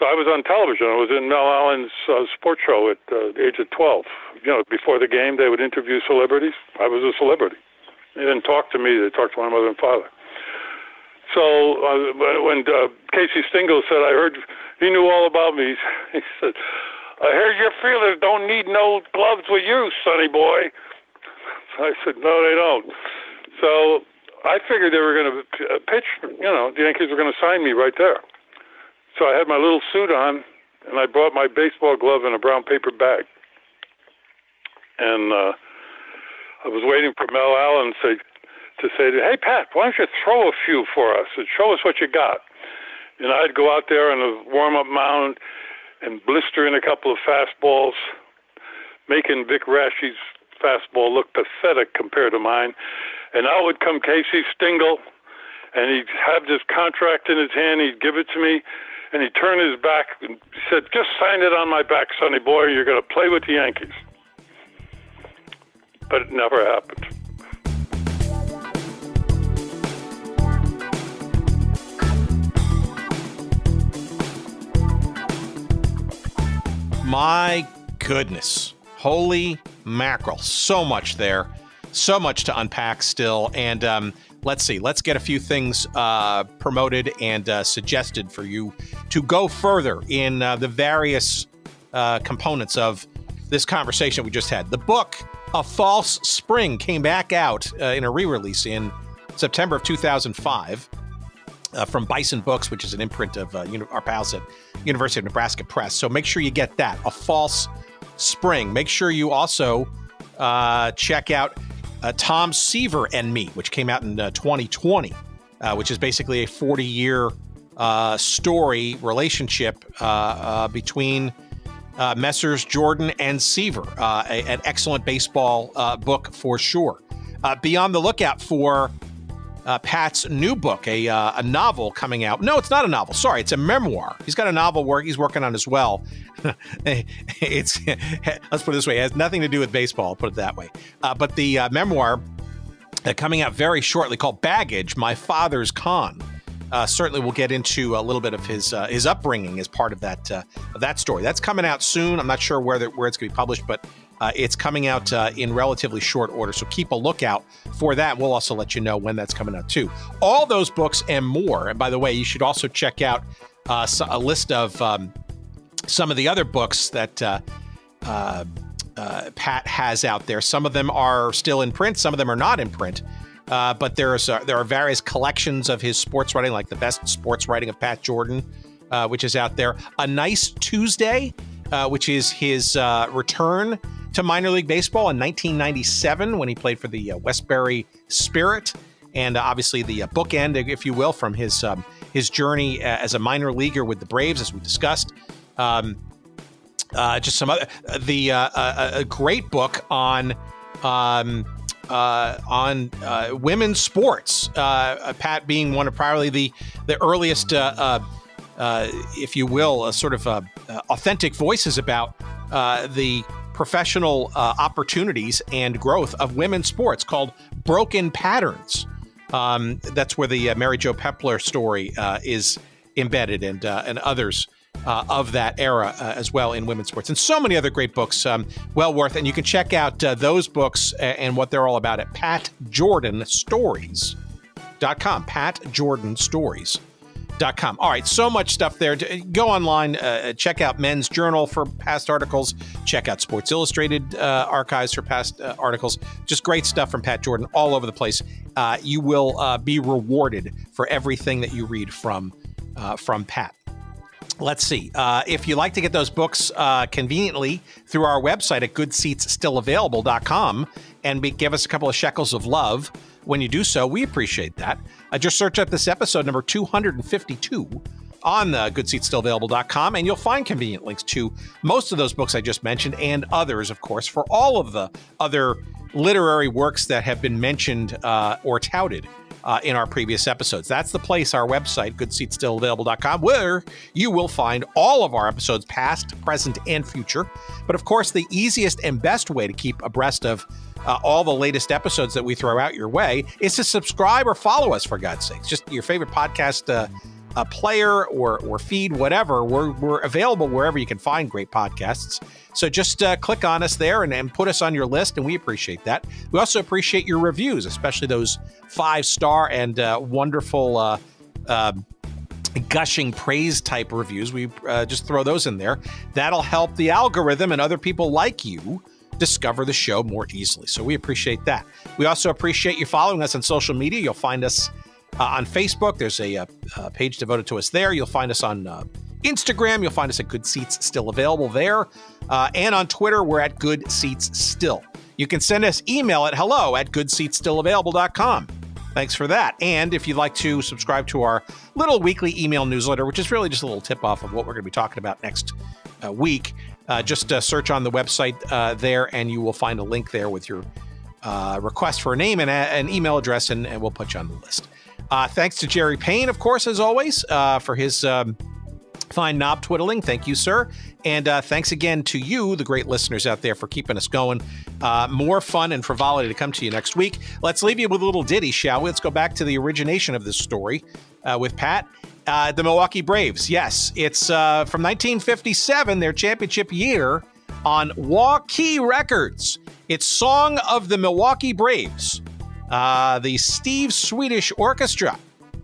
So I was on television. I was in Mel Allen's uh, sports show at uh, the age of 12. You know, before the game, they would interview celebrities. I was a celebrity. They didn't talk to me. They talked to my mother and father. So uh, when uh, Casey Stengel said, I heard he knew all about me, he said, I heard your fielders don't need no gloves with you, sonny boy. I said, no, they don't. So I figured they were going to uh, pitch, you know, the Yankees were going to sign me right there. So I had my little suit on, and I brought my baseball glove in a brown paper bag. And uh, I was waiting for Mel Allen to say, to say, hey, Pat, why don't you throw a few for us and show us what you got? And I'd go out there on the warm-up mound and blister in a couple of fastballs, making Vic Raschi's fastball look pathetic compared to mine. And out would come Casey Stengel, and he'd have this contract in his hand. He'd give it to me, and he'd turn his back and said, "Just sign it on my back, sonny boy. You're going to play with the Yankees." But it never happened. My goodness. Holy mackerel. So much there. So much to unpack still. And um, let's see. Let's get a few things uh, promoted and uh, suggested for you to go further in uh, the various uh, components of this conversation we just had. The book, A False Spring, came back out uh, in a re release in September of 2005 uh, from Bison Books, which is an imprint of uh, our pals at University of Nebraska Press. So make sure you get that. A False Spring. Make sure you also uh, check out uh, Tom Seaver and Me, which came out in 2020, uh, which is basically a 40 year story relationship between. Uh, Messrs. Jordan and Seaver, uh, a, an excellent baseball uh, book for sure. be on the lookout for uh, Pat's new book, a, uh, a novel coming out. No, it's not a novel. Sorry, it's a memoir. He's got a novel work he's working on as well. it's let's put it this way: it has nothing to do with baseball. I'll put it that way. Uh, but the uh, memoir uh, coming out very shortly, called "Baggage: My Father's Con." Uh, certainly, we'll get into a little bit of his his upbringing as part of that of that story. That's coming out soon. I'm not sure where the, where it's going to be published, but uh, it's coming out uh, in relatively short order, so keep a lookout for that. We'll also let you know when that's coming out too. All those books and more. And by the way, you should also check out uh, a list of um, some of the other books that uh, uh, uh, Pat has out there. Some of them are still in print, some of them are not in print. But there's there are various collections of his sports writing, like the best sports writing of Pat Jordan, which is out there. A nice Tuesday, which is his return to minor league baseball in 1997 when he played for the uh, Waterbury Spirit, and uh, obviously the uh, bookend, if you will, from his um, his journey uh, as a minor leaguer with the Braves, as we discussed. Um, uh, just some other the a great book on. Um, uh, on uh, women's sports. Uh, Pat being one of probably the the earliest, if you will, a sort of authentic voices about the professional uh, opportunities and growth of women's sports called Broken Patterns. Um, that's where the uh, Mary Jo Peppler story uh, is embedded, and uh, and others. Uh, of that era uh, as well in women's sports, and so many other great books, um, well worth. And you can check out those books and what they're all about at patjordanstories.com. Pat Jordan Stories Com. All right, so much stuff there. Go online, uh, check out Men's Journal for past articles, check out Sports Illustrated uh, archives for past uh, articles. Just great stuff from Pat Jordan all over the place. Uh, you will uh, be rewarded for everything that you read from uh, from Pat. Let's see. Uh, if you'd like to get those books uh, conveniently through our website at goodseatsstillavailable.com and be, give us a couple of shekels of love when you do so, we appreciate that. Uh, just search up this episode number 252 on uh, goodseatsstillavailable.com and you'll find convenient links to most of those books I just mentioned and others, of course, for all of the other literary works that have been mentioned uh, or touted uh, in our previous episodes. That's the place, our website, goodseatsstillavailable.com, where you will find all of our episodes, past, present, and future. But of course, the easiest and best way to keep abreast of uh, all the latest episodes that we throw out your way is to subscribe or follow us, for God's sakes. Just your favorite podcast. Uh, a player or or feed, whatever, we're, we're available wherever you can find great podcasts. So just uh, click on us there and, and put us on your list, and we appreciate that. We also appreciate your reviews, especially those five star and uh, wonderful. Uh, uh gushing praise type reviews. We uh, just throw those in there. That'll help the algorithm and other people like you discover the show more easily. So we appreciate that. We also appreciate you following us on social media. You'll find us uh, on Facebook. There's a, a, uh, a, page devoted to us there. You'll find us on uh, Instagram. You'll find us at Good Seats Still available there. Uh, and on Twitter, we're at Good Seats Still. You can send us email at hello at goodseatsstillavailable.com. Thanks for that. And if you'd like to subscribe to our little weekly email newsletter, which is really just a little tip off of what we're going to be talking about next uh, week, uh, just uh, search on the website uh, there and you will find a link there with your uh, request for a name and a, an email address, and, and, we'll put you on the list. Uh, thanks to Jerry Payne, of course, as always, for his um, fine knob twiddling. Thank you, sir. And uh, thanks again to you, the great listeners out there, for keeping us going. Uh, more fun and frivolity to come to you next week. Let's leave you with a little ditty, shall we? Let's go back to the origination of this story uh, with Pat. Uh, the Milwaukee Braves. Yes, it's uh, from 1957, their championship year on Waukee Records. It's Song of the Milwaukee Braves uh, the Steve Swedish Orchestra,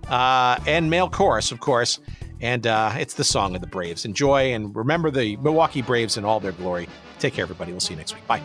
uh, and male chorus, of course. And uh, it's the song of the Braves. Enjoy and remember the Milwaukee Braves in all their glory. Take care, everybody. We'll see you next week. Bye.